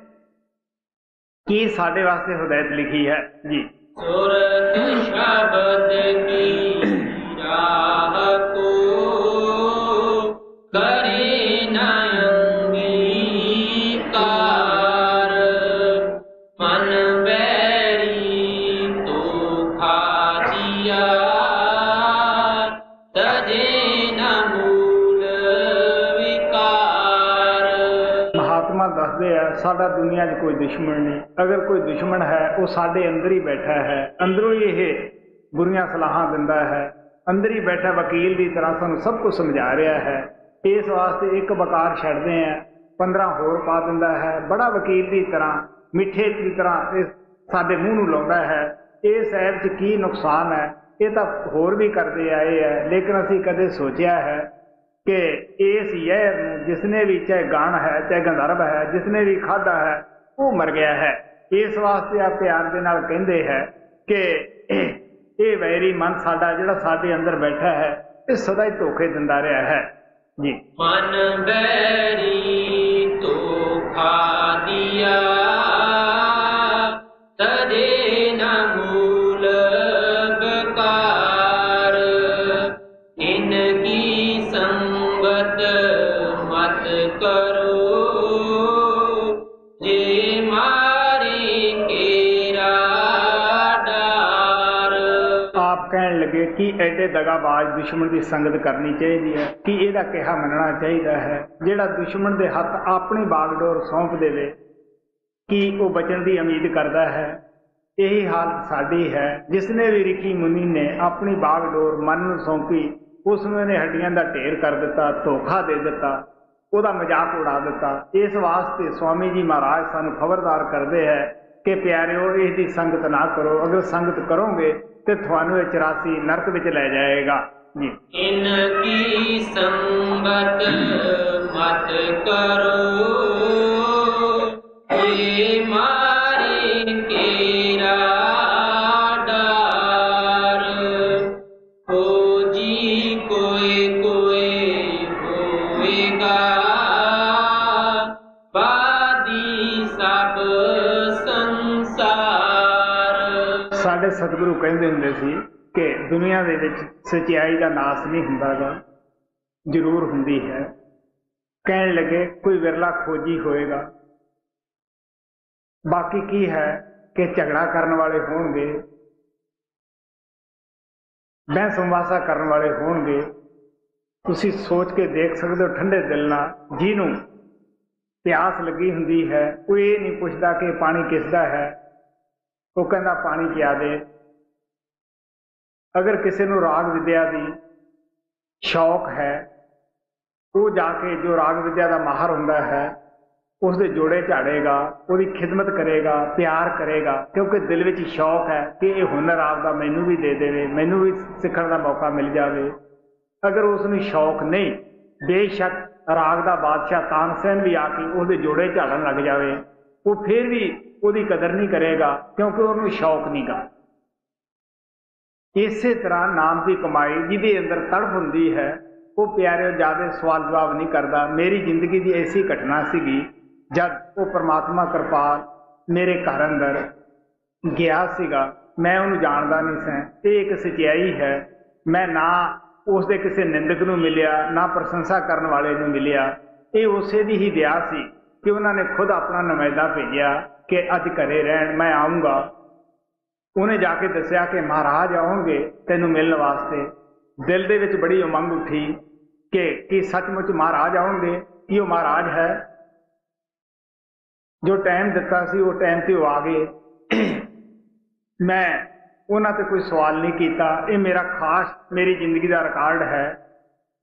ਕੀ ਸਾਡੇ ਵਾਸਤੇ ਹਦਾਇਤ ਲਿਖੀ ਹੈ? ਜੀ। ਸੁਰਤ ਸ਼ਬਦ ਕੀ ਦੁਨੀਆ 'ਚ ਕੋਈ ਦੁਸ਼ਮਣ ਨਹੀਂ। ਅਗਰ ਕੋਈ ਦੁਸ਼ਮਣ ਹੈ, ਉਹ ਸਾਡੇ ਅੰਦਰ ਹੀ ਬੈਠਾ ਹੈ। ਅੰਦਰੋਂ ਹੀ ਇਹ ਬੁਰੀਆਂ ਸਲਾਹਾਂ ਦਿੰਦਾ ਹੈ। ਅੰਦਰ ਹੀ ਬੈਠਾ ਵਕੀਲ ਦੀ ਤਰ੍ਹਾਂ ਸਾਨੂੰ ਸਭ ਕੁਝ ਸਮਝਾ ਰਿਹਾ ਹੈ। ਇਸ ਵਾਸਤੇ ਇੱਕ ਬਕਾਰ ਛੱਡਦੇ ਆ 15 ਹੋਰ ਪਾ ਦਿੰਦਾ ਹੈ। ਬੜਾ ਵਕੀਲ ਦੀ ਤਰ੍ਹਾਂ, ਮਿੱਠੇ ਦੀ ਤਰ੍ਹਾਂ ਇਹ ਸਾਡੇ ਮੂੰਹ ਨੂੰ ਲਾਉਂਦਾ ਹੈ। ਇਹ ਐਪ 'ਚ ਕੀ ਨੁਕਸਾਨ ਹੈ? ਇਹ ਤਾਂ ਹੋਰ ਵੀ ਕਰਦੇ ਆਏ ਹੈ। ਲੇਕਿਨ ਅਸੀਂ ਕਦੇ ਸੋਚਿਆ ਹੈ ਕਿ ਇਸ ਜ਼ਹਿਰ ਨੂੰ ਜਿਸਨੇ ਵੀ ਚਾਹੇ ਗਾਣ ਹੈ, ਚਾਹੇ ਗੰਧਰਵ ਹੈ, ਜਿਸਨੇ ਵੀ ਖਾਦਾ ਹੈ, ਉਹ ਮਰ ਗਿਆ ਹੈ। ਇਸ ਵਾਸਤੇ ਆ ਪਿਆਰ ਦੇ ਨਾਲ ਕਹਿੰਦੇ ਹੈ ਕਿ ਇਹ- ਵੈਰੀ ਮਨ ਸਾਡਾ ਜਿਹੜਾ ਸਾਡੇ ਅੰਦਰ ਬੈਠਾ ਹੈ, ਇਹ ਸਦਾ ਹੀ ਧੋਖੇ ਦਿੰਦਾ ਰਿਹਾ ਹੈ। ਜੀ। ਮਨ ਬੈਰੀ ਤੋ ਖਾਦੀਆ ਲੱਗੇ ਕਿ ਐਡੇ ਦਗਾਬਾਜ਼ ਦੁਸ਼ਮਣ ਦੀ ਸੰਗਤ ਕਰਨੀ ਚਾਹੀਦੀ ਹੈ, ਕਿ ਇਹਦਾ ਕਿਹਾ ਮੰਨਣਾ ਚਾਹੀਦਾ ਹੈ, ਜਿਹੜਾ ਦੁਸ਼ਮਣ ਦੇ ਹੱਥ ਆਪਣੀ ਬਾਗਡੋਰ ਸੌਂਪ ਦੇਵੇ, ਕਿ ਉਹ ਬਚਣ ਦੀ ਉਮੀਦ ਕਰਦਾ ਹੈ। ਇਹੀ ਹਾਲਤ ਸਾਡੀ ਹੈ। ਜਿਸਨੇ ਵੀ ਰਿਖੀ ਮੁਨੀ ਨੇ ਆਪਣੀ ਬਾਗਡੋਰ ਮਨ ਨੂੰ ਸੌਂਪੀ ਉਸ ਨੂੰ ਇਹਨੇ ਹੱਡੀਆਂ ਦਾ ਢੇਰ ਕਰ ਦਿੱਤਾ, ਧੋਖਾ ਦੇ ਦਿੱਤਾ, ਉਹਦਾ ਮਜ਼ਾਕ ਉਡਾ ਦਿੱਤਾ। ਇਸ ਵਾਸਤੇ ਸਵਾਮੀ ਜੀ ਮਹਾਰਾਜ ਸਾਨੂੰ ਖਬਰਦਾਰ ਕਰਦੇ ਹੈ ਕਿ ਪਿਆਰਿਓ ਇਸ ਦੀ ਸੰਗਤ ਨਾ ਕਰੋ। ਅਗਰ ਸੰਗਤ ਕਰੋਗੇ ਤੇ ਤੁਹਾਨੂੰ ਇਹ 84 ਨਰਕ ਵਿੱਚ ਲੈ ਜਾਏਗਾ। ਜੀ। ਇਨ ਕੀ ਸੰਗਤ ਮਤ ਕਰੋ। ਇਹ ਸਤਿਗੁਰੂ ਕਹਿੰਦੇ ਹੁੰਦੇ ਸੀ ਕਿ ਦੁਨੀਆ ਦੇ ਵਿੱਚ ਸਚਾਈ ਦਾ ਨਾਸ ਨਹੀਂ ਹੁੰਦਾਗਾ, ਜ਼ਰੂਰ ਹੁੰਦੀ ਹੈ। ਕਹਿਣ ਲੱਗੇ, ਕੋਈ ਵਿਰਲਾ ਖੋਜੀ ਹੋਏਗਾ। ਬਾਕੀ ਕੀ ਹੈ ਕਿ ਝਗੜਾ ਕਰਨ ਵਾਲੇ ਹੋਣਗੇ? ਬਹਿ ਸੰਵਾਸਾ ਕਰਨ ਵਾਲੇ ਹੋਣਗੇ? ਤੁਸੀਂ ਸੋਚ ਕੇ ਦੇਖ ਸਕਦੇ ਹੋ, ਠੰਡੇ ਦਿਲ ਨਾਲ, ਜਿਹਨੂੰ ਪਿਆਸ ਲੱਗੀ ਹੁੰਦੀ ਹੈ, ਉਹ ਇਹ ਨਹੀਂ ਪੁੱਛਦਾ ਕਿ ਪਾਣੀ ਕਿਸ ਦਾ ਹੈ। ਉਹ ਕਹਿੰਦਾ, ਪਾਣੀ ਪਿਆ ਦੇ। ਅਗਰ ਕਿਸੇ ਨੂੰ ਰਾਗ ਵਿਦਿਆ ਦੀ ਸ਼ੌਕ ਹੈ, ਉਹ ਜਾ ਕੇ ਜੋ ਰਾਗ ਵਿਦਿਆ ਦਾ ਮਾਹਰ ਹੁੰਦਾ ਹੈ ਉਸ ਦੇ ਜੋੜੇ ਝਾੜੇਗਾ, ਉਹਦੀ ਖਿਦਮਤ ਕਰੇਗਾ, ਪਿਆਰ ਕਰੇਗਾ, ਕਿਉਂਕਿ ਦਿਲ ਵਿੱਚ ਸ਼ੌਕ ਹੈ ਕਿ ਇਹ ਹੁਨਰ ਆਪ ਦਾ ਮੈਨੂੰ ਵੀ ਦੇ ਦੇਵੇ, ਮੈਨੂੰ ਵੀ ਸਿੱਖਣ ਦਾ ਮੌਕਾ ਮਿਲ ਜਾਵੇ। ਅਗਰ ਉਸ ਨੂੰ ਸ਼ੌਕ ਨਹੀਂ, ਬੇਸ਼ੱਕ ਰਾਗ ਦਾ ਬਾਦਸ਼ਾਹ ਤਾਨਸੈਨ ਵੀ ਆ ਕੇ ਉਹਦੇ ਜੋੜੇ ਝਾੜਨ ਲੱਗ ਜਾਵੇ। ਉਹ ਫਿਰ ਵੀ ਉਹਦੀ ਕਦਰ ਨਹੀਂ ਕਰੇਗਾ, ਕਿਉਂਕਿ ਉਹਨੂੰ ਸ਼ੌਕ ਨਹੀਂਗਾ ਇਸੇ ਤਰ੍ਹਾਂ ਨਾਮ ਦੀ ਕਮਾਈ ਜਿਹਦੇ ਅੰਦਰ ਤੜਫ ਹੁੰਦੀ ਹੈ, ਉਹ ਪਿਆਰਿਓ ਜ਼ਿਆਦਾ ਸਵਾਲ ਜਵਾਬ ਨਹੀਂ ਕਰਦਾ। ਮੇਰੀ ਜ਼ਿੰਦਗੀ ਦੀ ਐਸੀ ਘਟਨਾ ਸੀਗੀ, ਜਦ ਉਹ ਪਰਮਾਤਮਾ ਕਿਰਪਾਲ ਮੇਰੇ ਘਰ ਅੰਦਰ ਗਿਆ ਸੀਗਾ। ਮੈਂ ਉਹਨੂੰ ਜਾਣਦਾ ਨਹੀਂ ਸਾਂ। ਇਹ ਇੱਕ ਸਚਾਈ ਹੈ। ਮੈਂ ਨਾ ਉਸ ਦੇ ਕਿਸੇ ਨਿੰਦਕ ਨੂੰ ਮਿਲਿਆ, ਨਾ ਪ੍ਰਸ਼ੰਸਾ ਕਰਨ ਵਾਲੇ ਨੂੰ ਮਿਲਿਆ। ਇਹ ਉਸੇ ਦੀ ਹੀ ਦਿਆ ਸੀ। ਕਿ ਉਹਨਾਂ ਨੇ ਖੁਦ ਆਪਣਾ ਨੁਮਾਇੰਦਾ ਭੇਜਿਆ ਕਿ ਅੱਜ ਘਰੇ ਰਹਿਣ, ਮੈਂ ਆਉਂਗਾ ਉਹਨੇ ਜਾ ਕੇ ਦੱਸਿਆ ਕਿ ਮਹਾਰਾਜ ਆਉਣਗੇ ਤੈਨੂੰ ਮਿਲਣ ਵਾਸਤੇ। ਦਿਲ ਦੇ ਵਿੱਚ ਬੜੀ ਉਮੰਗ ਉੱਠੀ ਕਿ ਕੀ ਸੱਚਮੁੱਚ ਮਹਾਰਾਜ ਆਉਣਗੇ? ਕੀ ਉਹ ਮਹਾਰਾਜ ਹੈ? ਜੋ ਟਾਈਮ ਦਿੱਤਾ ਸੀ, ਉਹ ਟਾਈਮ ਤੇ ਉਹ ਆ ਗਏ। ਮੈਂ ਉਹਨਾਂ ਤੇ ਕੋਈ ਸਵਾਲ ਨਹੀਂ ਕੀਤਾ। ਇਹ ਮੇਰਾ ਖਾਸ, ਮੇਰੀ ਜ਼ਿੰਦਗੀ ਦਾ ਰਿਕਾਰਡ ਹੈ।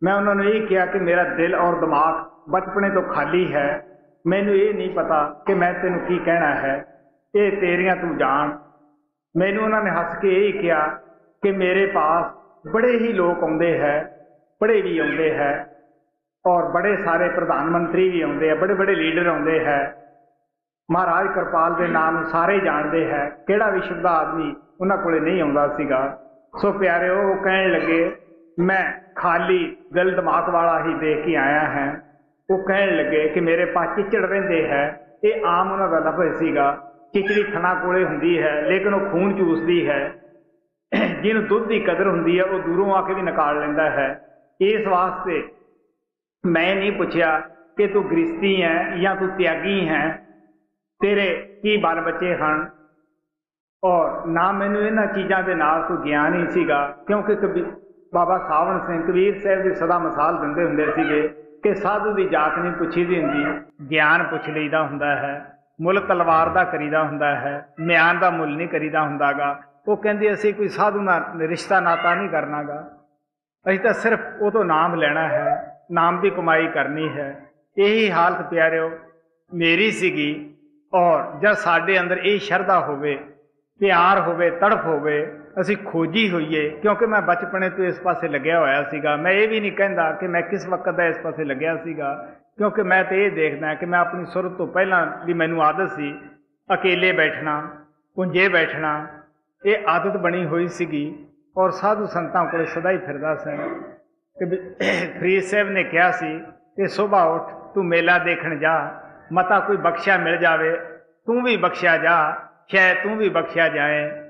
ਮੈਂ ਉਹਨਾਂ ਨੂੰ ਇਹ ਕਿਹਾ ਕਿ ਮੇਰਾ ਦਿਲ ਔਰ ਦਿਮਾਗ ਬਚਪਨੇ ਤੋਂ ਖਾਲੀ ਹੈ। ਮੈਨੂੰ ਇਹ ਨਹੀਂ ਪਤਾ ਕਿ ਮੈਂ ਤੈਨੂੰ ਕੀ ਕਹਿਣਾ ਹੈ। ਇਹ ਤੇਰੀਆਂ ਤੂੰ ਜਾਣ। ਮੈਨੂੰ ਉਹਨਾਂ ਨੇ ਹੱਸ ਕੇ ਇਹ ਕਿਹਾ ਕਿ ਮੇਰੇ ਪਾਸ ਬੜੇ ਹੀ ਲੋਕ ਆਉਂਦੇ ਹੈ, ਬੜੇ ਵੀ ਆਉਂਦੇ ਹੈ ਔਰ ਬੜੇ ਸਾਰੇ ਪ੍ਰਧਾਨ ਮੰਤਰੀ ਵੀ ਆਉਂਦੇ ਆ ਬੜੇ ਬੜੇ ਲੀਡਰ ਆਉਂਦੇ ਹੈ। ਮਹਾਰਾਜ ਕਿਰਪਾਲ ਦੇ ਨਾਮ ਨੂੰ ਸਾਰੇ ਜਾਣਦੇ ਹੈ। ਕਿਹੜਾ ਵਿਸ਼ਵ ਦਾ ਆਦਮੀ ਉਹਨਾਂ ਕੋਲੇ ਨਹੀਂ ਆਉਂਦਾ ਸੀਗਾ। ਸੋ ਪਿਆਰਿਓ, ਉਹ ਕਹਿਣ ਲੱਗੇ, ਮੈਂ ਖਾਲੀ ਦਿਲ ਦਿਮਾਗ ਵਾਲਾ ਹੀ ਦੇਖ ਕੇ ਆਇਆ ਹਾਂ। ਉਹ ਕਹਿਣ ਲੱਗੇ ਕਿ ਮੇਰੇ ਪਾਸ ਚਿਚੜ ਰਹਿੰਦੇ ਹੈ, ਇਹ ਆਮ ਉਹਨਾਂ ਦਾ ਲਫ਼ਜ਼ ਸੀਗਾ, ਚਿਚੜੀ ਥਣਾ ਕੋਲੇ ਹੁੰਦੀ ਹੈ, ਲੇਕਿਨ ਉਹ ਖੂਨ ਚੂਸਦੀ ਹੈ। ਜਿਹਨੂੰ ਦੁੱਧ ਦੀ ਕਦਰ ਹੁੰਦੀ ਹੈ, ਉਹ ਦੂਰੋਂ ਆ ਕੇ ਵੀ ਨਿਕਾਲ ਲੈਂਦਾ ਹੈ। ਇਸ ਵਾਸਤੇ ਮੈਂ ਨਹੀਂ ਪੁੱਛਿਆ ਕਿ ਤੂੰ ਗ੍ਰਸਤੀ ਹੈ ਜਾਂ ਤੂੰ ਤਿਆਗੀ ਹੈ, ਤੇਰੇ ਕੀ ਬਾਲ ਬੱਚੇ ਹਨ? ਔਰ ਨਾ ਮੈਨੂੰ ਇਹਨਾਂ ਚੀਜ਼ਾਂ ਦੇ ਨਾਲ ਕੋਈ ਗਿਆਨ ਹੀ ਸੀਗਾ, ਕਿਉਂਕਿ ਕਬੀ, ਬਾਬਾ ਸਾਵਣ ਸਿੰਘ ਕਬੀਰ ਸਾਹਿਬ ਦੀ ਸਦਾ ਮਿਸਾਲ ਦਿੰਦੇ ਹੁੰਦੇ ਸੀਗੇ। ਕਿ ਸਾਧੂ ਦੀ ਜਾਤ ਨਹੀਂ ਪੁੱਛੀ ਦੀ ਹੁੰਦੀ। ਗਿਆਨ ਪੁੱਛ ਲਈਦਾ ਹੁੰਦਾ ਹੈ, ਮੁੱਲ ਤਲਵਾਰ ਦਾ ਕਰੀਦਾ ਹੁੰਦਾ ਹੈ, ਮਿਆਨ ਦਾ ਮੁੱਲ ਨਹੀਂ ਕਰੀਦਾ ਹੁੰਦਾਗਾ। ਉਹ ਕਹਿੰਦੇ, ਅਸੀਂ ਕੋਈ ਸਾਧੂ ਨਾਲ ਰਿਸ਼ਤਾ ਨਾਤਾ ਨਹੀਂ ਕਰਨਾਗਾ। ਅਸੀਂ ਤਾਂ ਸਿਰਫ ਉਹ ਤੋਂ ਨਾਮ ਲੈਣਾ ਹੈ, ਨਾਮ ਦੀ ਕਮਾਈ ਕਰਨੀ ਹੈ। ਇਹੀ ਹਾਲਤ ਪਿਆਰਿਓ, ਮੇਰੀ ਸੀਗੀ। ਔਰ ਜਦ ਸਾਡੇ ਅੰਦਰ ਇਹ ਸ਼ਰਧਾ ਹੋਵੇ, ਪਿਆਰ ਹੋਵੇ, ਤੜਫ ਹੋਵੇ ਅਸੀਂ ਖੋਜੀ ਹੋਈਏ, ਕਿਉਂਕਿ ਮੈਂ ਬਚਪਨੇ ਤੋਂ ਇਸ ਪਾਸੇ ਲੱਗਿਆ ਹੋਇਆ ਸੀਗਾ। ਮੈਂ ਇਹ ਵੀ ਨਹੀਂ ਕਹਿੰਦਾ ਕਿ ਮੈਂ ਕਿਸ ਵਕਤ ਦਾ ਇਸ ਪਾਸੇ ਲੱਗਿਆ ਸੀਗਾ, ਕਿਉਂਕਿ ਮੈਂ ਤੇ ਇਹ ਦੇਖਦਾ ਕਿ ਮੈਂ ਆਪਣੀ ਸੁਰਤ ਤੋਂ ਪਹਿਲਾਂ ਵੀ ਮੈਨੂੰ ਆਦਤ ਸੀ ਅਕੇਲੇ ਬੈਠਣਾ, ਪੁੰਜੇ ਬੈਠਣਾ। ਇਹ ਆਦਤ ਬਣੀ ਹੋਈ ਸੀਗੀ ਔਰ ਸਾਧੂ ਸੰਤਾਂ ਕੋਲ ਸਦਾ ਹੀ ਫਿਰਦਾ ਸੀ ਕਿ ਫਰੀਦ ਸਾਹਿਬ ਨੇ ਕਿਹਾ ਸੀ ਕਿ ਸਵੇਰ ਉੱਠ, ਤੂੰ ਮੇਲਾ ਦੇਖਣ ਜਾ ਮਤਾ ਕੋਈ ਬਖਸ਼ਿਆ ਮਿਲ ਜਾਵੇ, ਤੂੰ ਵੀ ਬਖਸ਼ਿਆ ਜਾ ਸ਼ਾਇਦ ਤੂੰ ਵੀ ਬਖਸ਼ਿਆ ਜਾਏ।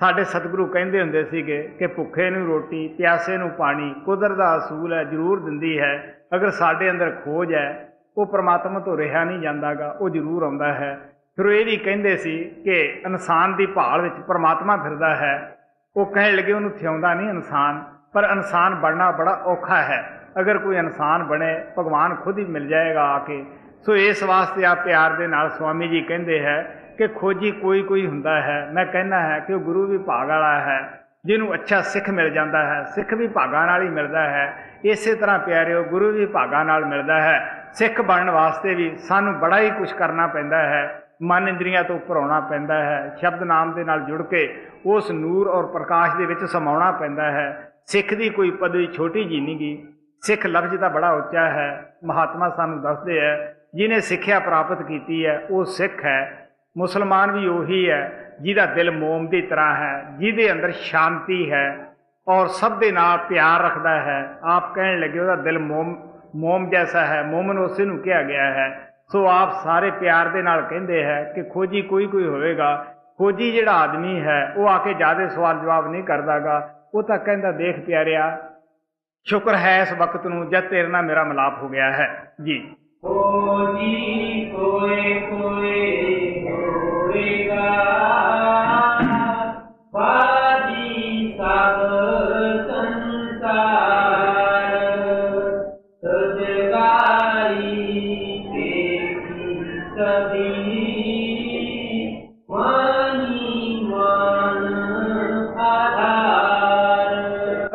ਸਾਡੇ ਸਤਿਗੁਰੂ ਕਹਿੰਦੇ ਹੁੰਦੇ ਸੀਗੇ ਕਿ ਭੁੱਖੇ ਨੂੰ ਰੋਟੀ, ਪਿਆਸੇ ਨੂੰ ਪਾਣੀ, ਕੁਦਰਤ ਦਾ ਅਸੂਲ ਹੈ, ਜ਼ਰੂਰ ਦਿੰਦੀ ਹੈ। ਅਗਰ ਸਾਡੇ ਅੰਦਰ ਖੋਜ ਹੈ, ਉਹ ਪ੍ਰਮਾਤਮਾ ਤੋਂ ਰਿਹਾ ਨਹੀਂ ਜਾਂਦਾਗਾ, ਉਹ ਜ਼ਰੂਰ ਆਉਂਦਾ ਹੈ। ਫਿਰ ਉਹ ਇਹ ਵੀ ਕਹਿੰਦੇ ਸੀ ਕਿ ਇਨਸਾਨ ਦੀ ਭਾਲ ਵਿੱਚ ਪ੍ਰਮਾਤਮਾ ਫਿਰਦਾ ਹੈ। ਉਹ ਕਹਿਣ ਲੱਗੇ, ਉਹਨੂੰ ਥਿਆਉਂਦਾ ਨਹੀਂ ਇਨਸਾਨ, ਪਰ ਇਨਸਾਨ ਬਣਨਾ ਬੜਾ ਔਖਾ ਹੈ। ਅਗਰ ਕੋਈ ਇਨਸਾਨ ਬਣੇ, ਭਗਵਾਨ ਖੁਦ ਹੀ ਮਿਲ ਜਾਏਗਾ ਆ ਕੇ। ਸੋ ਇਸ ਵਾਸਤੇ ਆ ਪਿਆਰ ਦੇ ਨਾਲ ਸਵਾਮੀ ਜੀ ਕਹਿੰਦੇ ਹੈ ਕਿ ਖੋਜੀ ਕੋਈ ਕੋਈ ਹੁੰਦਾ ਹੈ। ਮੈਂ ਕਹਿੰਦਾ ਹੈ ਕਿ ਉਹ ਗੁਰੂ ਵੀ ਭਾਗ ਵਾਲਾ ਹੈ, ਜਿਹਨੂੰ ਅੱਛਾ ਸਿੱਖ ਮਿਲ ਜਾਂਦਾ ਹੈ। ਸਿੱਖ ਵੀ ਭਾਗਾਂ ਨਾਲ ਹੀ ਮਿਲਦਾ ਹੈ। ਇਸੇ ਤਰ੍ਹਾਂ ਪਿਆਰਿਓ, ਗੁਰੂ ਵੀ ਭਾਗਾਂ ਨਾਲ ਮਿਲਦਾ ਹੈ। ਸਿੱਖ ਬਣਨ ਵਾਸਤੇ ਵੀ ਸਾਨੂੰ ਬੜਾ ਹੀ ਕੁਝ ਕਰਨਾ ਪੈਂਦਾ ਹੈ। ਮਨ ਇੰਦਰੀਆਂ ਤੋਂ ਉੱਪਰ ਪੈਂਦਾ ਹੈ। ਸ਼ਬਦ ਨਾਮ ਦੇ ਨਾਲ ਜੁੜ ਕੇ ਉਸ ਨੂਰ ਔਰ ਪ੍ਰਕਾਸ਼ ਦੇ ਵਿੱਚ ਸਮਾਉਣਾ ਪੈਂਦਾ ਹੈ। ਸਿੱਖ ਦੀ ਕੋਈ ਪਦਵੀ ਛੋਟੀ ਜੀ ਨਹੀਂ ਗੀ। ਸਿੱਖ ਲਫ਼ਜ਼ ਦਾ ਬੜਾ ਉੱਚਾ ਹੈ। ਮਹਾਤਮਾ ਸਾਨੂੰ ਦੱਸਦੇ ਹੈ ਜਿਨੇ ਸਿੱਖਿਆ ਪ੍ਰਾਪਤ ਕੀਤੀ ਹੈ, ਉਹ ਸਿੱਖ ਹੈ। ਮੁਸਲਮਾਨ ਵੀ ਉਹੀ ਹੈ, ਜਿਹਦਾ ਦਿਲ ਮੋਮ ਦੀ ਤਰ੍ਹਾਂ ਹੈ, ਜਿਹਦੇ ਅੰਦਰ ਸ਼ਾਂਤੀ ਹੈ ਔਰ ਸਭ ਦੇ ਨਾਲ ਪਿਆਰ ਰੱਖਦਾ ਹੈ। ਆਪ ਕਹਿਣ ਲੱਗੇ, ਉਹਦਾ ਦਿਲ ਮੋਮ ਮੋਮ ਜੈਸਾ ਹੈ, ਮੋਮਨ ਉਸੇ ਨੂੰ ਕਿਹਾ ਗਿਆ ਹੈ। ਸੋ ਆਪ ਸਾਰੇ ਪਿਆਰ ਦੇ ਨਾਲ ਕਹਿੰਦੇ ਹੈ ਕਿ ਖੋਜੀ ਕੋਈ ਕੋਈ ਹੋਵੇਗਾ, ਖੋਜੀ ਜਿਹੜਾ ਆਦਮੀ ਹੈ, ਉਹ ਆ ਕੇ ਜ਼ਿਆਦਾ ਸਵਾਲ ਜਵਾਬ ਨਹੀਂ ਕਰਦਾਗਾ। ਉਹ ਤਾਂ ਕਹਿੰਦਾ, ਦੇਖ ਪਿਆਰਿਆ, ਸ਼ੁਕਰ ਹੈ ਇਸ ਵਕਤ ਨੂੰ ਜਦ ਤੇਰੇ ਨਾਲ ਮੇਰਾ ਮਿਲਾਪ ਹੋ ਗਿਆ ਹੈ। ਜੀ। ਖੋਜੀ ਕੋਏ ਕੋਏ ਹੋਵੇਗਾ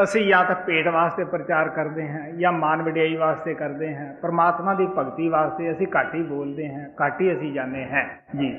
ਅਸੀਂ ਜਾਂ ਤਾਂ ਪੇਟ ਵਾਸਤੇ ਪ੍ਰਚਾਰ ਕਰਦੇ ਹਾਂ ਜਾਂ ਮਾਨ ਵਡਿਆਈ ਵਾਸਤੇ ਕਰਦੇ ਹਾਂ, ਪਰਮਾਤਮਾ ਦੀ ਭਗਤੀ ਵਾਸਤੇ ਅਸੀਂ ਘੱਟ ਹੀ ਬੋਲਦੇ ਹਾਂ, ਘੱਟ ਹੀ ਅਸੀਂ ਜਾਂਦੇ ਹਾਂ। ਜੀ।